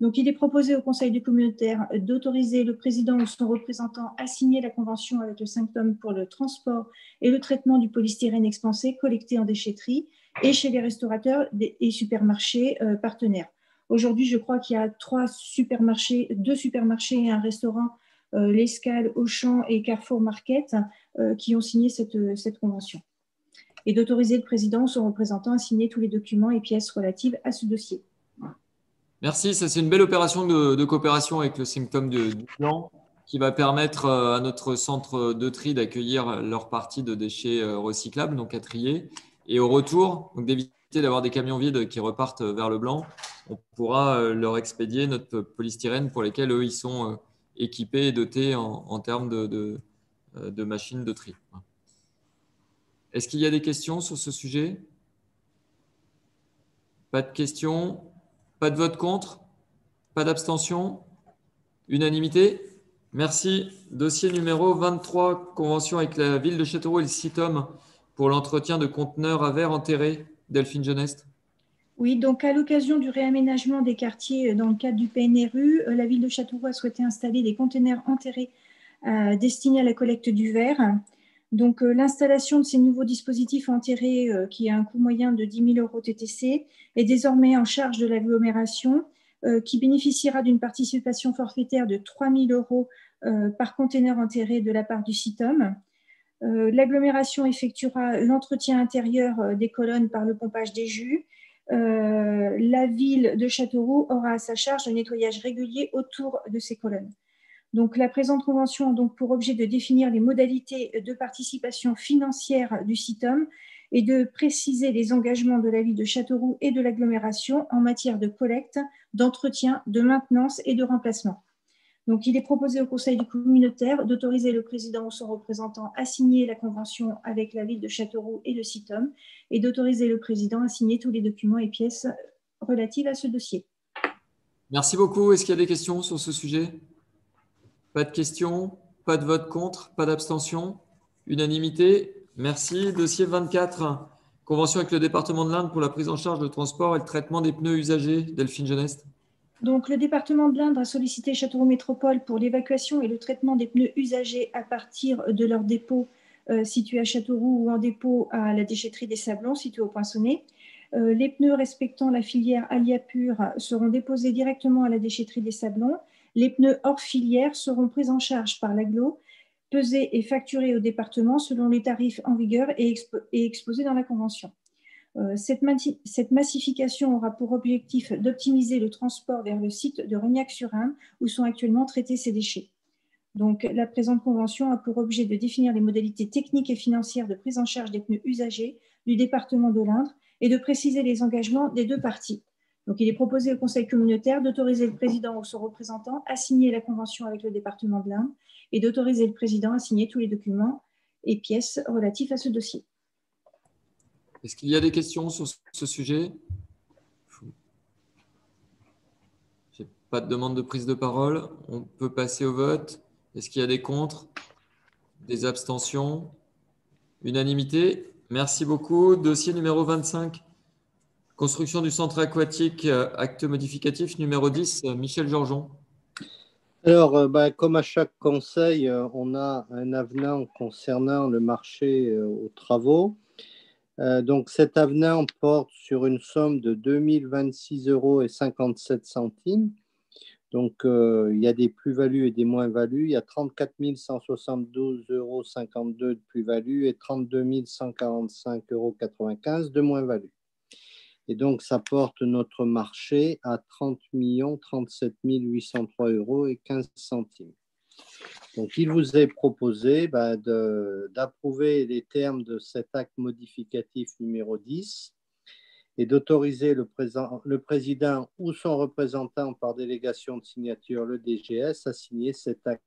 [SPEAKER 17] Donc, il est proposé au Conseil du communautaire d'autoriser le président ou son représentant à signer la convention avec le symptôme pour le transport et le traitement du polystyrène expansé collecté en déchetterie et chez les restaurateurs et supermarchés euh, partenaires. Aujourd'hui, je crois qu'il y a trois supermarchés, deux supermarchés et un restaurant euh, l'Escale, Auchan et Carrefour Market euh, qui ont signé cette, cette convention. Et d'autoriser le président ou son représentant à signer tous les documents et pièces relatives à ce dossier.
[SPEAKER 1] Merci, ça c'est une belle opération de, coopération avec le Symptôme du plan qui va permettre euh, à notre centre de tri d'accueillir leur partie de déchets recyclables, donc à trier. Et au retour, d'éviter d'avoir des camions vides qui repartent vers le blanc, on pourra leur expédier notre polystyrène pour lesquels eux, ils sont équipés et dotés en, termes de, euh, de, machines de tri. Est-ce qu'il y a des questions sur ce sujet? Pas de questions? Pas de vote contre? Pas d'abstention? Unanimité? Merci. Dossier numéro 23, convention avec la ville de Châteauroux et le CITOM pour l'entretien de conteneurs à verre enterrés. Delphine Geneste.
[SPEAKER 17] Oui, donc à l'occasion du réaménagement des quartiers euh, dans le cadre du PNRU, euh, la ville de Châteauroux a souhaité installer des conteneurs enterrés euh, destinés à la collecte du verre. Donc l'installation de ces nouveaux dispositifs enterrés, qui a un coût moyen de 10 000 euros TTC, est désormais en charge de l'agglomération, qui bénéficiera d'une participation forfaitaire de 3 000 euros par conteneur enterré de la part du CITOM. L'agglomération effectuera l'entretien intérieur des colonnes par le pompage des jus euh, la ville de Châteauroux aura à sa charge un nettoyage régulier autour de ces colonnes. Donc, la présente convention a donc pour objet de définir les modalités de participation financière du CITOM et de préciser les engagements de la ville de Châteauroux et de l'agglomération en matière de collecte, d'entretien, de maintenance et de remplacement. Donc, il est proposé au Conseil du communautaire d'autoriser le président ou son représentant à signer la convention avec la ville de Châteauroux et le CITOM et d'autoriser le président à signer tous les documents et pièces relatives à ce dossier.
[SPEAKER 1] Merci beaucoup. Est-ce qu'il y a des questions sur ce sujet? Pas de questions Pas de vote contre Pas d'abstention Unanimité Merci. Dossier 24. Convention avec le département de l'Inde pour la prise en charge, du transport et le traitement des pneus usagés. Delphine Geneste.
[SPEAKER 17] Donc, le département de l'Indre a sollicité Châteauroux Métropole pour l'évacuation et le traitement des pneus usagés à partir de leur dépôt euh, situé à Châteauroux ou en dépôt à la déchetterie des Sablons situé au Poinçonnet. Euh, les pneus respectant la filière Alia Pure seront déposés directement à la déchetterie des Sablons. Les pneus hors filière seront pris en charge par l'aglo, pesés et facturés au département selon les tarifs en vigueur et exposés dans la convention. Euh, cette, massification aura pour objectif d'optimiser le transport vers le site de Regnac-sur-Ain où sont actuellement traités ces déchets. Donc, la présente convention a pour objet de définir les modalités techniques et financières de prise en charge des pneus usagés du département de l'Indre et de préciser les engagements des deux parties. Donc, il est proposé au Conseil communautaire d'autoriser le président ou son représentant à signer la convention avec le département de l'Indre et d'autoriser le président à signer tous les documents et pièces relatifs à ce dossier.
[SPEAKER 1] Est-ce qu'il y a des questions sur ce sujet? Je n'ai pas de demande de prise de parole. On peut passer au vote. Est-ce qu'il y a des contre? Des abstentions? Unanimité? Merci beaucoup. Dossier numéro 25. Construction du centre aquatique, acte modificatif numéro 10, Michel Georgeon.
[SPEAKER 2] Alors, bah, comme à chaque conseil, on a un avenant concernant le marché aux travaux. Donc, cet avenant porte sur une somme de 2026 euros et 57 centimes donc, euh, il y a des plus-values et des moins-values. Il y a 34 172,52 euros de plus-value et 32 145,95 euros de moins-value. Et donc, ça porte notre marché à 30 37 803 euros et 15 centimes. Donc, il vous est proposé bah, d'approuver les termes de cet acte modificatif numéro 10 et d'autoriser le, le, président ou son représentant par délégation de signature, le DGS, à signer cet acte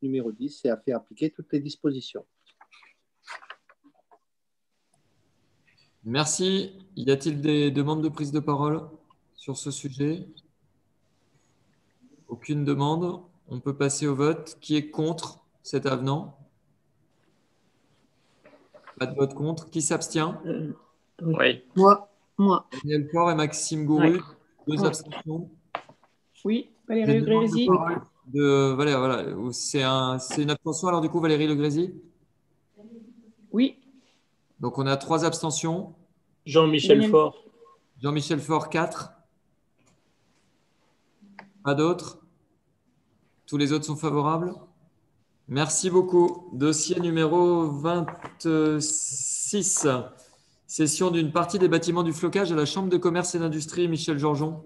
[SPEAKER 2] numéro 10 et à faire appliquer toutes les dispositions.
[SPEAKER 1] Merci. Y a-t-il des demandes de prise de parole sur ce sujet? Aucune demande. On peut passer au vote. Qui est contre cet avenant? Pas de vote contre. Qui s'abstient?
[SPEAKER 5] Euh, oui. Moi. Moi.
[SPEAKER 1] Daniel Faure et Maxime Gouru, deux abstentions.
[SPEAKER 14] Oui, Valérie Legrézy.
[SPEAKER 1] De, voilà, voilà. C'est un, une abstention alors du coup, Valérie Legrézy?
[SPEAKER 14] Oui.
[SPEAKER 1] Donc on a trois abstentions.
[SPEAKER 6] Jean-Michel Faure.
[SPEAKER 1] Jean-Michel Faure, quatre. Pas d'autres? Tous les autres sont favorables? Merci beaucoup. Dossier numéro 26. Session d'une partie des bâtiments du flocage à la Chambre de commerce et d'industrie, Michel Georgeon.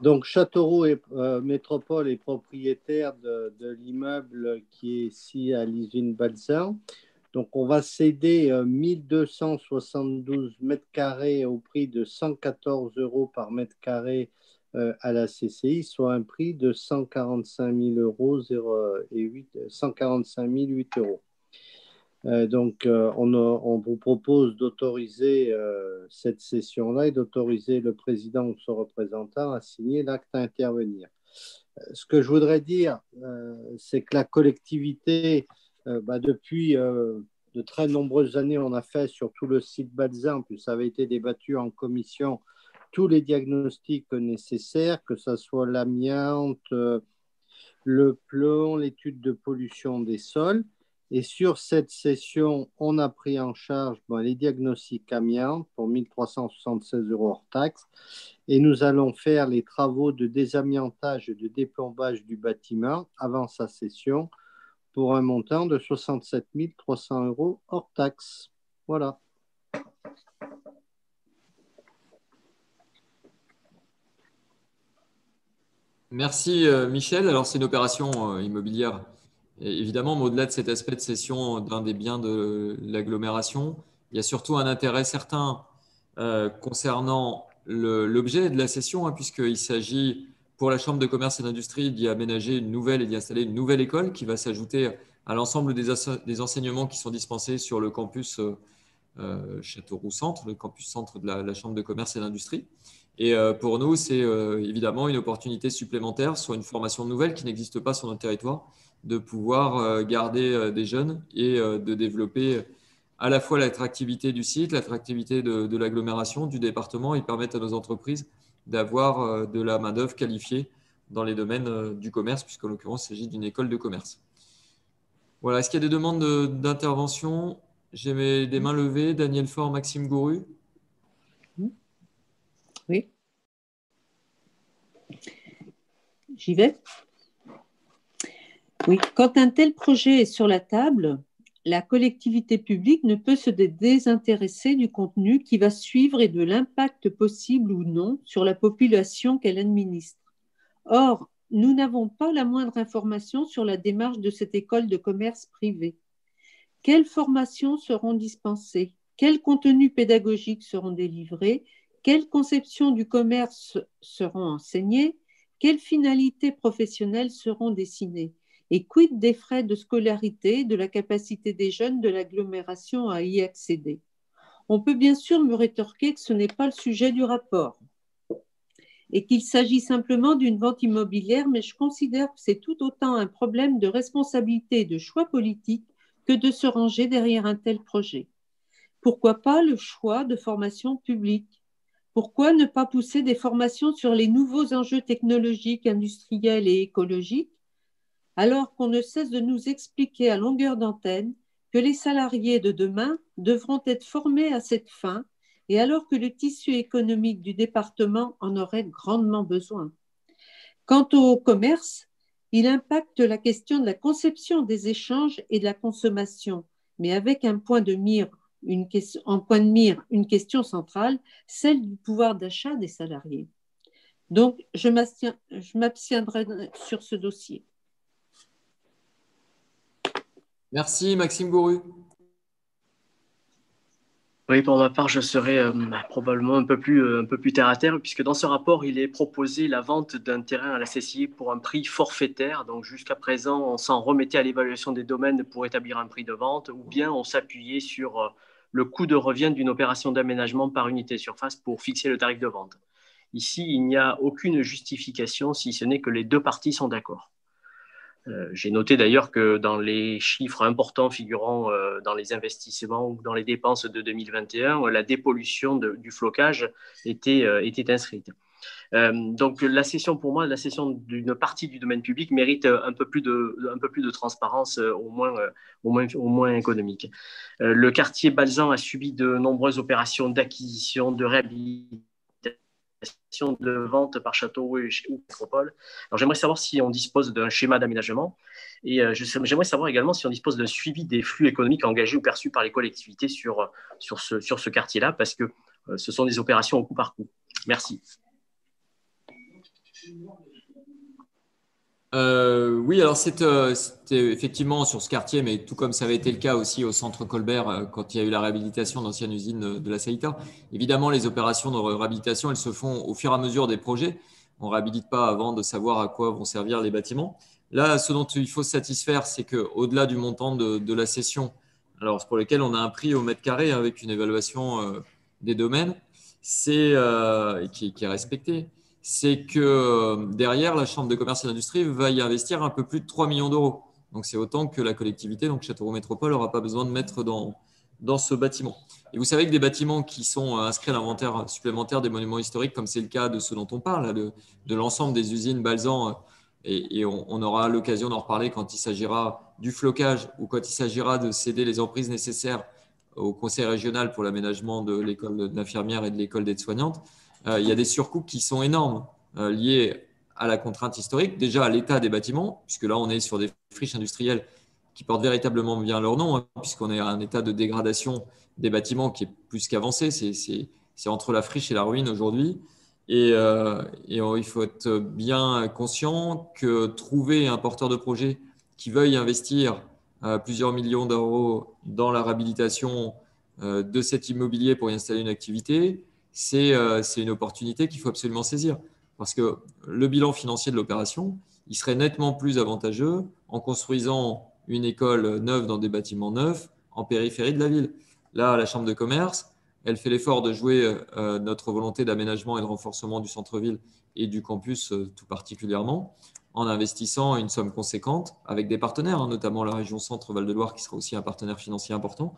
[SPEAKER 2] Donc, Châteauroux euh, Métropole est propriétaire de, l'immeuble qui est ici à l'usine Balzan. Donc, on va céder 1272 euh, mètres carrés au prix de 114 euros par mètre carré à la CCI, soit un prix de 145 000 euros et 8, 145 008 euros. Euh, donc, euh, on, vous propose d'autoriser euh, cette session-là et d'autoriser le président ou son représentant à signer l'acte à intervenir. Ce que je voudrais dire, c'est que la collectivité, bah, depuis de très nombreuses années, on a fait sur tout le site Balzan, puis ça avait été débattu en commission, tous les diagnostics nécessaires, que ce soit l'amiante, le plomb, l'étude de pollution des sols. Et sur cette session, on a pris en charge les diagnostics amiante pour 1376 euros hors taxe. Et nous allons faire les travaux de désamiantage et de déplombage du bâtiment avant sa session pour un montant de 67 300 euros hors taxe. Voilà.
[SPEAKER 1] Merci euh, Michel. Alors c'est une opération euh, immobilière évidemment, au-delà de cet aspect de cession d'un des biens de l'agglomération, il y a surtout un intérêt certain euh, concernant l'objet de la cession, hein, puisqu'il s'agit pour la Chambre de commerce et d'industrie d'y aménager une nouvelle et d'y installer une nouvelle école qui va s'ajouter à l'ensemble des, enseignements qui sont dispensés sur le campus euh, euh, Châteauroux Centre, le campus centre de la, Chambre de commerce et d'industrie. Et pour nous, c'est évidemment une opportunité supplémentaire sur une formation nouvelle qui n'existe pas sur notre territoire de pouvoir euh, garder euh, des jeunes et euh, de développer à la fois l'attractivité du site, l'attractivité de, l'agglomération, du département et permettre à nos entreprises d'avoir de la main-d'œuvre qualifiée dans les domaines du commerce, puisqu'en l'occurrence, il s'agit d'une école de commerce. Voilà, est-ce qu'il y a des demandes d'intervention? J'ai des mains levées. Daniel Faure, Maxime Gouru.
[SPEAKER 5] Oui. J'y vais. Oui, quand un tel projet est sur la table, la collectivité publique ne peut se désintéresser du contenu qui va suivre et de l'impact possible ou non sur la population qu'elle administre. Or, nous n'avons pas la moindre information sur la démarche de cette école de commerce privée. Quelles formations seront dispensées? Quels contenus pédagogiques seront délivrés? Quelles conceptions du commerce seront enseignées? Quelles finalités professionnelles seront dessinées? Et quid des frais de scolarité, de la capacité des jeunes de l'agglomération à y accéder? On peut bien sûr me rétorquer que ce n'est pas le sujet du rapport et qu'il s'agit simplement d'une vente immobilière, mais je considère que c'est tout autant un problème de responsabilité et de choix politique que de se ranger derrière un tel projet. Pourquoi pas le choix de formation publique? Pourquoi ne pas pousser des formations sur les nouveaux enjeux technologiques, industriels et écologiques, alors qu'on ne cesse de nous expliquer à longueur d'antenne que les salariés de demain devront être formés à cette fin et alors que le tissu économique du département en aurait grandement besoin? Quant au commerce, il impacte la question de la conception des échanges et de la consommation, mais avec un point de mire, une question, en point de mire une question centrale, celle du pouvoir d'achat des salariés. Donc, je m'abstiendrai sur ce dossier.
[SPEAKER 1] Merci, Maxime Gouru.
[SPEAKER 11] Oui, pour ma part, je serais euh, probablement un peu, plus, euh, un peu plus terre à terre, puisque dans ce rapport, il est proposé la vente d'un terrain à la CCI pour un prix forfaitaire. Donc, jusqu'à présent, on s'en remettait à l'évaluation des domaines pour établir un prix de vente, ou bien on s'appuyait sur euh, le coût de revient d'une opération d'aménagement par unité de surface pour fixer le tarif de vente. Ici, il n'y a aucune justification, si ce n'est que les deux parties sont d'accord. Euh, j'ai noté d'ailleurs que dans les chiffres importants figurant euh, dans les investissements ou dans les dépenses de 2021, la dépollution du flocage était, euh, était inscrite. Donc la session pour moi, la session d'une partie du domaine public mérite un peu plus de, un peu plus de transparence, au, moins, au, moins, au moins économique. le quartier Balzan a subi de nombreuses opérations d'acquisition, de réhabilitation de vente par château ou métropole. Alors j'aimerais savoir si on dispose d'un schéma d'aménagement et euh, j'aimerais savoir également si on dispose d'un suivi des flux économiques engagés ou perçus par les collectivités sur, sur ce, sur ce quartier-là parce que euh, ce sont des opérations au coup par coup. Merci.
[SPEAKER 1] Euh, oui, alors euh, c'était effectivement sur ce quartier, mais tout comme ça avait été le cas aussi au centre Colbert euh, quand il y a eu la réhabilitation d'ancienne usine de la Saïta. Évidemment, les opérations de réhabilitation, elles se font au fur et à mesure des projets. On ne réhabilite pas avant de savoir à quoi vont servir les bâtiments. Là, ce dont il faut se satisfaire, c'est qu'au-delà du montant de, la cession, alors pour lequel on a un prix au mètre carré avec une évaluation des domaines, c'est qui est respecté c'est que euh, derrière, la Chambre de commerce et d'industrie va y investir un peu plus de 3 millions d'euros. Donc, c'est autant que la collectivité, donc Châteauroux Métropole, n'aura pas besoin de mettre dans, dans ce bâtiment. Et vous savez que des bâtiments qui sont euh, inscrits à l'inventaire supplémentaire des monuments historiques, comme c'est le cas de ceux dont on parle, de, de l'ensemble des usines Balzan, euh, et, on, aura l'occasion d'en reparler quand il s'agira du flocage ou quand il s'agira de céder les emprises nécessaires au conseil régional pour l'aménagement de l'école d'infirmière et de l'école d'aide-soignante. Euh, il y a des surcoûts qui sont énormes euh, liés à la contrainte historique, déjà à l'état des bâtiments, puisque là on est sur des friches industrielles qui portent véritablement bien leur nom, hein, puisqu'on est à un état de dégradation des bâtiments qui est plus qu'avancé. C'est entre la friche et la ruine aujourd'hui. Et, euh, il faut être bien conscient que trouver un porteur de projet qui veuille investir plusieurs millions d'euros dans la réhabilitation de cet immobilier pour y installer une activité, euh, c'est une opportunité qu'il faut absolument saisir. Parce que le bilan financier de l'opération, il serait nettement plus avantageux en construisant une école neuve dans des bâtiments neufs en périphérie de la ville. Là, la Chambre de commerce, elle fait l'effort de jouer euh, notre volonté d'aménagement et de renforcement du centre-ville et du campus euh, tout particulièrement, en investissant une somme conséquente avec des partenaires, hein, notamment la région Centre-Val de Loire qui sera aussi un partenaire financier important,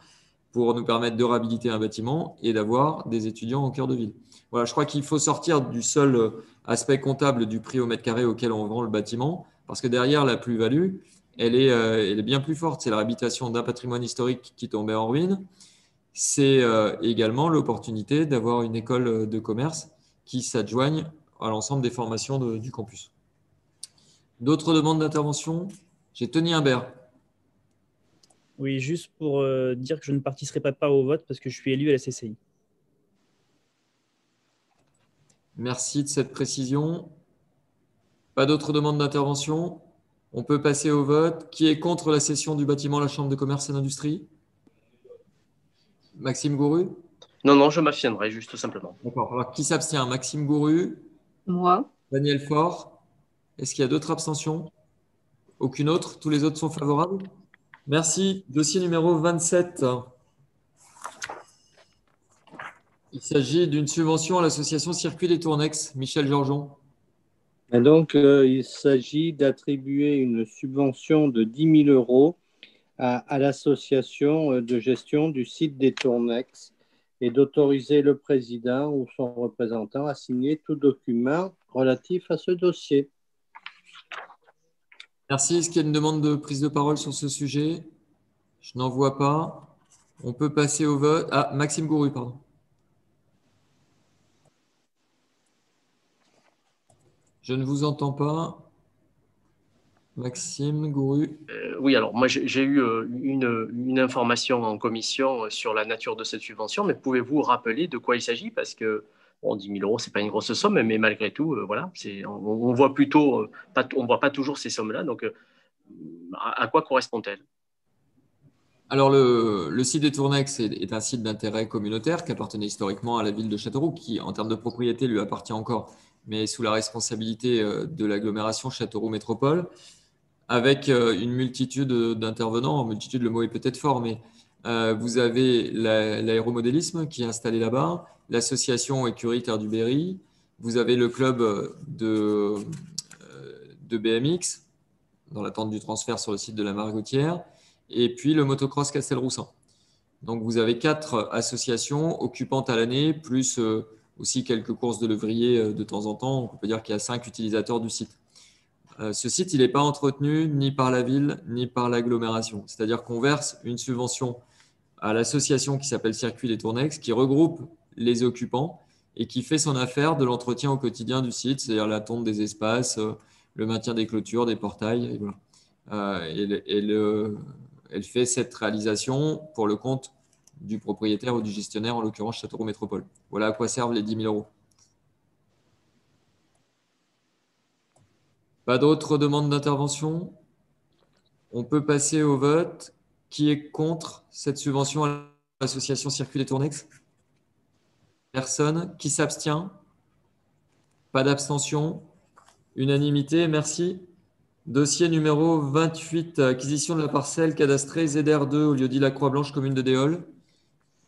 [SPEAKER 1] pour nous permettre de réhabiliter un bâtiment et d'avoir des étudiants au cœur de ville. Voilà, je crois qu'il faut sortir du seul euh, aspect comptable du prix au mètre carré auquel on vend le bâtiment, parce que derrière la plus-value, elle est, euh, bien plus forte. C'est la réhabilitation d'un patrimoine historique qui tombait en ruine. C'est euh, également l'opportunité d'avoir une école de commerce qui s'adjoigne à l'ensemble des formations du campus. D'autres demandes d'intervention? J'ai Tony Imbert.
[SPEAKER 18] Oui, juste pour euh, dire que je ne participerai pas au vote parce que je suis élu à la CCI.
[SPEAKER 1] Merci de cette précision. Pas d'autres demandes d'intervention? On peut passer au vote. Qui est contre la cession du bâtiment la Chambre de commerce et d'industrie? Maxime Gouru
[SPEAKER 11] Non, non, je m'abstiendrai, juste tout simplement.
[SPEAKER 1] D'accord. Alors, qui s'abstient? Maxime Gouru
[SPEAKER 5] Moi.
[SPEAKER 1] Daniel Faure? Est-ce qu'il y a d'autres abstentions? Aucune autre? Tous les autres sont favorables? Merci. Dossier numéro 27. Il s'agit d'une subvention à l'association Circuit des Tournex. Michel Georgeon.
[SPEAKER 2] donc, euh, il s'agit d'attribuer une subvention de 10 000 euros à, l'association euh, de gestion du site des Tournex et d'autoriser le président ou son représentant à signer tout document relatif à ce dossier.
[SPEAKER 1] Merci. Est-ce qu'il y a une demande de prise de parole sur ce sujet? Je n'en vois pas. On peut passer au vote. Ah, Maxime Gouru, pardon. Je ne vous entends pas. Maxime Gouru.
[SPEAKER 11] Euh, oui, alors moi j'ai eu euh, une, une, information en commission sur la nature de cette subvention, mais pouvez-vous rappeler de quoi il s'agit? Parce que bon, 10 000 euros, ce n'est pas une grosse somme, mais malgré tout, euh, voilà, on, on, voit plutôt, pas, on voit pas toujours ces sommes-là. Donc, à, à, quoi correspond-elle
[SPEAKER 1] alors, le, site des Tournex est, est un site d'intérêt communautaire qui appartenait historiquement à la ville de Châteauroux, qui, en termes de propriété, lui appartient encore, mais sous la responsabilité de l'agglomération Châteauroux Métropole avec euh, une multitude d'intervenants. Multitude, le mot est peut-être fort, mais euh, vous avez l'aéromodélisme qui est installé là-bas, l'association Écurie Terre du Berry, vous avez le club de, euh, de BMX, dans l'attente du transfert sur le site de la Margoutière, et puis le motocross Castelroussin. Donc vous avez quatre associations occupantes à l'année, plus aussi quelques courses de levrier de temps en temps. On peut dire qu'il y a cinq utilisateurs du site. Euh, ce site, il n'est pas entretenu ni par la ville, ni par l'agglomération. C'est-à-dire qu'on verse une subvention à l'association qui s'appelle Circuit des Tournex, qui regroupe les occupants et qui fait son affaire de l'entretien au quotidien du site, c'est-à-dire la tonte des espaces, euh, le maintien des clôtures, des portails. Et. Euh, elle fait cette réalisation pour le compte du propriétaire ou du gestionnaire, en l'occurrence Châteauroux Métropole. Voilà à quoi servent les 10 000 euros. Pas d'autres demandes d'intervention? On peut passer au vote. Qui est contre cette subvention à l'association Circuit des Tournex? Personne. Qui s'abstient? Pas d'abstention Unanimité, merci. Dossier numéro 28, acquisition de la parcelle cadastrée ZR2 au lieu dit la Croix-Blanche, commune de Déol.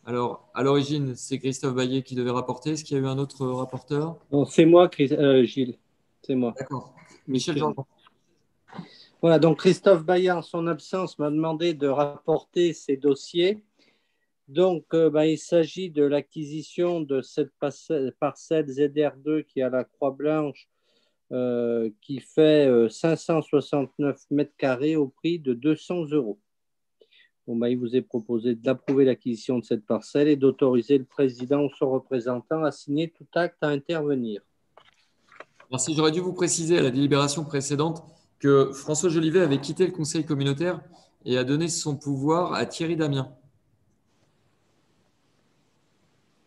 [SPEAKER 1] Alors, à l'origine, c'est Christophe Baillet qui devait rapporter. Est-ce qu'il y a eu un autre rapporteur?
[SPEAKER 2] Non, c'est moi, euh, Gilles. C'est moi.
[SPEAKER 1] D'accord. Michel Jean.
[SPEAKER 2] Voilà, donc Christophe Baillet, en son absence, m'a demandé de rapporter ces dossiers. Donc, euh, bah, il s'agit de l'acquisition de cette parcelle ZR2 qui à la Croix-Blanche, euh, qui fait 569 euh, mètres carrés au prix de 200 euros. Bon, bah, il vous est proposé d'approuver l'acquisition de cette parcelle et d'autoriser le président ou son représentant à signer tout acte à intervenir.
[SPEAKER 1] Merci. J'aurais dû vous préciser à la délibération précédente que François Jolivet avait quitté le conseil communautaire et a donné son pouvoir à Thierry Damien.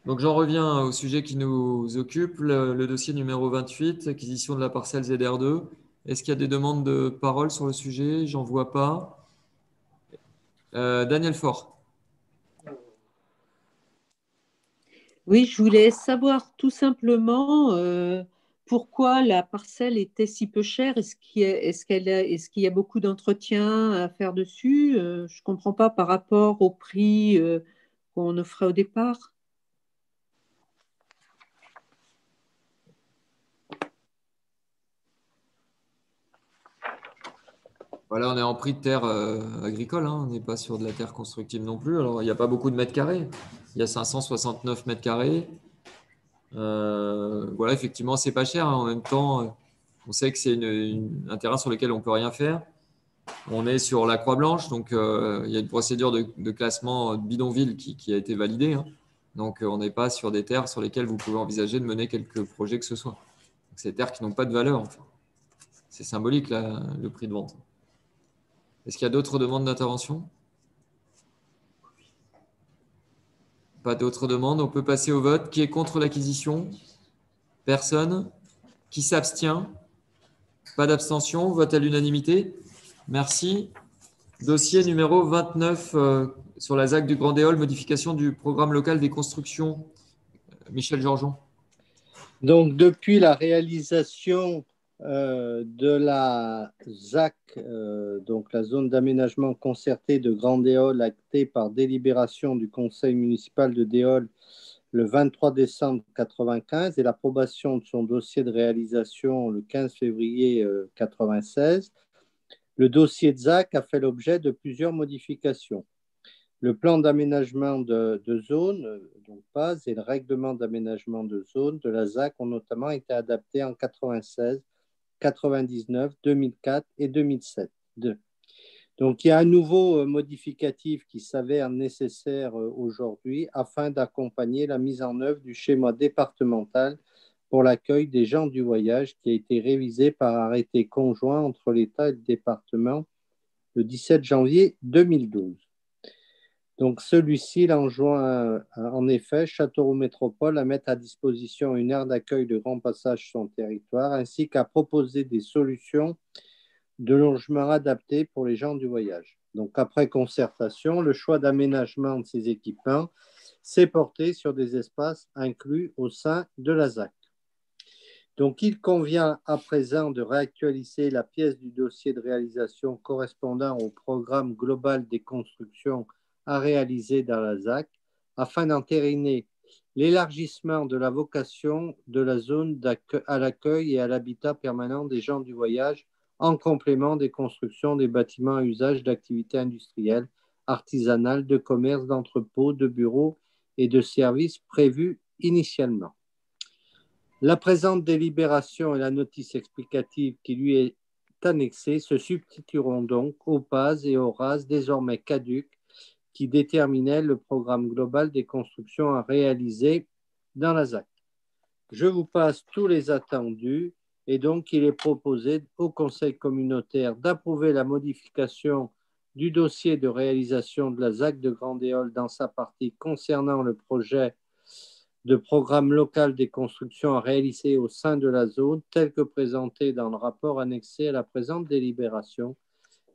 [SPEAKER 1] Donc j'en reviens au sujet qui nous occupe, le, dossier numéro 28, acquisition de la parcelle ZR2. Est-ce qu'il y a des demandes de parole sur le sujet? J'en vois pas. Euh, Daniel Faure.
[SPEAKER 5] Oui, je voulais savoir tout simplement euh, pourquoi la parcelle était si peu chère? Est-ce qu'il y, a beaucoup d'entretien à faire dessus? Euh, Je ne comprends pas par rapport au prix euh, qu'on offrait au départ.
[SPEAKER 1] Voilà, on est en prix de terre euh, agricole, hein. on n'est pas sur de la terre constructive non plus. Alors, il n'y a pas beaucoup de mètres carrés. Il y a 569 mètres carrés. Euh, voilà, effectivement, c'est pas cher. Hein. En même temps, euh, on sait que c'est un terrain sur lequel on peut rien faire. On est sur la Croix-Blanche, donc euh, il y a une procédure de, classement bidonville qui, a été validée. Hein. Donc on n'est pas sur des terres sur lesquelles vous pouvez envisager de mener quelques projets que ce soit. C'est des terres qui n'ont pas de valeur. C'est symbolique le prix de vente. Est-ce qu'il y a d'autres demandes d'intervention? Pas d'autres demandes. On peut passer au vote. Qui est contre l'acquisition? Personne. Qui s'abstient? Pas d'abstention. Vote à l'unanimité. Merci. Dossier numéro 29 euh, sur la ZAC du Grand Déol, modification du programme local des constructions. Michel Georgeon.
[SPEAKER 2] Donc, depuis la réalisation euh, de la ZAC, euh, donc la zone d'aménagement concerté de Grand Déol, actée par délibération du conseil municipal de Déol le 23 décembre 1995 et l'approbation de son dossier de réalisation le 15 février 1996, euh, le dossier de ZAC a fait l'objet de plusieurs modifications. Le plan d'aménagement de, de, zone, donc PAS, et le règlement d'aménagement de zone de la ZAC ont notamment été adaptés en 96, 99, 2004 et 2007. Donc, il y a un nouveau modificatif qui s'avère nécessaire aujourd'hui afin d'accompagner la mise en œuvre du schéma départemental pour l'accueil des gens du voyage qui a été révisé par arrêté conjoint entre l'État et le département le 17 janvier 2012. Donc, celui-ci enjoint en effet Châteauroux Métropole à mettre à disposition une aire d'accueil de grand passage sur son territoire ainsi qu'à proposer des solutions de logement adapté pour les gens du voyage. Donc, après concertation, le choix d'aménagement de ces équipements s'est porté sur des espaces inclus au sein de la ZAC. Donc, il convient à présent de réactualiser la pièce du dossier de réalisation correspondant au programme global des constructions à réaliser dans la ZAC afin d'entériner l'élargissement de la vocation de la zone à l'accueil et à l'habitat permanent des gens du voyage en complément des constructions des bâtiments à usage d'activités industrielles, artisanales, de commerce, d'entrepôts, de bureaux et de services prévus initialement. La présente délibération et la notice explicative qui lui est annexée se substitueront donc aux PAS et aux RAS désormais caduques qui déterminaient le programme global des constructions à réaliser dans la ZAC. Je vous passe tous les attendus et donc, il est proposé au Conseil communautaire d'approuver la modification du dossier de réalisation de la ZAC de Grandéole dans sa partie concernant le projet de programme local des constructions à réaliser au sein de la zone, tel que présenté dans le rapport annexé à la présente délibération,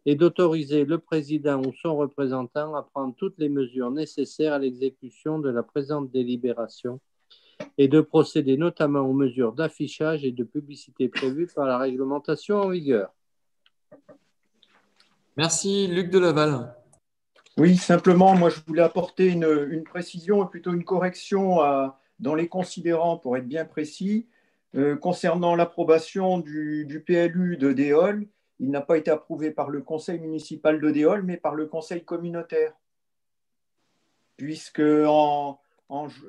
[SPEAKER 2] et d'autoriser le président ou son représentant à prendre toutes les mesures nécessaires à l'exécution de la présente délibération et de procéder notamment aux mesures d'affichage et de publicité prévues par la réglementation en vigueur.
[SPEAKER 1] Merci, Luc Delaval.
[SPEAKER 19] Oui, simplement, moi, je voulais apporter une, une précision et plutôt une correction à, dans les considérants, pour être bien précis. Euh, concernant l'approbation du, du, PLU de Déol, il n'a pas été approuvé par le conseil municipal de Déol, mais par le conseil communautaire. Puisque en,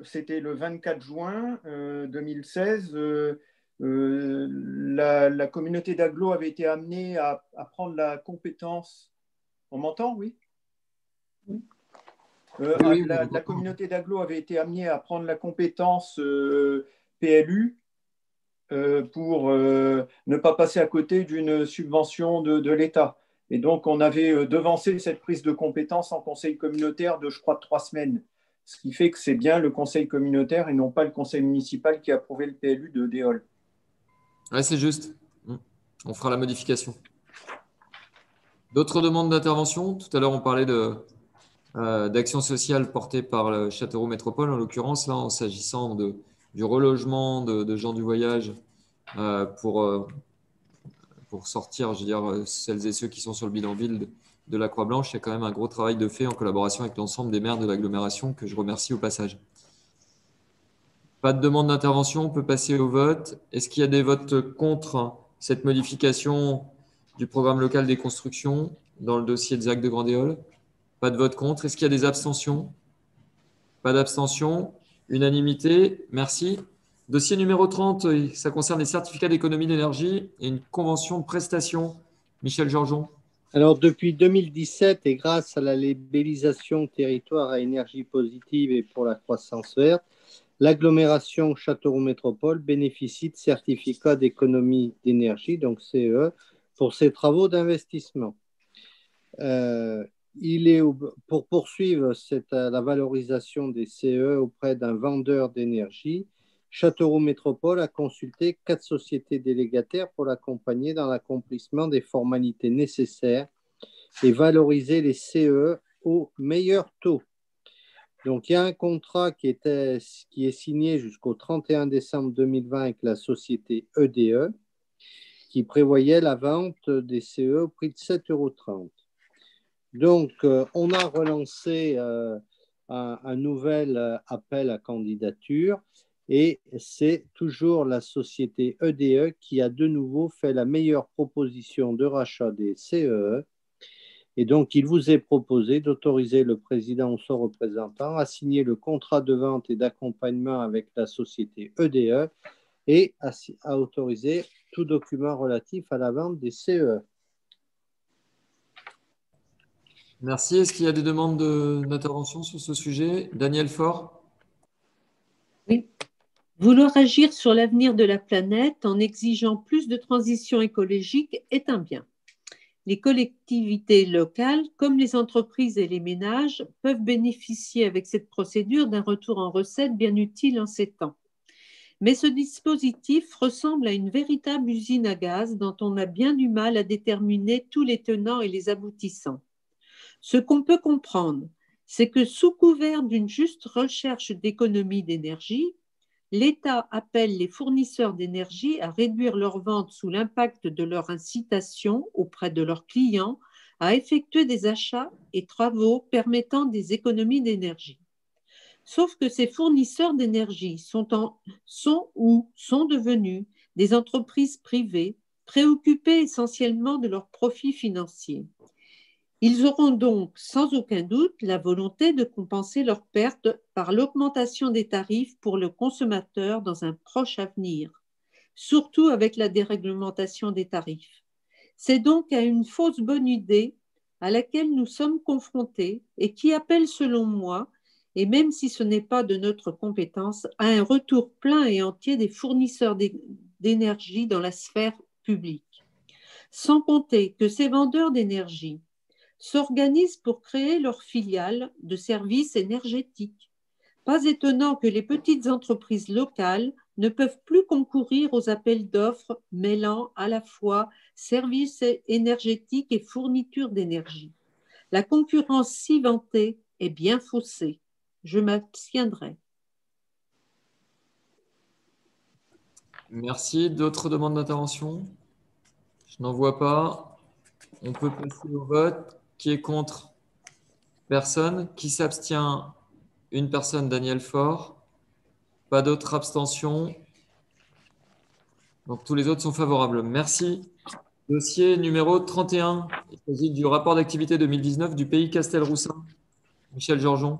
[SPEAKER 19] c'était le 24 juin 2016, euh, euh, euh, la, la, communauté d'Aglo avait été amenée à, à, prendre la compétence. On m'entend, oui, oui. oui la, la, communauté d'Aglo avait été amenée à prendre la compétence PLU pour ne pas passer à côté d'une subvention de, de l'État. Et donc, on avait devancé cette prise de compétence en conseil communautaire de, je crois, trois semaines ce qui fait que c'est bien le conseil communautaire et non pas le conseil municipal qui a approuvé le PLU de Déol.
[SPEAKER 1] Oui, c'est juste. On fera la modification. D'autres demandes d'intervention? Tout à l'heure, on parlait euh, d'action sociale portée par le Châteauroux Métropole, en l'occurrence, là, en s'agissant du relogement de, gens du voyage euh, pour, euh, pour sortir, je veux dire, celles et ceux qui sont sur le bidonville de la Croix-Blanche, il y a quand même un gros travail de fait en collaboration avec l'ensemble des maires de l'agglomération que je remercie au passage. Pas de demande d'intervention, on peut passer au vote. Est-ce qu'il y a des votes contre cette modification du programme local des constructions dans le dossier de ZAC de Grandéole Pas de vote contre. Est-ce qu'il y a des abstentions? Pas d'abstention. Unanimité. Merci. Dossier numéro 30, ça concerne les certificats d'économie d'énergie et une convention de prestation. Michel Georgeon.
[SPEAKER 2] Alors, depuis 2017, et grâce à la labellisation territoire à énergie positive et pour la croissance verte, l'agglomération Châteauroux Métropole bénéficie de certificats d'économie d'énergie, donc CE, pour ses travaux d'investissement. Euh, il est pour poursuivre cette, la valorisation des CE auprès d'un vendeur d'énergie. Châteauroux Métropole a consulté quatre sociétés délégataires pour l'accompagner dans l'accomplissement des formalités nécessaires et valoriser les CE au meilleur taux. Donc, il y a un contrat qui, était, qui est signé jusqu'au 31 décembre 2020 avec la société EDE qui prévoyait la vente des CE au prix de 7,30 euros. Donc, euh, on a relancé euh, un, nouvel euh, appel à candidature et c'est toujours la société EDE e qui a de nouveau fait la meilleure proposition de rachat des CEE. Et donc, il vous est proposé d'autoriser le président ou son représentant à signer le contrat de vente et d'accompagnement avec la société EDE et à, autoriser tout document relatif à la vente des E. CE.
[SPEAKER 1] Merci. Est-ce qu'il y a des demandes de- d'intervention sur ce sujet? Daniel Faure?
[SPEAKER 5] Oui. Vouloir agir sur l'avenir de la planète en exigeant plus de transition écologique est un bien. Les collectivités locales, comme les entreprises et les ménages, peuvent bénéficier avec cette procédure d'un retour en recettes bien utile en ces temps. Mais ce dispositif ressemble à une véritable usine à gaz dont on a bien du mal à déterminer tous les tenants et les aboutissants. Ce qu'on peut comprendre, c'est que sous couvert d'une juste recherche d'économie d'énergie, l'État appelle les fournisseurs d'énergie à réduire leurs ventes sous l'impact de leur incitation auprès de leurs clients à effectuer des achats et travaux permettant des économies d'énergie. Sauf que ces fournisseurs d'énergie sont, ou sont devenus des entreprises privées préoccupées essentiellement de leurs profits financiers. Ils auront donc sans aucun doute la volonté de compenser leurs pertes par l'augmentation des tarifs pour le consommateur dans un proche avenir, surtout avec la déréglementation des tarifs. C'est donc à une fausse bonne idée à laquelle nous sommes confrontés et qui appelle, selon moi, et même si ce n'est pas de notre compétence, à un retour plein et entier des fournisseurs d'é- d'énergie dans la sphère publique. Sans compter que ces vendeurs d'énergie s'organisent pour créer leur filiale de services énergétiques. Pas étonnant que les petites entreprises locales ne peuvent plus concourir aux appels d'offres mêlant à la fois services énergétiques et fourniture d'énergie. La concurrence si vantée est bien faussée. Je m'abstiendrai.
[SPEAKER 1] Merci. D'autres demandes d'intervention? Je n'en vois pas. On peut passer au vote. Qui est contre Personne. Qui s'abstient? Une personne, Daniel Faure. Pas d'autres abstentions. Donc tous les autres sont favorables. Merci. Dossier numéro 31. Il s'agit du rapport d'activité 2019 du pays Castelroussin. Michel Georgeon.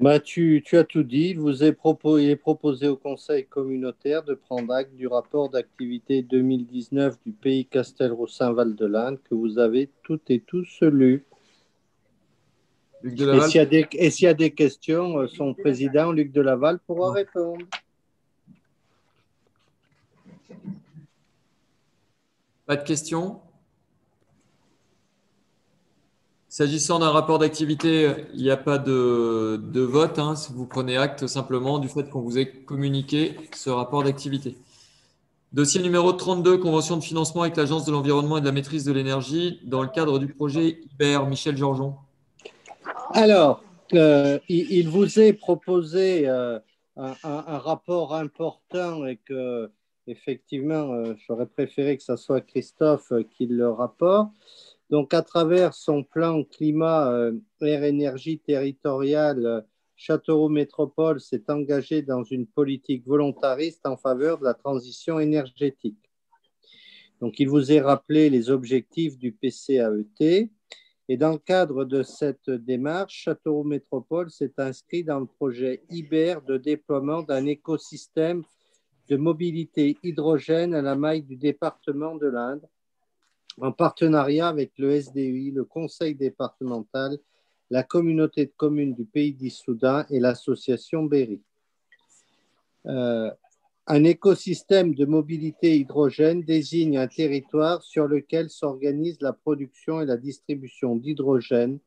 [SPEAKER 2] Bah, tu, tu as tout dit. Il vous est, proposé au Conseil communautaire de prendre acte du rapport d'activité 2019 du pays Castelroussin-Val de l'Inde que vous avez toutes et tous lu.
[SPEAKER 1] Luc
[SPEAKER 2] Et s'il y, a des- et s'il y a des questions, euh, son président, Luc de Laval, pourra répondre.
[SPEAKER 1] Pas de questions? S'agissant d'un rapport d'activité, il n'y a pas de, de vote. hein. Vous prenez acte simplement du fait qu'on vous ait communiqué ce rapport d'activité. Dossier numéro 32, convention de financement avec l'Agence de l'environnement et de la maîtrise de l'énergie dans le cadre du projet IBER. Michel Georgeon.
[SPEAKER 2] Alors, euh, il, vous est proposé euh, un, rapport important et que, effectivement, euh, j'aurais préféré que ce soit Christophe qui le rapporte. Donc, à travers son plan climat air énergie territoriale, Châteauroux Métropole s'est engagé dans une politique volontariste en faveur de la transition énergétique. Donc, il vous est rappelé les objectifs du PCAET. Et dans le cadre de cette démarche, Châteauroux Métropole s'est inscrit dans le projet IBER de déploiement d'un écosystème de mobilité hydrogène à la maille du département de l'Inde, en partenariat avec le SDI, le Conseil départemental, la communauté de communes du pays d'Issoudun et l'association Berry. Euh, un écosystème de mobilité hydrogène désigne un territoire sur lequel s'organise la production et la distribution d'hydrogène,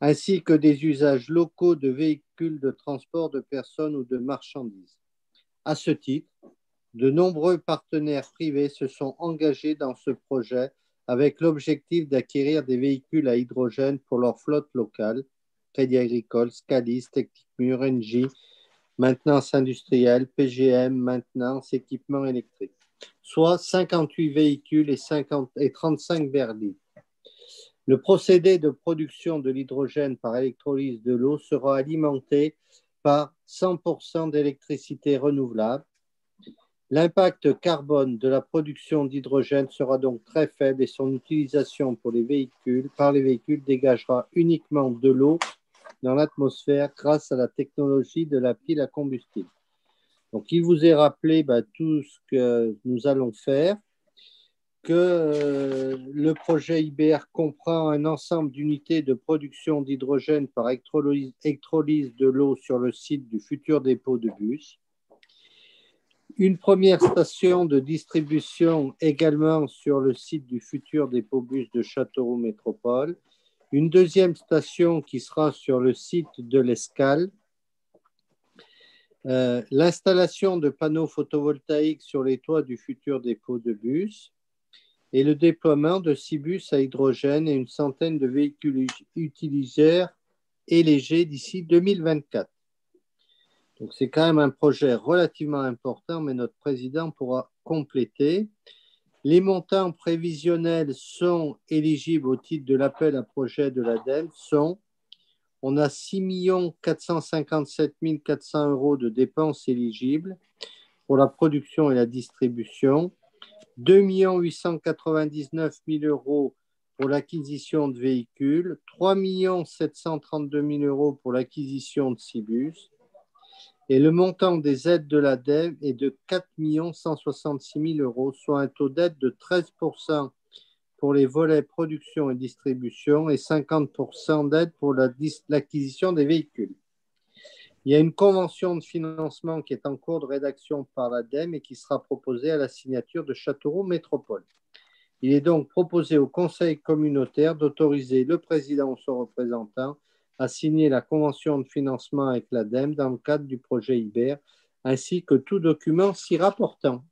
[SPEAKER 2] ainsi que des usages locaux de véhicules de transport de personnes ou de marchandises. À ce titre, de nombreux partenaires privés se sont engagés dans ce projet avec l'objectif d'acquérir des véhicules à hydrogène pour leur flotte locale, Crédit Agricole, Scalis, Technique Mur, Engie, maintenance industrielle, PGM, maintenance, équipement électrique, soit 58 véhicules et, 50 et 35 berlines. Le procédé de production de l'hydrogène par électrolyse de l'eau sera alimenté par 100% d'électricité renouvelable. L'impact carbone de la production d'hydrogène sera donc très faible et son utilisation pour les véhicules, par les véhicules dégagera uniquement de l'eau dans l'atmosphère grâce à la technologie de la pile à combustible. Donc, il vous est rappelé bah, tout ce que nous allons faire, que euh, le projet IBR comprend un ensemble d'unités de production d'hydrogène par électrolyse, électrolyse de l'eau sur le site du futur dépôt de bus une première station de distribution également sur le site du futur dépôt bus de Châteauroux Métropole, une deuxième station qui sera sur le site de l'Escale, euh, l'installation de panneaux photovoltaïques sur les toits du futur dépôt de bus et le déploiement de six bus à hydrogène et une centaine de véhicules utiliseurs et légers d'ici 2024. Donc c'est quand même un projet relativement important, mais notre président pourra compléter. Les montants prévisionnels sont éligibles au titre de l'appel à projet de l'ADEME sont on a 6 457 400 euros de dépenses éligibles pour la production et la distribution, 2 899 000 euros pour l'acquisition de véhicules, 3 732 000 euros pour l'acquisition de Cibus, et le montant des aides de l'ADEME est de 4 166 000 euros, soit un taux d'aide de 13% pour les volets production et distribution et 50% d'aide pour l'acquisition des véhicules. Il y a une convention de financement qui est en cours de rédaction par l'ADEME et qui sera proposée à la signature de Châteauroux Métropole. Il est donc proposé au Conseil communautaire d'autoriser le président ou son représentant a signé la convention de financement avec l'ADEME dans le cadre du projet IBER, ainsi que tout document s'y rapportant.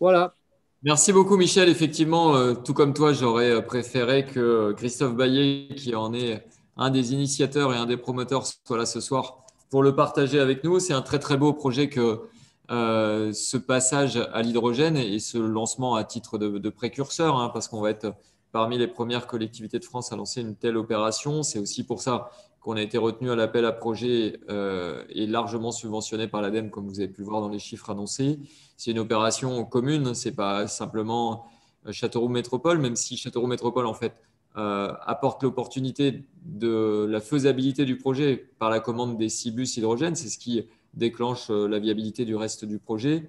[SPEAKER 2] Voilà.
[SPEAKER 1] Merci beaucoup, Michel. Effectivement, euh, tout comme toi, j'aurais euh, préféré que Christophe Baillet, qui en est un des initiateurs et un des promoteurs, soit là ce soir pour le partager avec nous. C'est un très, très beau projet que euh, ce passage à l'hydrogène et ce lancement à titre de, précurseur, hein, parce qu'on va être parmi les premières collectivités de France à lancer une telle opération. C'est aussi pour ça qu'on a été retenu à l'appel à projet euh, et largement subventionné par l'ADEME, comme vous avez pu le voir dans les chiffres annoncés. C'est une opération commune, ce n'est pas simplement euh, Châteauroux Métropole, même si Châteauroux Métropole, en fait, euh, apporte l'opportunité de la faisabilité du projet par la commande des six bus hydrogène. C'est ce qui déclenche la viabilité du reste du projet.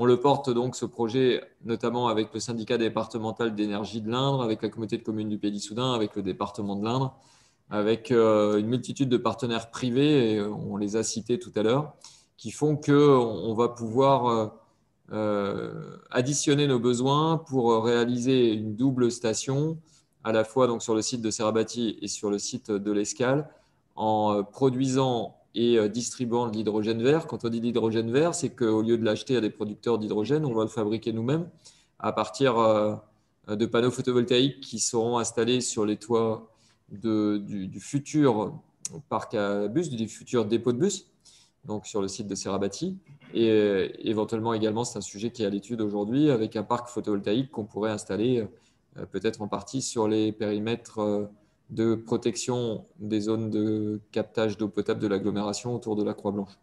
[SPEAKER 1] On le porte donc ce projet notamment avec le syndicat départemental d'énergie de l'Indre, avec la communauté de communes du Pays du Soudan, avec le département de l'Indre, avec euh, une multitude de partenaires privés, et on les a cités tout à l'heure, qui font qu'on va pouvoir euh, euh, additionner nos besoins pour réaliser une double station, à la fois donc sur le site de Serabati et sur le site de l'Escale, en produisant et euh, distribuant de l'hydrogène vert. Quand on dit l'hydrogène vert, c'est qu'au lieu de l'acheter à des producteurs d'hydrogène, on va le fabriquer nous-mêmes à partir euh, de panneaux photovoltaïques qui seront installés sur les toits du, futur parc à bus, du futur dépôt de bus, donc sur le site de Serabati. Et euh, éventuellement également, c'est un sujet qui est à l'étude aujourd'hui, avec un parc photovoltaïque qu'on pourrait installer peut-être en partie sur les périmètres de protection des zones de captage d'eau potable de l'agglomération autour de la Croix-Blanche.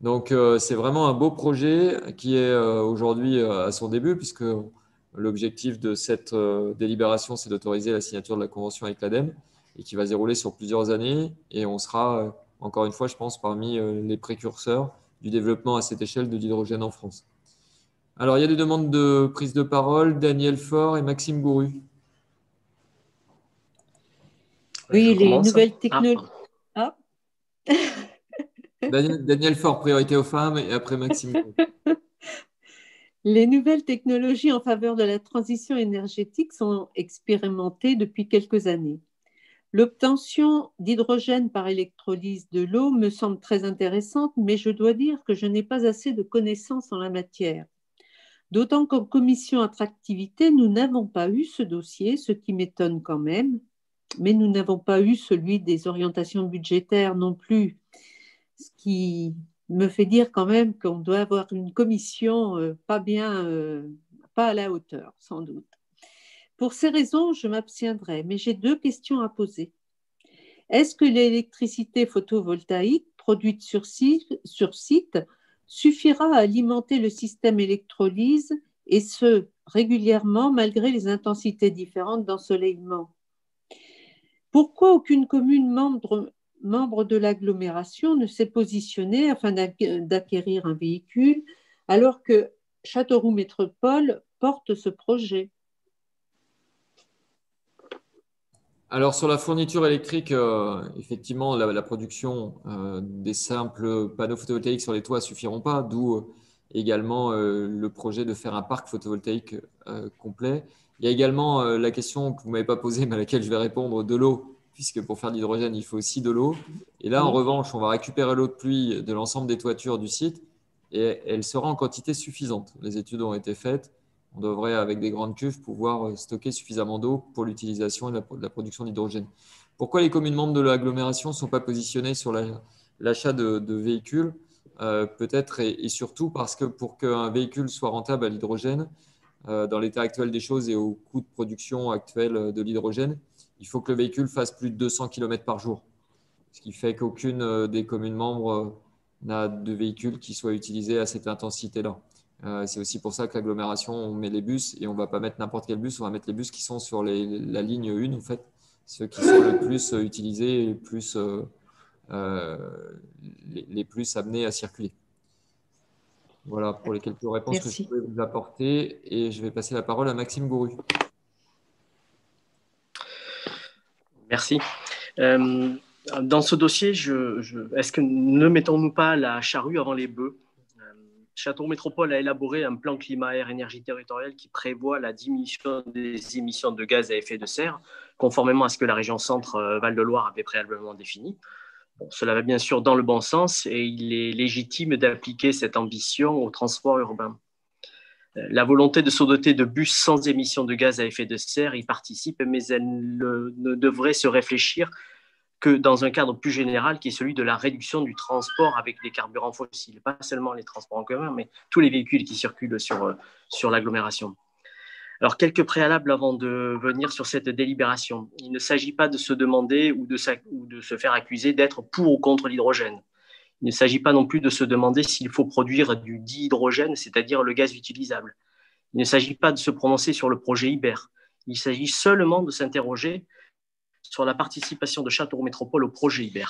[SPEAKER 1] Donc, euh, c'est vraiment un beau projet qui est euh, aujourd'hui euh, à son début, puisque l'objectif de cette délibération, c'est d'autoriser la signature de la convention avec l'ADEME et qui va se dérouler sur plusieurs années. Et on sera, encore une fois, je pense, parmi les précurseurs du développement à cette échelle de l'hydrogène en France. Alors, il y a des demandes de prise de parole. Daniel Faure et Maxime Gouru.
[SPEAKER 5] Oui, les nouvelles ah. technologies. Ah.
[SPEAKER 1] Daniel, Fort, priorité aux femmes, et après Maxime.
[SPEAKER 5] Les nouvelles technologies en faveur de la transition énergétique sont expérimentées depuis quelques années. L'obtention d'hydrogène par électrolyse de l'eau me semble très intéressante, mais je dois dire que je n'ai pas assez de connaissances en la matière. D'autant qu'en commission attractivité, nous n'avons pas eu ce dossier, ce qui m'étonne quand même, mais nous n'avons pas eu celui des orientations budgétaires non plus, ce qui me fait dire quand même qu'on doit avoir une commission euh, pas bien, euh, pas à la hauteur, sans doute. Pour ces raisons, je m'abstiendrai, mais j'ai deux questions à poser. Est-ce que l'électricité photovoltaïque produite sur site, suffira à alimenter le système électrolyse et ce, régulièrement malgré les intensités différentes d'ensoleillement? Pourquoi aucune commune membre, de l'agglomération ne s'est positionnée afin d'acquérir un véhicule alors que Châteauroux Métropole porte ce projet?
[SPEAKER 1] Alors sur la fourniture électrique, euh, effectivement, la, production euh, des simples panneaux photovoltaïques sur les toits ne suffiront pas, d'où euh, également le projet de faire un parc photovoltaïque complet. Il y a également la question que vous ne m'avez pas posée, mais à laquelle je vais répondre, de l'eau, puisque pour faire de l'hydrogène, il faut aussi de l'eau. Et là, en revanche, on va récupérer l'eau de pluie de l'ensemble des toitures du site et elle sera en quantité suffisante. Les études ont été faites on devrait, avec des grandes cuves, pouvoir euh, stocker suffisamment d'eau pour l'utilisation et la, production d'hydrogène. Pourquoi les communes membres de l'agglomération ne sont pas positionnées sur l'achat de, véhicules? Euh, Peut-être et, surtout parce que pour qu'un véhicule soit rentable à l'hydrogène, euh, dans l'état actuel des choses et au coût de production actuel de l'hydrogène, il faut que le véhicule fasse plus de 200 km par jour. Ce qui fait qu'aucune des communes membres n'a de véhicule qui soit utilisé à cette intensité-là. Euh, c'est aussi pour ça que l'agglomération, on met les bus et on ne va pas mettre n'importe quel bus, on va mettre les bus qui sont sur la ligne 1, en fait, ceux qui sont le plus euh, utilisés et euh, les, plus amenés à circuler. Voilà pour les quelques réponses que je pouvais vous apporter. Et je vais passer la parole à Maxime Gouru.
[SPEAKER 11] Merci. dans ce dossier, est-ce que ne mettons-nous pas la charrue avant les bœufs? Château Métropole a élaboré un plan climat-air-énergie territorial qui prévoit la diminution des émissions de gaz à effet de serre, conformément à ce que la région Centre-Val-de-Loire avait préalablement défini. Cela va bien sûr dans le bon sens et il est légitime d'appliquer cette ambition au transport urbain. La volonté de se doter de bus sans émissions de gaz à effet de serre y participe, mais elle ne devrait se réfléchir que dans un cadre plus général qui est celui de la réduction du transport avec les carburants fossiles, pas seulement les transports en commun, mais tous les véhicules qui circulent sur, euh, sur l'agglomération. Alors, quelques préalables avant de venir sur cette délibération. Il ne s'agit pas de se demander ou de, se faire accuser d'être pour ou contre l'hydrogène. Il ne s'agit pas non plus de se demander s'il faut produire du dihydrogène, c'est-à-dire le gaz utilisable. Il ne s'agit pas de se prononcer sur le projet IBER. Il s'agit seulement de s'interroger sur la participation de Châteauroux Métropole au projet IBER.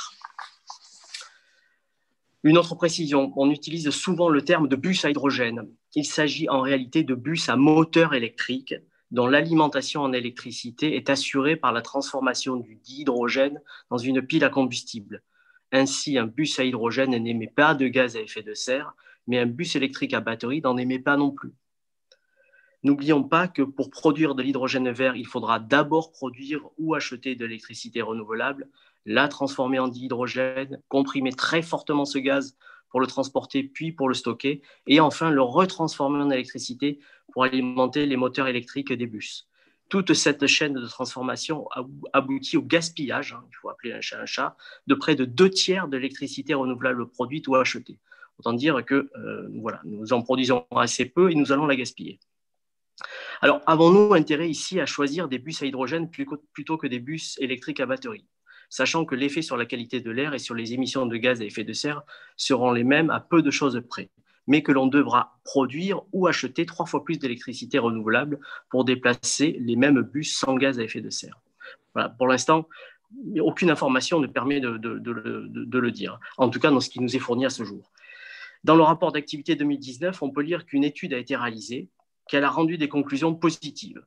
[SPEAKER 11] Une autre précision, on utilise souvent le terme de bus à hydrogène. Il s'agit en réalité de bus à moteur électrique dont l'alimentation en électricité est assurée par la transformation du dihydrogène dans une pile à combustible. Ainsi, un bus à hydrogène n'émet pas de gaz à effet de serre, mais un bus électrique à batterie n'en émet pas non plus. N'oublions pas que pour produire de l'hydrogène vert, il faudra d'abord produire ou acheter de l'électricité renouvelable, la transformer en dihydrogène, comprimer très fortement ce gaz pour le transporter puis pour le stocker, et enfin le retransformer en électricité pour alimenter les moteurs électriques des bus. Toute cette chaîne de transformation aboutit au gaspillage, hein, il faut appeler un chat un chat, de près de deux tiers de l'électricité renouvelable produite ou achetée. Autant dire que euh, voilà, nous en produisons assez peu et nous allons la gaspiller. Alors, avons-nous intérêt ici à choisir des bus à hydrogène plutôt que des bus électriques à batterie? Sachant que l'effet sur la qualité de l'air et sur les émissions de gaz à effet de serre seront les mêmes à peu de choses près, mais que l'on devra produire ou acheter trois fois plus d'électricité renouvelable pour déplacer les mêmes bus sans gaz à effet de serre. Pour l'instant, aucune information ne permet de, le dire, en tout cas dans ce qui nous est fourni à ce jour. Dans le rapport d'activité 2019, on peut lire qu'une étude a été réalisée qu'elle a rendu des conclusions positives.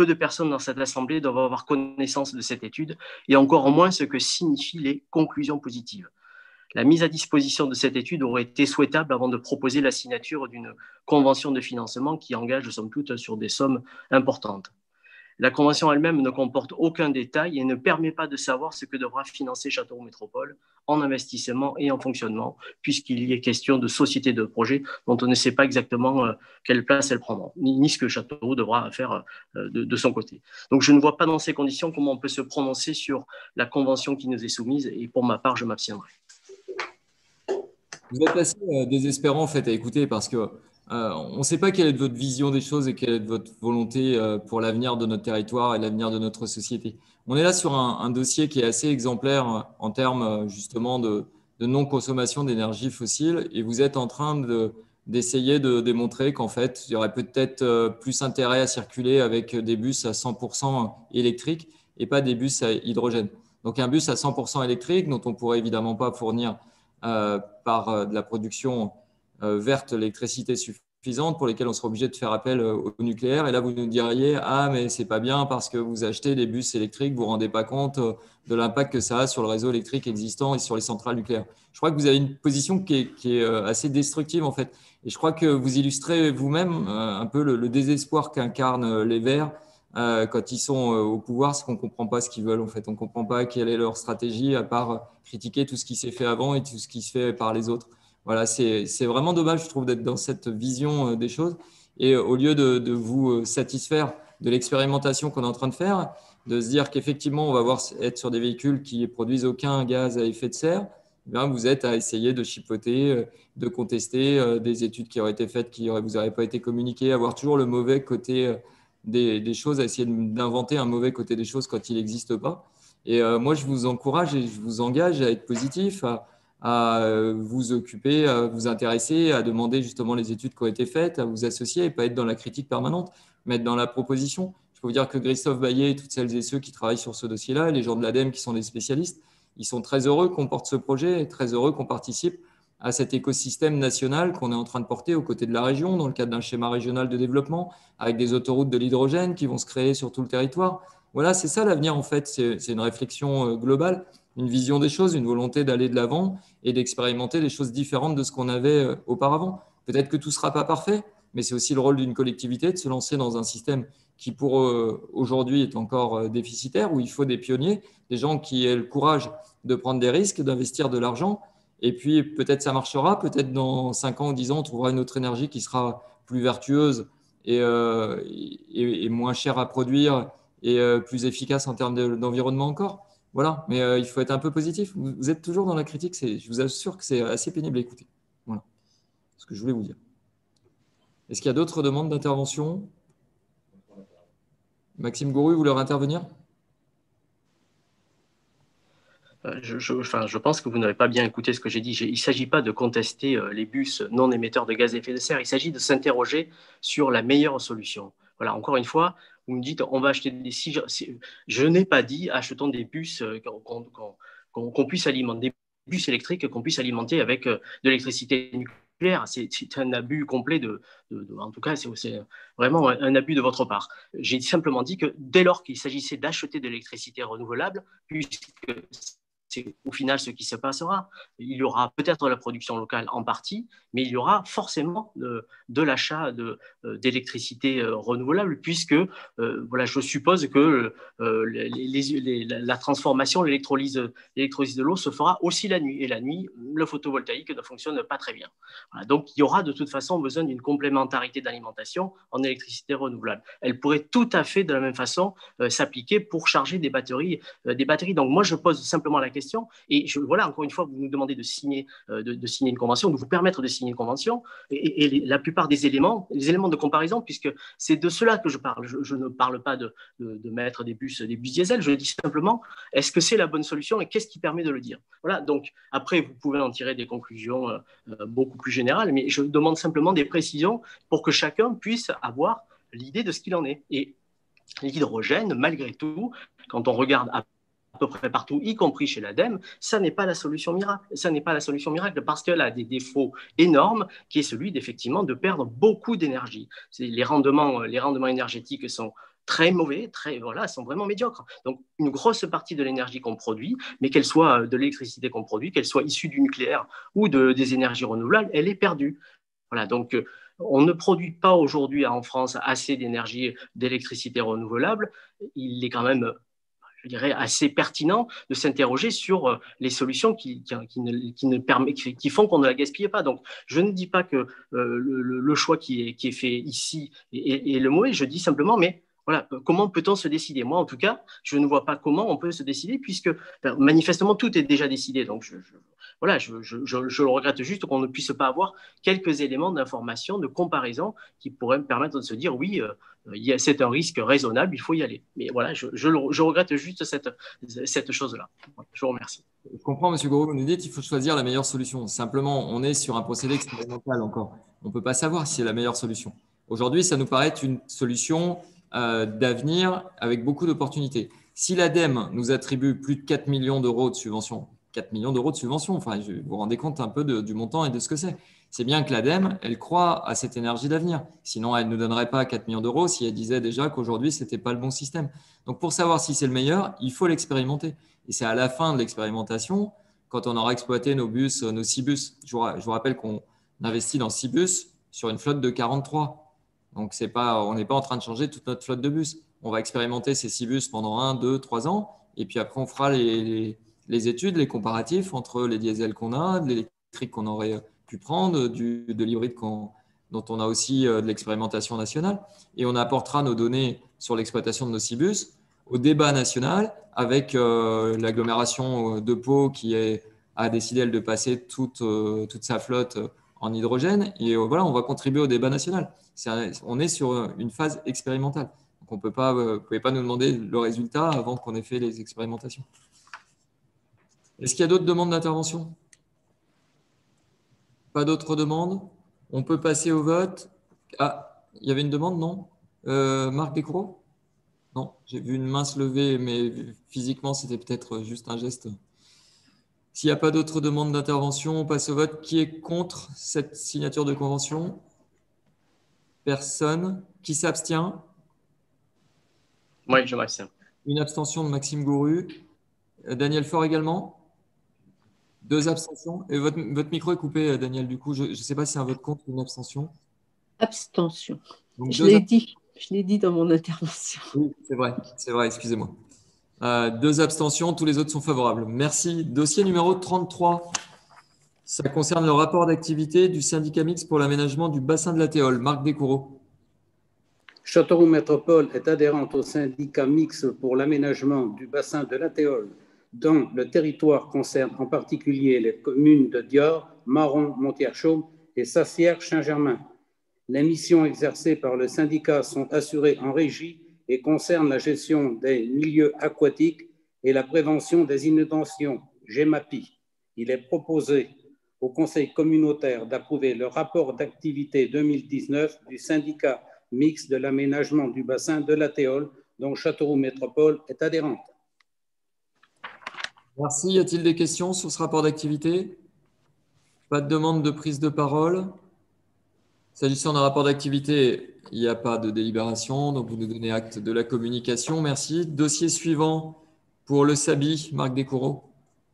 [SPEAKER 11] Peu de personnes dans cette Assemblée doivent avoir connaissance de cette étude et encore moins ce que signifient les conclusions positives. La mise à disposition de cette étude aurait été souhaitable avant de proposer la signature d'une convention de financement qui engage, somme toute, sur des sommes importantes. La convention elle-même ne comporte aucun détail et ne permet pas de savoir ce que devra financer Châteauroux Métropole en investissement et en fonctionnement, puisqu'il y est question de sociétés de projets dont on ne sait pas exactement euh, quelle place elles prendront, ni, ce que Châteauroux devra faire euh, de, son côté. Donc je ne vois pas dans ces conditions comment on peut se prononcer sur la convention qui nous est soumise, et pour ma part, je m'abstiendrai.
[SPEAKER 1] Vous êtes assez euh, désespérant en fait à écouter parce que euh, on ne sait pas quelle est votre vision des choses et quelle est votre volonté euh, pour l'avenir de notre territoire et l'avenir de notre société. On est là sur un, dossier qui est assez exemplaire euh, en termes justement de, non-consommation d'énergie fossile et vous êtes en train de, d'essayer de démontrer qu'en fait, il y aurait peut-être euh, plus intérêt à circuler avec des bus à 100% électriques et pas des bus à hydrogène. Donc un bus à 100% électrique dont on pourrait évidemment pas fournir euh, par euh, de la production verte l'électricité suffisante pour lesquelles on serait obligé de faire appel au nucléaire. Et là, vous nous diriez, ah, mais c'est pas bien parce que vous achetez des bus électriques, vous vous rendez pas compte de l'impact que ça a sur le réseau électrique existant et sur les centrales nucléaires. Je crois que vous avez une position qui est, qui est assez destructive en fait. Et je crois que vous illustrez vous-même euh, un peu le, désespoir qu'incarnent euh, les Verts euh, quand ils sont au pouvoir, c'est qu'on ne comprend pas ce qu'ils veulent en fait. On ne comprend pas quelle est leur stratégie à part critiquer tout ce qui s'est fait avant et tout ce qui se fait par les autres. Voilà, c'est vraiment dommage, je trouve, d'être dans cette vision des choses. Et au lieu de, de vous satisfaire de l'expérimentation qu'on est en train de faire, de se dire qu'effectivement, on va voir être sur des véhicules qui produisent aucun gaz à effet de serre, eh vous êtes à essayer de chipoter, euh, de contester euh, des études qui auraient été faites, qui ne vous auraient pas été communiquées, avoir toujours le mauvais côté euh, des, choses, à essayer d'inventer un mauvais côté des choses quand il n'existe pas. Et moi, je vous encourage et je vous engage à être positif, à, vous occuper, à vous intéresser, à demander justement les études qui ont été faites, à vous associer et pas être dans la critique permanente, mais être dans la proposition. Je peux vous dire que Christophe Baillet et toutes celles et ceux qui travaillent sur ce dossier-là, les gens de l'ADEME qui sont des spécialistes, ils sont très heureux qu'on porte ce projet et très heureux qu'on participe à cet écosystème national qu'on est en train de porter aux côtés de la région dans le cadre d'un schéma régional de développement avec des autoroutes de l'hydrogène qui vont se créer sur tout le territoire. Voilà, c'est ça l'avenir en fait. C'est une réflexion euh, globale, une vision des choses, une volonté d'aller de l'avant et d'expérimenter des choses différentes de ce qu'on avait euh, auparavant. Peut-être que tout ne sera pas parfait, mais c'est aussi le rôle d'une collectivité de se lancer dans un système qui pour eux, aujourd'hui est encore euh, déficitaire, où il faut des pionniers, des gens qui aient le courage de prendre des risques, d'investir de l'argent. Et puis peut-être ça marchera, peut-être dans 5 ans ou 10 ans, on trouvera une autre énergie qui sera plus vertueuse et, euh, moins chère à produire et euh, plus efficace en termes d'environnement encore. Voilà, mais il faut être un peu positif. Vous, êtes toujours dans la critique, je vous assure que c'est assez pénible à écouter. Voilà ce que je voulais vous dire. Est-ce qu'il y a d'autres demandes d'intervention? Maxime Gourou, vous voulez intervenir?
[SPEAKER 11] Euh, je, pense que vous n'avez pas bien écouté ce que j'ai dit. Il ne s'agit pas de contester euh, les bus non émetteurs de gaz à effet de serre, il s'agit de s'interroger sur la meilleure solution. Voilà, encore une fois, vous me dites, on va acheter des... Je, je n'ai pas dit, achetons des bus euh, qu'on puisse alimenter, des bus électriques qu'on puisse alimenter avec de l'électricité nucléaire c'est un abus complet de, en tout cas, c'est vraiment un abus de votre part. J'ai simplement dit que dès lors qu'il s'agissait d'acheter de l'électricité renouvelable, puisque c'est au final ce qui se passera. Il y aura peut-être la production locale en partie, mais il y aura forcément de, l'achat euh, d'électricité euh, renouvelable, puisque euh, voilà, je suppose que la transformation, l'électrolyse de l'eau se fera aussi la nuit. Et la nuit, le photovoltaïque ne fonctionne pas très bien. donc il y aura de toute façon besoin d'une complémentarité d'alimentation en électricité renouvelable. Elle pourrait tout à fait de la même façon s'appliquer pour charger des batteries, des batteries. Donc moi, je pose simplement la question et voilà, encore une fois, vous nous demandez de signer, euh, de, signer une convention, de vous permettre de signer une convention. Et, la plupart des éléments, les éléments de comparaison, puisque c'est de cela que je parle. Je, ne parle pas de, mettre des bus, des bus diesel. Je dis simplement, est-ce que c'est la bonne solution et qu'est-ce qui permet de le dire? Voilà. Donc après, vous pouvez en tirer des conclusions euh, euh, beaucoup plus générales, mais je demande simplement des précisions pour que chacun puisse avoir l'idée de ce qu'il en est. Et l'hydrogène, malgré tout, quand on regarde à peu près partout, y compris chez l'ADEME, ça n'est pas la solution miracle. Ça n'est pas la solution miracle parce qu'elle a des défauts énormes, qui est celui d'effectivement de perdre beaucoup d'énergie. Les rendements, les rendements énergétiques sont très mauvais, très voilà, sont vraiment médiocres. Donc une grosse partie de l'énergie qu'on produit, mais qu'elle soit de l'électricité qu'on produit, qu'elle soit issue du nucléaire ou de, des énergies renouvelables, elle est perdue. Voilà, donc euh, on ne produit pas aujourd'hui en France assez d'énergie, d'électricité renouvelable. Il est quand même je dirais, assez pertinent de s'interroger sur euh, les solutions qui, qui, ne, qui, ne permet, qui, font qu'on ne la gaspille pas. Donc, je ne dis pas que euh, le, choix qui est, qui est fait ici est, le mauvais, je dis simplement, mais voilà, comment peut-on se décider? Moi, en tout cas, je ne vois pas comment on peut se décider, puisque ben, manifestement, tout est déjà décidé. Donc, je, voilà, je, je, le regrette juste qu'on ne puisse pas avoir quelques éléments d'information, de comparaison qui pourraient me permettre de se dire oui, euh, c'est un risque raisonnable, il faut y aller. Mais voilà, je, regrette juste cette, chose-là. Je vous remercie.
[SPEAKER 1] Je comprends, M. Gourou, vous nous dites qu'il faut choisir la meilleure solution. Simplement, on est sur un procédé expérimental encore. On ne peut pas savoir si c'est la meilleure solution. Aujourd'hui, ça nous paraît une solution euh, d'avenir avec beaucoup d'opportunités. Si l'ADEME nous attribue plus de 4 millions d'euros de subventions, 4 millions d'euros de subventions, enfin, vous vous rendez compte un peu du montant et de ce que c'est. C'est bien que l'ADEME, elle croit à cette énergie d'avenir. Sinon, elle ne nous donnerait pas 4 millions d'euros si elle disait déjà qu'aujourd'hui, ce n'était pas le bon système. Donc, pour savoir si c'est le meilleur, il faut l'expérimenter. Et c'est à la fin de l'expérimentation, quand on aura exploité nos bus, nos 6 bus. Je vous rappelle qu'on investit dans 6 bus sur une flotte de 43. Donc, pas, on n'est pas en train de changer toute notre flotte de bus. On va expérimenter ces 6 bus pendant 1, 2, 3 ans. Et puis après, on fera les, les études, les comparatifs entre les diesels qu'on a, l'électrique qu'on aurait pu prendre, du, de l'hybride dont on a aussi euh, de l'expérimentation nationale. Et on apportera nos données sur l'exploitation de nos Cibus au débat national avec euh, l'agglomération euh, de Pau qui a décidé de passer toute, toute sa flotte en hydrogène. Et voilà, on va contribuer au débat national. on est sur une phase expérimentale. Donc on peut pas, vous ne pouvez pas nous demander le résultat avant qu'on ait fait les expérimentations. Est-ce qu'il y a d'autres demandes d'intervention? Pas d'autres demandes? On peut passer au vote. Ah, il y avait une demande, non? Euh, Marc Descroix? Non, j'ai vu une main se lever, mais physiquement, c'était peut-être juste un geste. S'il n'y a pas d'autres demandes d'intervention, on passe au vote. Qui est contre cette signature de convention? Personne. Qui s'abstient?
[SPEAKER 11] Oui, je m'abstiens.
[SPEAKER 1] Une abstention de Maxime Gouru. Euh, Daniel Faure également? Deux abstentions. Et votre, micro est coupé, Daniel, du coup. Je ne sais pas si c'est un vote contre ou une abstention.
[SPEAKER 5] Abstention. je l'ai dit. Je l'ai dit dans mon intervention.
[SPEAKER 1] Oui, c'est vrai, c'est vrai, excusez-moi. Euh, deux abstentions, tous les autres sont favorables. Merci. Dossier numéro 33. Ça concerne le rapport d'activité du syndicat mix pour l'aménagement du bassin de la Théole. Marc Descoureaux.
[SPEAKER 20] Châteauroux Métropole est adhérente au syndicat mix pour l'aménagement du bassin de la Théole dont le territoire concerne en particulier les communes de Dior, Marron, Montier-Chaume et Sassière-Saint-Germain. Les missions exercées par le syndicat sont assurées en régie et concernent la gestion des milieux aquatiques et la prévention des inondations, GEMAPI. Il est proposé au Conseil communautaire d'approuver le rapport d'activité 2019 du syndicat mixte de l'aménagement du bassin de la Théole, dont Châteauroux Métropole est adhérente.
[SPEAKER 1] Merci. Y a-t-il des questions sur ce rapport d'activité? Pas de demande de prise de parole. S'agissant d'un rapport d'activité, il n'y a pas de délibération, donc vous nous donnez acte de la communication. Merci. Dossier suivant pour le SABI, Marc Descoureaux.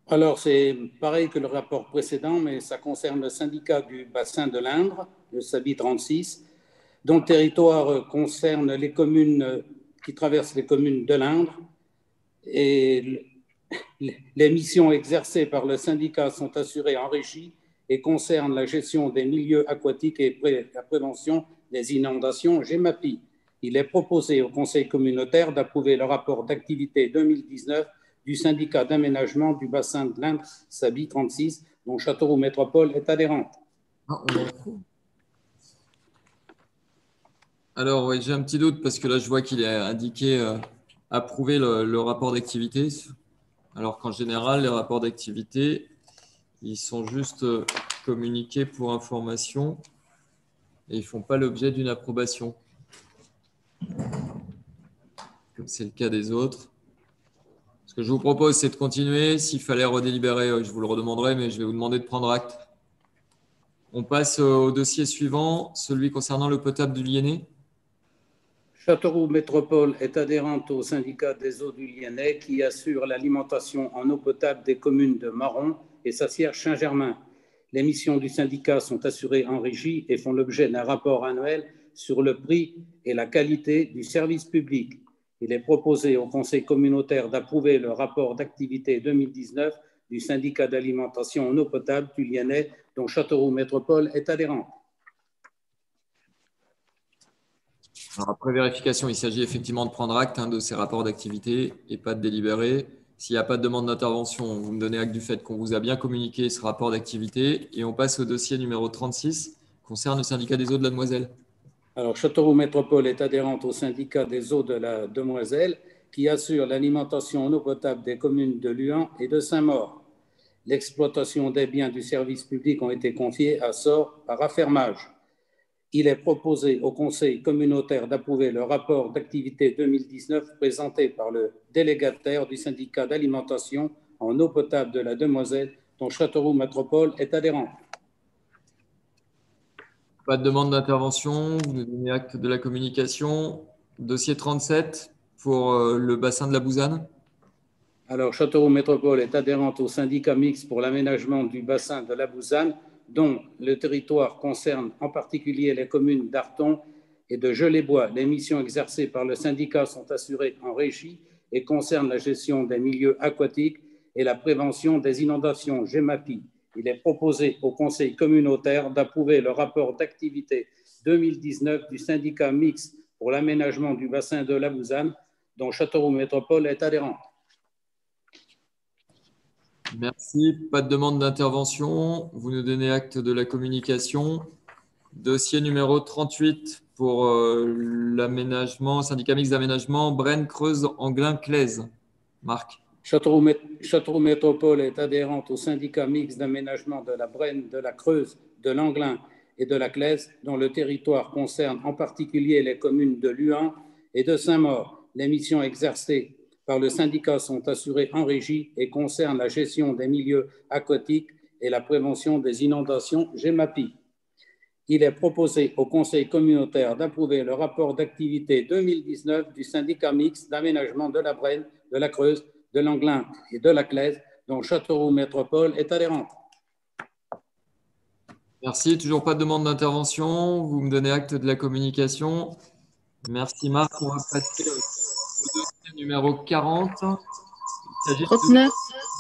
[SPEAKER 20] Alors, c'est pareil que le rapport précédent, mais ça concerne le syndicat du bassin de l'Indre, le SABI 36, dont le territoire concerne les communes qui traversent les communes de l'Indre. Et les missions exercées par le syndicat sont assurées en régie et concernent la gestion des milieux aquatiques et la prévention des inondations GEMAPI. Il est proposé au Conseil communautaire d'approuver le rapport d'activité 2019 du syndicat d'aménagement du bassin de l'Inde, SABI 36, dont Châteauroux Métropole est adhérente. Ah,
[SPEAKER 1] Alors, oui, j'ai un petit doute parce que là, je vois qu'il est indiqué euh, approuver le rapport d'activité alors qu'en général, les rapports d'activité, ils sont juste euh, communiqués pour information et ils ne font pas l'objet d'une approbation. Comme c'est le cas des autres. Ce que je vous propose, c'est de continuer. S'il fallait redélibérer, euh, je vous le redemanderai, mais je vais vous demander de prendre acte. On passe euh, au dossier suivant, celui concernant le potable du Lyonnais.
[SPEAKER 20] Châteauroux Métropole est adhérente au syndicat des eaux du Lyonnais qui assure l'alimentation en eau potable des communes de Marron et Sassière-Saint-Germain. Les missions du syndicat sont assurées en régie et font l'objet d'un rapport annuel sur le prix et la qualité du service public. Il est proposé au Conseil communautaire d'approuver le rapport d'activité 2019 du syndicat d'alimentation en eau potable du Lyonnais dont Châteauroux Métropole est adhérente.
[SPEAKER 1] Après vérification, il s'agit effectivement de prendre acte hein, de ces rapports d'activité et pas de délibérer. S'il n'y a pas de demande d'intervention, vous me donnez acte du fait qu'on vous a bien communiqué ce rapport d'activité. Et on passe au dossier numéro 36, concerne le syndicat des eaux de la Demoiselle.
[SPEAKER 20] Alors, Châteauroux Métropole est adhérente au syndicat des eaux de la Demoiselle qui assure l'alimentation en eau potable des communes de Luan et de Saint-Maur. L'exploitation des biens du service public ont été confiés à sort par affermage. Il est proposé au Conseil communautaire d'approuver le rapport d'activité 2019 présenté par le délégataire du syndicat d'alimentation en eau potable de la Demoiselle, dont Châteauroux Métropole est adhérent.
[SPEAKER 1] Pas de demande d'intervention. Vous nous donnez acte de la communication. Dossier 37 pour euh, le bassin de la Bouzanne.
[SPEAKER 20] Alors, Châteauroux Métropole est adhérente au syndicat mixte pour l'aménagement du bassin de la Bouzanne, dont le territoire concerne en particulier les communes d'Arton et de Gelée-Bois. Les missions exercées par le syndicat sont assurées en régie et concernent la gestion des milieux aquatiques et la prévention des inondations GEMAPI il est proposé au Conseil communautaire d'approuver le rapport d'activité 2019 du syndicat mixte pour l'aménagement du bassin de la Bouzanne, dont Châteauroux Métropole est adhérent.
[SPEAKER 1] Merci. Pas de demande d'intervention. Vous nous donnez acte de la communication. Dossier numéro 38 pour euh, l'aménagement, syndicat mixte d'aménagement, Brenne, Creuse, Anglin, Claise. Marc.
[SPEAKER 20] Châteauroux, Métropole est adhérente au syndicat mixte d'aménagement de la Brenne, de la Creuse, de l'Anglin et de la Claise, dont le territoire concerne en particulier les communes de Luan et de Saint-Maur. Les missions exercées par le syndicat sont assurées en régie et concernent la gestion des milieux aquatiques et la prévention des inondations GEMAPI. Il est proposé au Conseil communautaire d'approuver le rapport d'activité 2019 du syndicat mixte d'aménagement de la Brenne, de la Creuse, de l'Anglin et de la Claise, dont Châteauroux Métropole est adhérente.
[SPEAKER 1] Merci. Toujours pas de demande d'intervention. Vous me donnez acte de la communication. Merci Marc. On va passer numéro 40.
[SPEAKER 21] 39.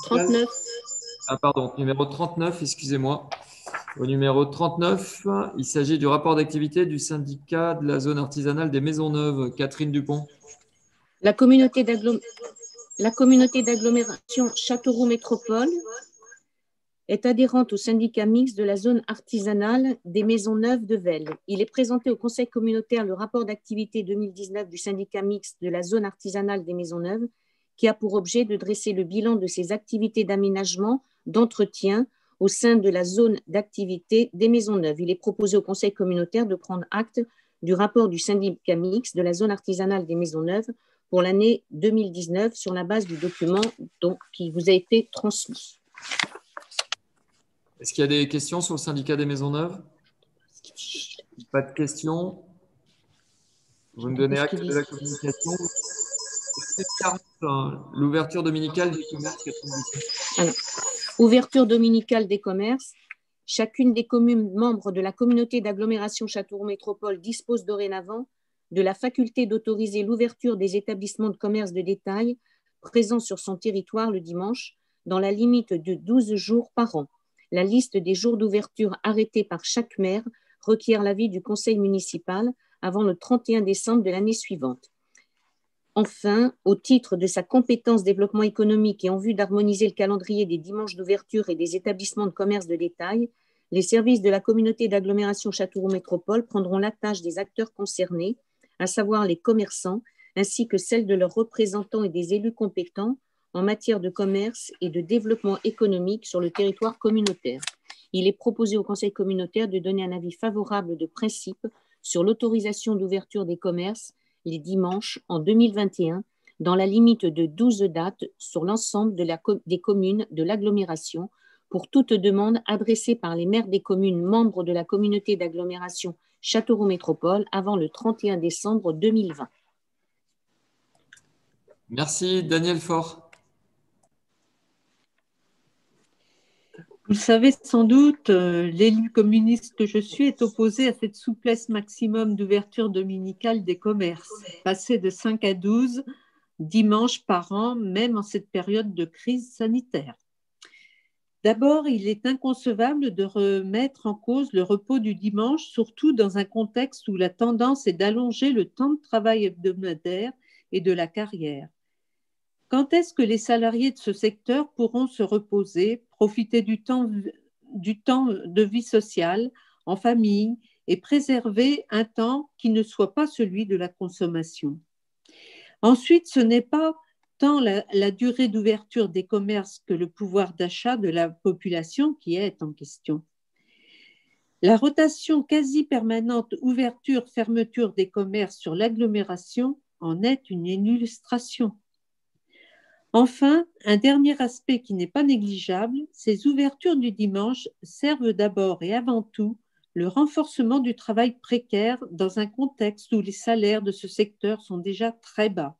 [SPEAKER 21] 39.
[SPEAKER 1] Ah pardon, numéro 39, excusez-moi. Au numéro 39, il s'agit du rapport d'activité du syndicat de la zone artisanale des Maisons Neuves. Catherine Dupont.
[SPEAKER 21] La communauté d'agglomération la communauté d'agglomération Châteauroux Métropole est adhérente au syndicat mixte de la zone artisanale des Maisons Neuves de Velle. Il est présenté au Conseil communautaire le rapport d'activité 2019 du syndicat mixte de la zone artisanale des Maisons Neuves, qui a pour objet de dresser le bilan de ses activités d'aménagement, d'entretien au sein de la zone d'activité des Maisons Neuves. Il est proposé au Conseil communautaire de prendre acte du rapport du syndicat mixte de la zone artisanale des Maisons Neuves pour l'année 2019 sur la base du document qui vous a été transmis.
[SPEAKER 1] Est-ce qu'il y a des questions sur le syndicat des maisons neuves? Pas de questions? Vous me donnez acte de la communication? L'ouverture dominicale des commerces.
[SPEAKER 21] ouverture dominicale des commerces. Chacune des communes membres de la communauté d'agglomération Châteauroux Métropole dispose dorénavant de la faculté d'autoriser l'ouverture des établissements de commerce de détail présents sur son territoire le dimanche, dans la limite de 12 jours par an. La liste des jours d'ouverture arrêtés par chaque maire requiert l'avis du conseil municipal avant le 31 décembre de l'année suivante. Enfin, au titre de sa compétence développement économique et en vue d'harmoniser le calendrier des dimanches d'ouverture et des établissements de commerce de détail, les services de la communauté d'agglomération Châteauroux Métropole prendront la tâche des acteurs concernés à savoir les commerçants, ainsi que celle de leurs représentants et des élus compétents en matière de commerce et de développement économique sur le territoire communautaire. Il est proposé au Conseil communautaire de donner un avis favorable de principe sur l'autorisation d'ouverture des commerces les dimanches en 2021 dans la limite de 12 dates sur l'ensemble des communes de l'agglomération pour toute demande adressée par les maires des communes membres de la communauté d'agglomération Châteauroux Métropole avant le 31 décembre 2020.
[SPEAKER 1] Merci Daniel Faure.
[SPEAKER 21] Vous savez sans doute, euh, l'élu communiste que je suis est opposé à cette souplesse maximum d'ouverture dominicale des commerces, passer de 5 à 12 dimanches par an, même en cette période de crise sanitaire. D'abord, il est inconcevable de remettre en cause le repos du dimanche, surtout dans un contexte où la tendance est d'allonger le temps de travail hebdomadaire et de la carrière.
[SPEAKER 5] Quand est-ce que les salariés de ce secteur pourront se reposer, profiter du temps, de vie sociale, en famille, et préserver un temps qui ne soit pas celui de la consommation Ensuite, ce n'est pas tant la, la durée d'ouverture des commerces que le pouvoir d'achat de la population qui est en question. La rotation quasi permanente ouverture-fermeture des commerces sur l'agglomération en est une illustration. Enfin, un dernier aspect qui n'est pas négligeable, ces ouvertures du dimanche servent d'abord et avant tout le renforcement du travail précaire dans un contexte où les salaires de ce secteur sont déjà très bas.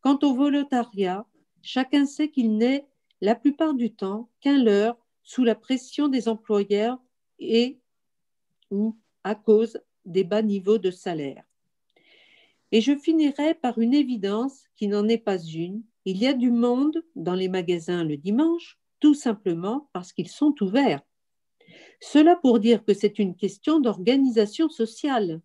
[SPEAKER 5] Quant au volontariat, chacun sait qu'il n'est la plupart du temps qu'un leurre sous la pression des employeurs et ou à cause des bas niveaux de salaire. Et je finirai par une évidence qui n'en est pas une. Il y a du monde dans les magasins le dimanche, tout simplement parce qu'ils sont ouverts. Cela pour dire que c'est une question d'organisation sociale.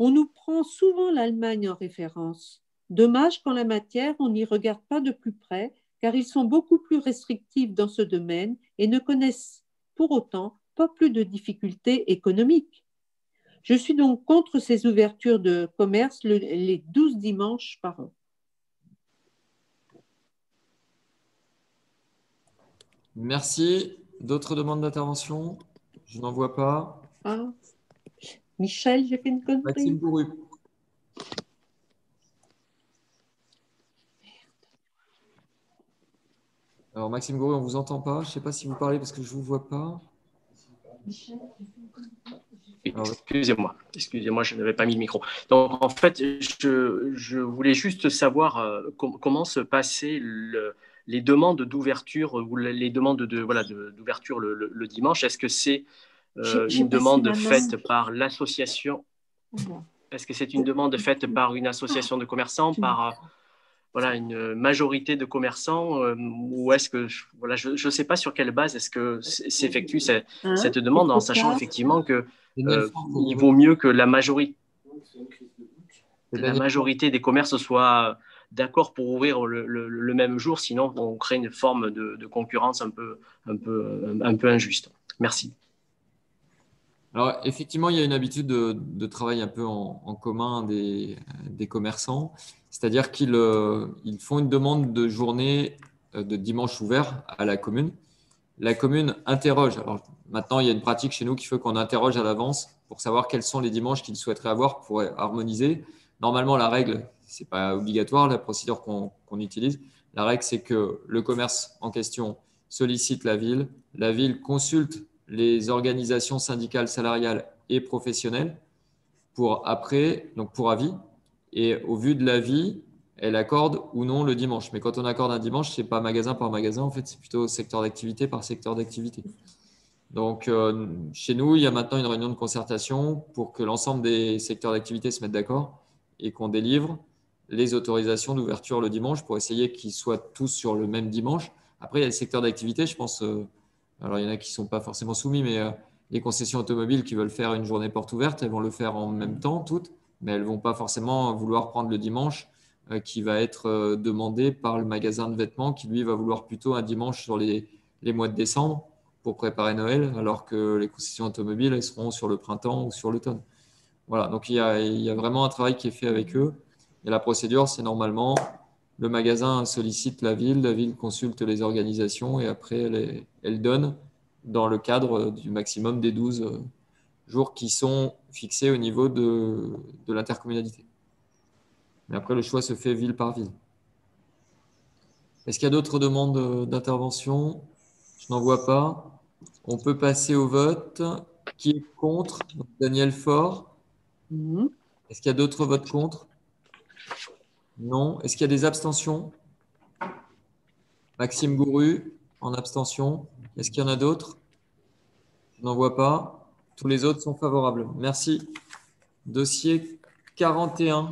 [SPEAKER 5] On nous prend souvent l'Allemagne en référence. Dommage qu'en la matière, on n'y regarde pas de plus près, car ils sont beaucoup plus restrictifs dans ce domaine et ne connaissent pour autant pas plus de difficultés économiques. Je suis donc contre ces ouvertures de commerce le, les 12 dimanches par an.
[SPEAKER 1] Merci. D'autres demandes d'intervention? Je n'en vois pas.
[SPEAKER 5] Ah. Michel, j'ai fait une connerie.
[SPEAKER 1] Maxime Bourru. Alors Maxime Gourou, on ne vous entend pas. Je ne sais pas si vous parlez parce que je ne vous vois pas.
[SPEAKER 11] Excusez-moi, excusez-moi, je n'avais pas mis le micro. Donc en fait, je, je voulais juste savoir euh, com comment se passaient le, les demandes d'ouverture ou les demandes de voilà d'ouverture le, le, le, dimanche. Est-ce que c'est euh, une demande faite par l'association? Est-ce que c'est une demande faite par une association de commerçants, par voilà, une majorité de commerçants euh, ou est-ce que voilà, je ne sais pas sur quelle base est-ce que s'effectue cette, hein cette demande en sachant effectivement que euh, il vaut mieux que la majorité la majorité des commerces soient d'accord pour ouvrir le, même jour, sinon on crée une forme de, concurrence un peu, un, peu, un peu injuste. Merci.
[SPEAKER 1] Alors, effectivement, il y a une habitude de, travail un peu en, commun des, commerçants, c'est-à-dire qu'ils euh, font une demande de journée euh, de dimanche ouvert à la commune. La commune interroge. Alors, maintenant, il y a une pratique chez nous qui fait qu'on interroge à l'avance pour savoir quels sont les dimanches qu'ils souhaiteraient avoir pour harmoniser. Normalement, la règle, ce n'est pas obligatoire, la procédure qu'on qu utilise. La règle, c'est que le commerce en question sollicite la ville, la ville consulte les organisations syndicales, salariales et professionnelles pour après, donc pour avis. Et au vu de l'avis, elle accorde ou non le dimanche. Mais quand on accorde un dimanche, ce n'est pas magasin par magasin, en fait, c'est plutôt secteur d'activité par secteur d'activité. Donc, euh, chez nous, il y a maintenant une réunion de concertation pour que l'ensemble des secteurs d'activité se mettent d'accord et qu'on délivre les autorisations d'ouverture le dimanche pour essayer qu'ils soient tous sur le même dimanche. Après, il y a les secteurs d'activité, je pense, euh, alors il y en a qui ne sont pas forcément soumis, mais euh, les concessions automobiles qui veulent faire une journée porte ouverte, elles vont le faire en même temps, toutes, mais elles ne vont pas forcément vouloir prendre le dimanche euh, qui va être demandé par le magasin de vêtements qui, lui, va vouloir plutôt un dimanche sur les, les mois de décembre pour préparer Noël, alors que les concessions automobiles, elles seront sur le printemps ou sur l'automne. Voilà, donc il y, a, il y, a, vraiment un travail qui est fait avec eux. Et la procédure, c'est normalement le magasin sollicite la ville, la ville consulte les organisations et après elle, elle donne dans le cadre du maximum des 12 jours qui sont fixés au niveau de, de l'intercommunalité. Mais après, le choix se fait ville par ville. Est-ce qu'il y a d'autres demandes d'intervention? Je n'en vois pas. On peut passer au vote. Qui est contre? Daniel Faure.
[SPEAKER 5] Mhm.
[SPEAKER 1] Est-ce qu'il y a d'autres votes contre? Non. Est-ce qu'il y a des abstentions? Maxime Gouru en abstention. Est-ce qu'il y en a d'autres? Je n'en vois pas. Tous les autres sont favorables. Merci. Dossier 41.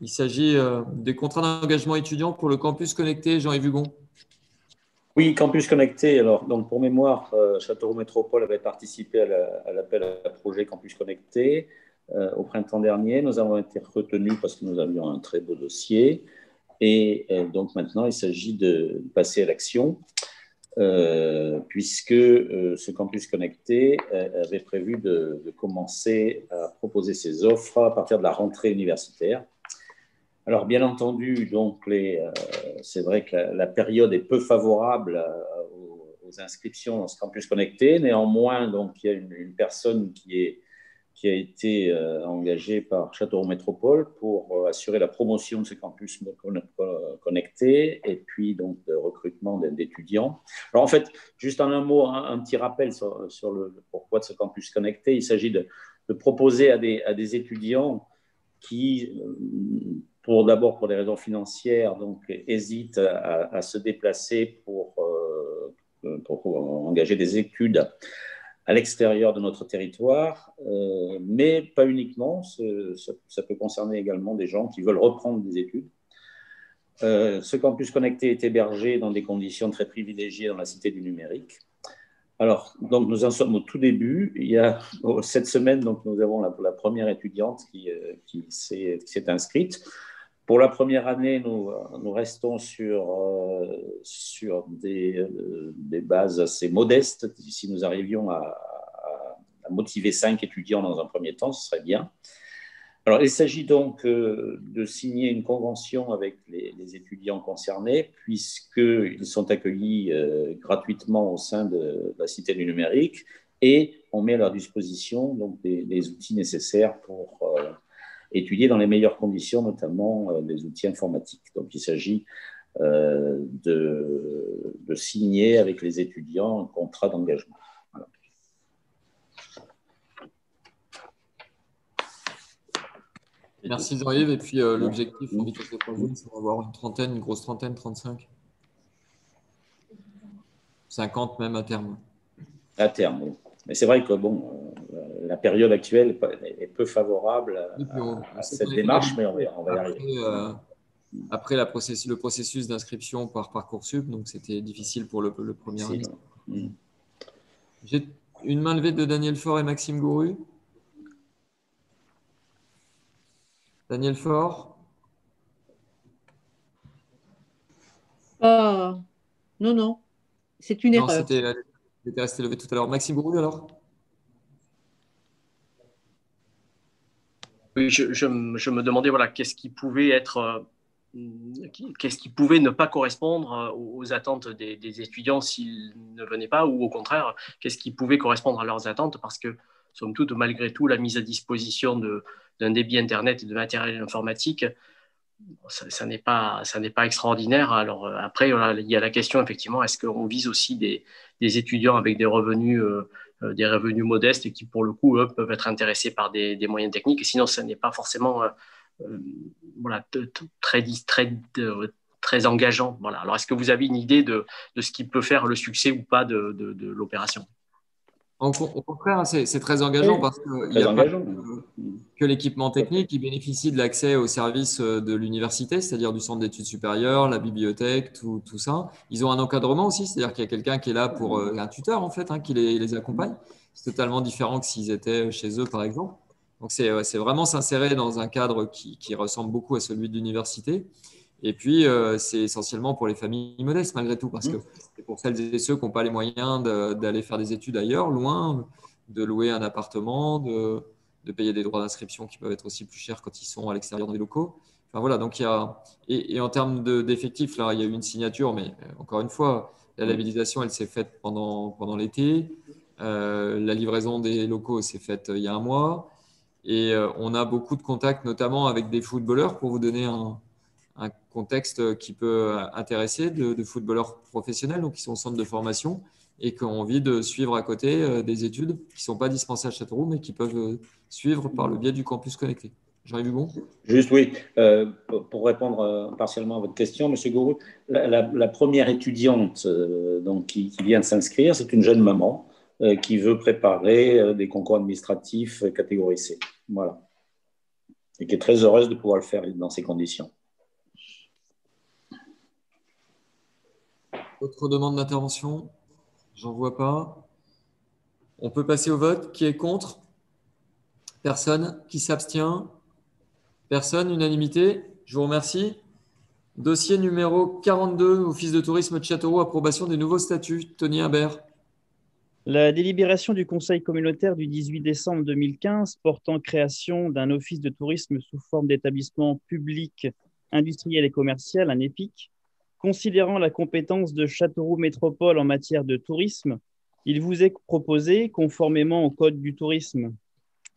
[SPEAKER 1] Il s'agit euh, des contrats d'engagement étudiant pour le campus connecté. Jean-Yves Hugon.
[SPEAKER 8] Oui, campus connecté. Alors, donc pour mémoire, euh, Châteauroux Métropole avait participé à l'appel à, à, projet campus connecté euh, au printemps dernier. Nous avons été retenus parce que nous avions un très beau dossier. Et donc maintenant, il s'agit de passer à l'action. Euh, puisque euh, ce campus connecté euh, avait prévu de, commencer à proposer ses offres à partir de la rentrée universitaire. Alors, bien entendu, donc c'est vrai que la, période est peu favorable aux, inscriptions dans ce campus connecté. Néanmoins, donc, il y a une personne qui est qui a été euh, engagé par Châteauroux Métropole pour euh, assurer la promotion de ce campus connecté et puis donc de recrutement d'étudiants. Alors en fait, juste en un mot, un, petit rappel sur, le pourquoi de ce campus connecté. Il s'agit de, proposer à des, étudiants qui, euh, pour d'abord pour des raisons financières, donc hésitent à, se déplacer pour engager des études à l'extérieur de notre territoire, euh, mais pas uniquement. Ça, peut concerner également des gens qui veulent reprendre des études. Euh, ce campus connecté est hébergé dans des conditions très privilégiées dans la cité du numérique. Alors, donc nous en sommes au tout début. Il y a cette semaine, donc nous avons la, première étudiante qui, euh, qui s'est inscrite. Pour la première année, nous, nous restons sur, sur des, des, bases assez modestes. Si nous arrivions à, motiver cinq étudiants dans un premier temps, ce serait bien. Alors, il s'agit donc euh, de signer une convention avec les, étudiants concernés, puisqu'ils sont accueillis euh, gratuitement au sein de, la Cité du numérique et on met à leur disposition donc, des, outils nécessaires pour euh, étudier dans les meilleures conditions, notamment euh, des outils informatiques. Donc il s'agit euh, de, de, signer avec les étudiants un contrat d'engagement.
[SPEAKER 1] Merci Zoriv. Et puis euh, l'objectif en vitesse de c'est d'avoir une trentaine, une grosse trentaine, 35. 50 même à terme.
[SPEAKER 8] À terme, oui. Mais c'est vrai que bon, la période actuelle peu favorable à, cette démarche, mais on va, y arriver.
[SPEAKER 1] Euh, après la processus, le processus d'inscription par Parcoursup, donc c'était difficile pour le, premier année. Mm. J'ai une main levée de Daniel Faure et Maxime Gouru. Daniel Faure
[SPEAKER 5] ah, Non, non. C'est une non, erreur.
[SPEAKER 1] Il était resté levé tout à l'heure. Maxime Bourou, alors?
[SPEAKER 11] Oui, je, me demandais voilà, qu'est-ce qui pouvait être. Euh, qu'est-ce qui pouvait ne pas correspondre euh, aux attentes des, étudiants s'ils ne venaient pas, ou au contraire, qu'est-ce qui pouvait correspondre à leurs attentes? Parce que, somme toute, malgré tout, la mise à disposition d'un débit Internet et de matériel informatique, ça, n'est pas, ça n'est pas extraordinaire. Alors euh, après, il y a la question effectivement, est-ce qu'on vise aussi des, étudiants avec des revenus, des revenus modestes et qui pour le coup eux, peuvent être intéressés par des, des moyens techniques. Et sinon, ça n'est pas forcément voilà, très, très, très engageant. Voilà. Alors, est-ce que vous avez une idée de, de, ce qui peut faire le succès ou pas de, de, de l'opération?
[SPEAKER 1] Au contraire, c'est très engageant parce qu'il n'y a pas que, l'équipement technique qui bénéficie de l'accès aux services euh, de l'université, c'est-à-dire du centre d'études supérieures, la bibliothèque, tout, tout, ça. Ils ont un encadrement aussi, c'est-à-dire qu'il y a quelqu'un qui est là pour euh, un tuteur en fait, hein, qui les, les accompagne. C'est totalement différent que s'ils étaient chez eux, par exemple. Donc c'est vraiment s'insérer dans un cadre qui, qui, ressemble beaucoup à celui de l'université. Et puis, euh, c'est essentiellement pour les familles modestes, malgré tout, parce que mmh. c'est pour celles et ceux qui n'ont pas les moyens d'aller faire des études ailleurs, loin, de louer un appartement, de, de payer des droits d'inscription qui peuvent être aussi plus chers quand ils sont à l'extérieur des locaux. Enfin, voilà, donc il y a, et, en termes d'effectifs, là, il y a eu une signature, mais euh, encore une fois, la labellisation, elle s'est faite pendant, pendant l'été. Euh, la livraison des locaux s'est faite il y a un mois. Et on a beaucoup de contacts, notamment avec des footballeurs, pour vous donner un, un contexte qui peut intéresser de, footballeurs professionnels, donc qui sont au centre de formation et qui ont envie de suivre à côté euh, des études qui ne sont pas dispensées à Châteauroux, mais qui peuvent euh, suivre par le biais du campus connecté. Jean-Yves bon
[SPEAKER 8] Juste, oui. Euh, pour répondre partiellement à votre question, M. Gourou, la, première étudiante donc, qui, qui, vient de s'inscrire, c'est une jeune maman qui veut préparer des concours administratifs catégorie C. Voilà. Et qui est très heureuse de pouvoir le faire dans ces conditions.
[SPEAKER 1] Autre demande d'intervention? J'en vois pas. On peut passer au vote. Qui est contre? Personne. Qui s'abstient Personne. Unanimité. Je vous remercie. Dossier numéro 42, Office de tourisme de Châteauroux, approbation des nouveaux statuts. Tony Imbert.
[SPEAKER 18] La délibération du Conseil communautaire du 18 décembre 2015 portant création d'un office de tourisme sous forme d'établissement public industriel et commercial, un EPIC, considérant la compétence de Châteauroux Métropole en matière de tourisme, il vous est proposé, conformément au Code du tourisme,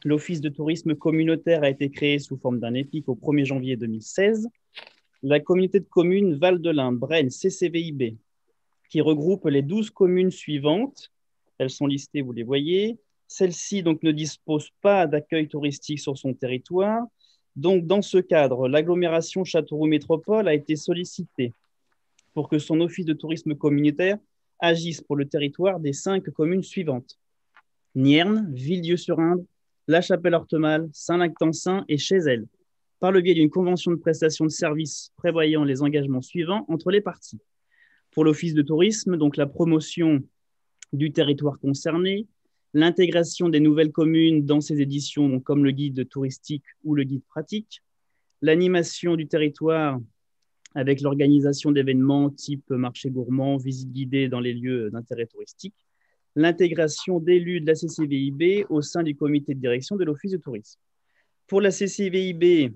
[SPEAKER 18] l'Office de tourisme communautaire a été créé sous forme d'un EPIC au 1er janvier 2016. La communauté de communes Val-de-Lin, Brenne, CCVIB, qui regroupe les 12 communes suivantes, elles sont listées, vous les voyez. Celle-ci ne dispose pas d'accueil touristique sur son territoire. Donc, dans ce cadre, l'agglomération Châteauroux Métropole a été sollicitée pour que son office de tourisme communautaire agisse pour le territoire des cinq communes suivantes Nierne, Villedieu-sur-Indre, La Chapelle-Ortemal, Saint-Lactansin et Chézel, par le biais d'une convention de prestation de services prévoyant les engagements suivants entre les parties. Pour l'office de tourisme, donc la promotion du territoire concerné, l'intégration des nouvelles communes dans ces éditions, comme le guide touristique ou le guide pratique, l'animation du territoire avec l'organisation d'événements type marché gourmand, visite guidée dans les lieux d'intérêt touristique, l'intégration d'élus de la CCVIB au sein du comité de direction de l'Office de tourisme. Pour la CCVIB,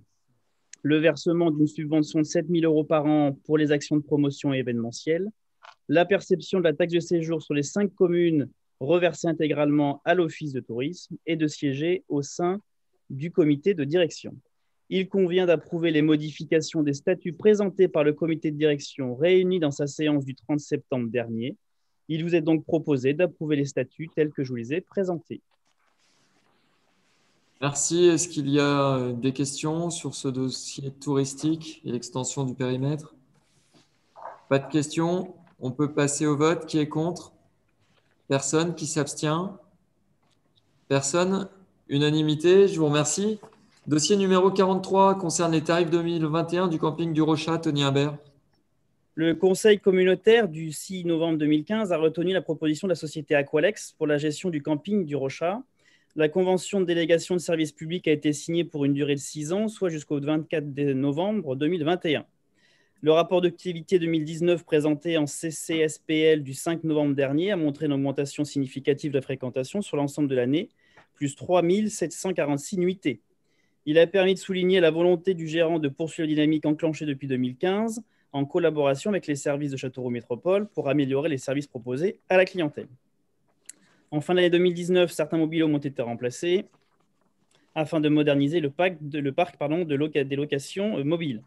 [SPEAKER 18] le versement d'une subvention de 7 000 euros par an pour les actions de promotion et événementielles, la perception de la taxe de séjour sur les cinq communes reversée intégralement à l'Office de tourisme et de siéger au sein du comité de direction. Il convient d'approuver les modifications des statuts présentés par le comité de direction réuni dans sa séance du 30 septembre dernier. Il vous est donc proposé d'approuver les statuts tels que je vous les ai présentés.
[SPEAKER 1] Merci. Est-ce qu'il y a des questions sur ce dossier touristique et l'extension du périmètre? Pas de questions. On peut passer au vote. Qui est contre? Personne qui s'abstient? Personne? Unanimité, je vous remercie. Dossier numéro 43 concerne les tarifs 2021 du camping du Rochat, Tony Imbert.
[SPEAKER 18] Le Conseil communautaire du 6 novembre 2015 a retenu la proposition de la société Aqualex pour la gestion du camping du Rochat. La convention de délégation de services publics a été signée pour une durée de six ans, soit jusqu'au 24 novembre 2021. Le rapport d'activité 2019 présenté en CCSPL du 5 novembre dernier a montré une augmentation significative de la fréquentation sur l'ensemble de l'année, plus 3 746 nuitées. Il a permis de souligner la volonté du gérant de poursuivre la dynamique enclenchée depuis 2015 en collaboration avec les services de Châteauroux Métropole pour améliorer les services proposés à la clientèle. En fin d'année 2019, certains mobiles ont été remplacés afin de moderniser le, parc, des locations euh, mobiles.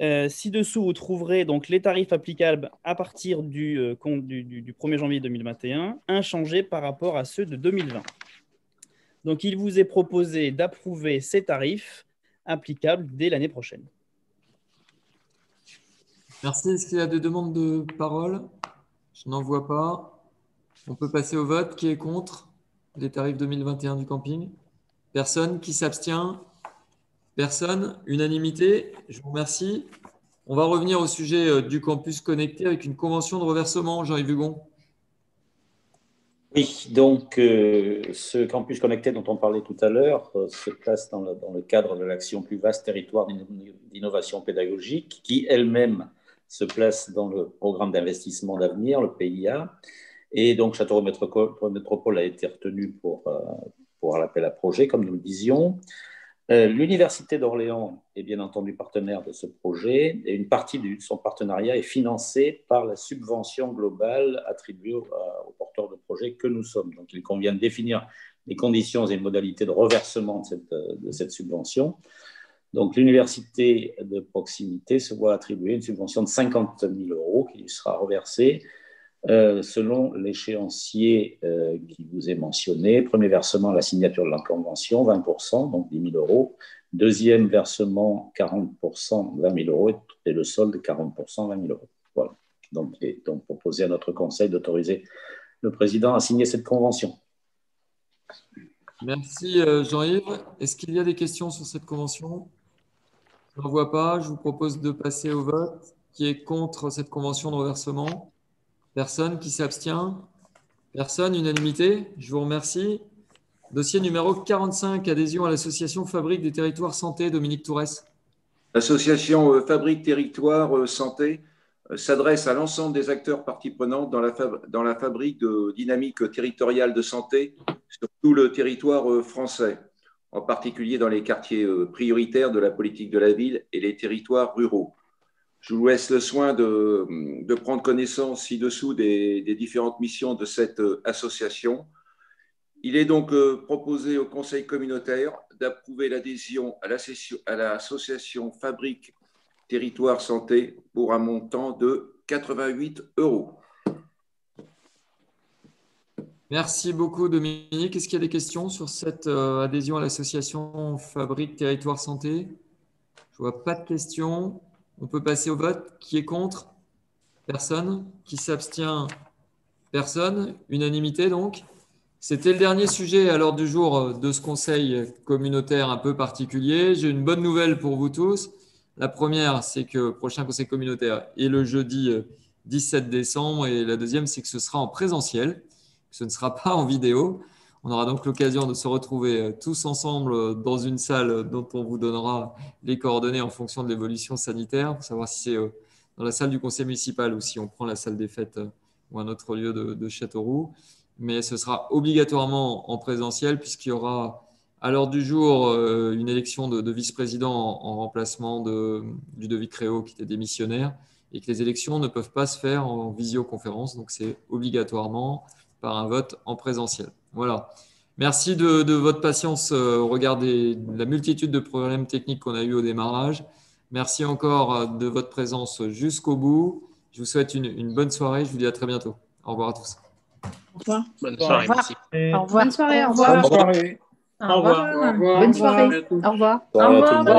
[SPEAKER 18] Euh, ci-dessous, vous trouverez donc les tarifs applicables à partir du, euh, du, 1er janvier 2021, inchangés par rapport à ceux de 2020. Donc, il vous est proposé d'approuver ces tarifs applicables dès l'année prochaine.
[SPEAKER 1] Merci. Est-ce qu'il y a des demandes de parole? Je n'en vois pas. On peut passer au vote. Qui est contre? Les tarifs 2021 du camping Personne qui s'abstient? Personne? Unanimité? Je vous remercie. On va revenir au sujet euh, du campus connecté avec une convention de reversement, Jean-Yves Hugon.
[SPEAKER 8] Oui, donc euh, ce campus connecté dont on parlait tout à l'heure euh, se place dans le, cadre de l'action plus vaste territoire d'innovation pédagogique qui elle-même se place dans le programme d'investissement d'avenir, le PIA. Et donc Châteauroux Métropole, a été retenu pour, pour l'appel à projet, comme nous le disions. Euh, l'Université d'Orléans est bien entendu partenaire de ce projet et une partie de son partenariat est financée par la subvention globale attribuée aux, porteurs de projet que nous sommes. Donc il convient de définir les conditions et les modalités de reversement de cette subvention. Donc l'université de proximité se voit attribuer une subvention de 50 000 euros qui lui sera reversée euh, selon l'échéancier euh, qui vous est mentionné. Premier versement, la signature de la convention, 20%, donc 10 000 euros. Deuxième versement, 40%, 20 000 euros. Et le solde, 40%, 20 000 euros. Voilà. Donc, donc proposé à notre conseil d'autoriser le président à signer cette convention.
[SPEAKER 1] Merci euh, Jean-Yves. Est-ce qu'il y a des questions sur cette convention? Je n'en vois pas. Je vous propose de passer au vote. Qui est contre cette convention de reversement Personne qui s'abstient? Personne? Unanimité? Je vous remercie. Dossier numéro 45, adhésion à l'association Fabrique des territoires santé, Dominique Tourès.
[SPEAKER 22] L'association euh, Fabrique Territoire euh, Santé euh, s'adresse à l'ensemble des acteurs parties prenantes dans la, dans la fabrique de dynamique territoriale de santé sur tout le territoire français, en particulier dans les quartiers prioritaires de la politique de la ville et les territoires ruraux. Je vous laisse le soin de, prendre connaissance ci-dessous des, des, différentes missions de cette association. Il est donc proposé au Conseil communautaire d'approuver l'adhésion à l'association Fabrique Territoire Santé pour un montant de 88 euros.
[SPEAKER 1] Merci beaucoup, Dominique. Est-ce qu'il y a des questions sur cette euh, adhésion à l'association Fabrique Territoire Santé? Je ne vois pas de questions. On peut passer au vote. Qui est contre? Personne. Qui s'abstient? Personne. Unanimité donc. C'était le dernier sujet à l'ordre du jour de ce conseil communautaire un peu particulier. J'ai une bonne nouvelle pour vous tous. La première, c'est que le prochain conseil communautaire est le jeudi 17 décembre et la deuxième, c'est que ce sera en présentiel. Ce ne sera pas en vidéo. On aura donc l'occasion de se retrouver tous ensemble dans une salle dont on vous donnera les coordonnées en fonction de l'évolution sanitaire pour savoir si c'est euh, dans la salle du conseil municipal ou si on prend la salle des fêtes euh, ou un autre lieu de, Châteauroux mais ce sera obligatoirement en présentiel puisqu'il y aura à l'heure du jour euh, une élection de, vice-président en, remplacement de Ludovic Créo qui était démissionnaire et que les élections ne peuvent pas se faire en visioconférence, donc c'est obligatoirement par un vote en présentiel. Voilà. Merci de, votre patience euh, au regard de la multitude de problèmes techniques qu'on a eu au démarrage. Merci encore euh, de votre présence jusqu'au bout. Je vous souhaite une, une bonne soirée. Je vous dis à très bientôt. Au revoir à tous.
[SPEAKER 6] Au revoir.
[SPEAKER 11] Bonne soirée, merci.
[SPEAKER 6] Au revoir. Bonne soirée, au revoir.
[SPEAKER 23] Bonne soirée.
[SPEAKER 6] Au revoir. Bonne soirée. Au revoir.
[SPEAKER 22] Au revoir.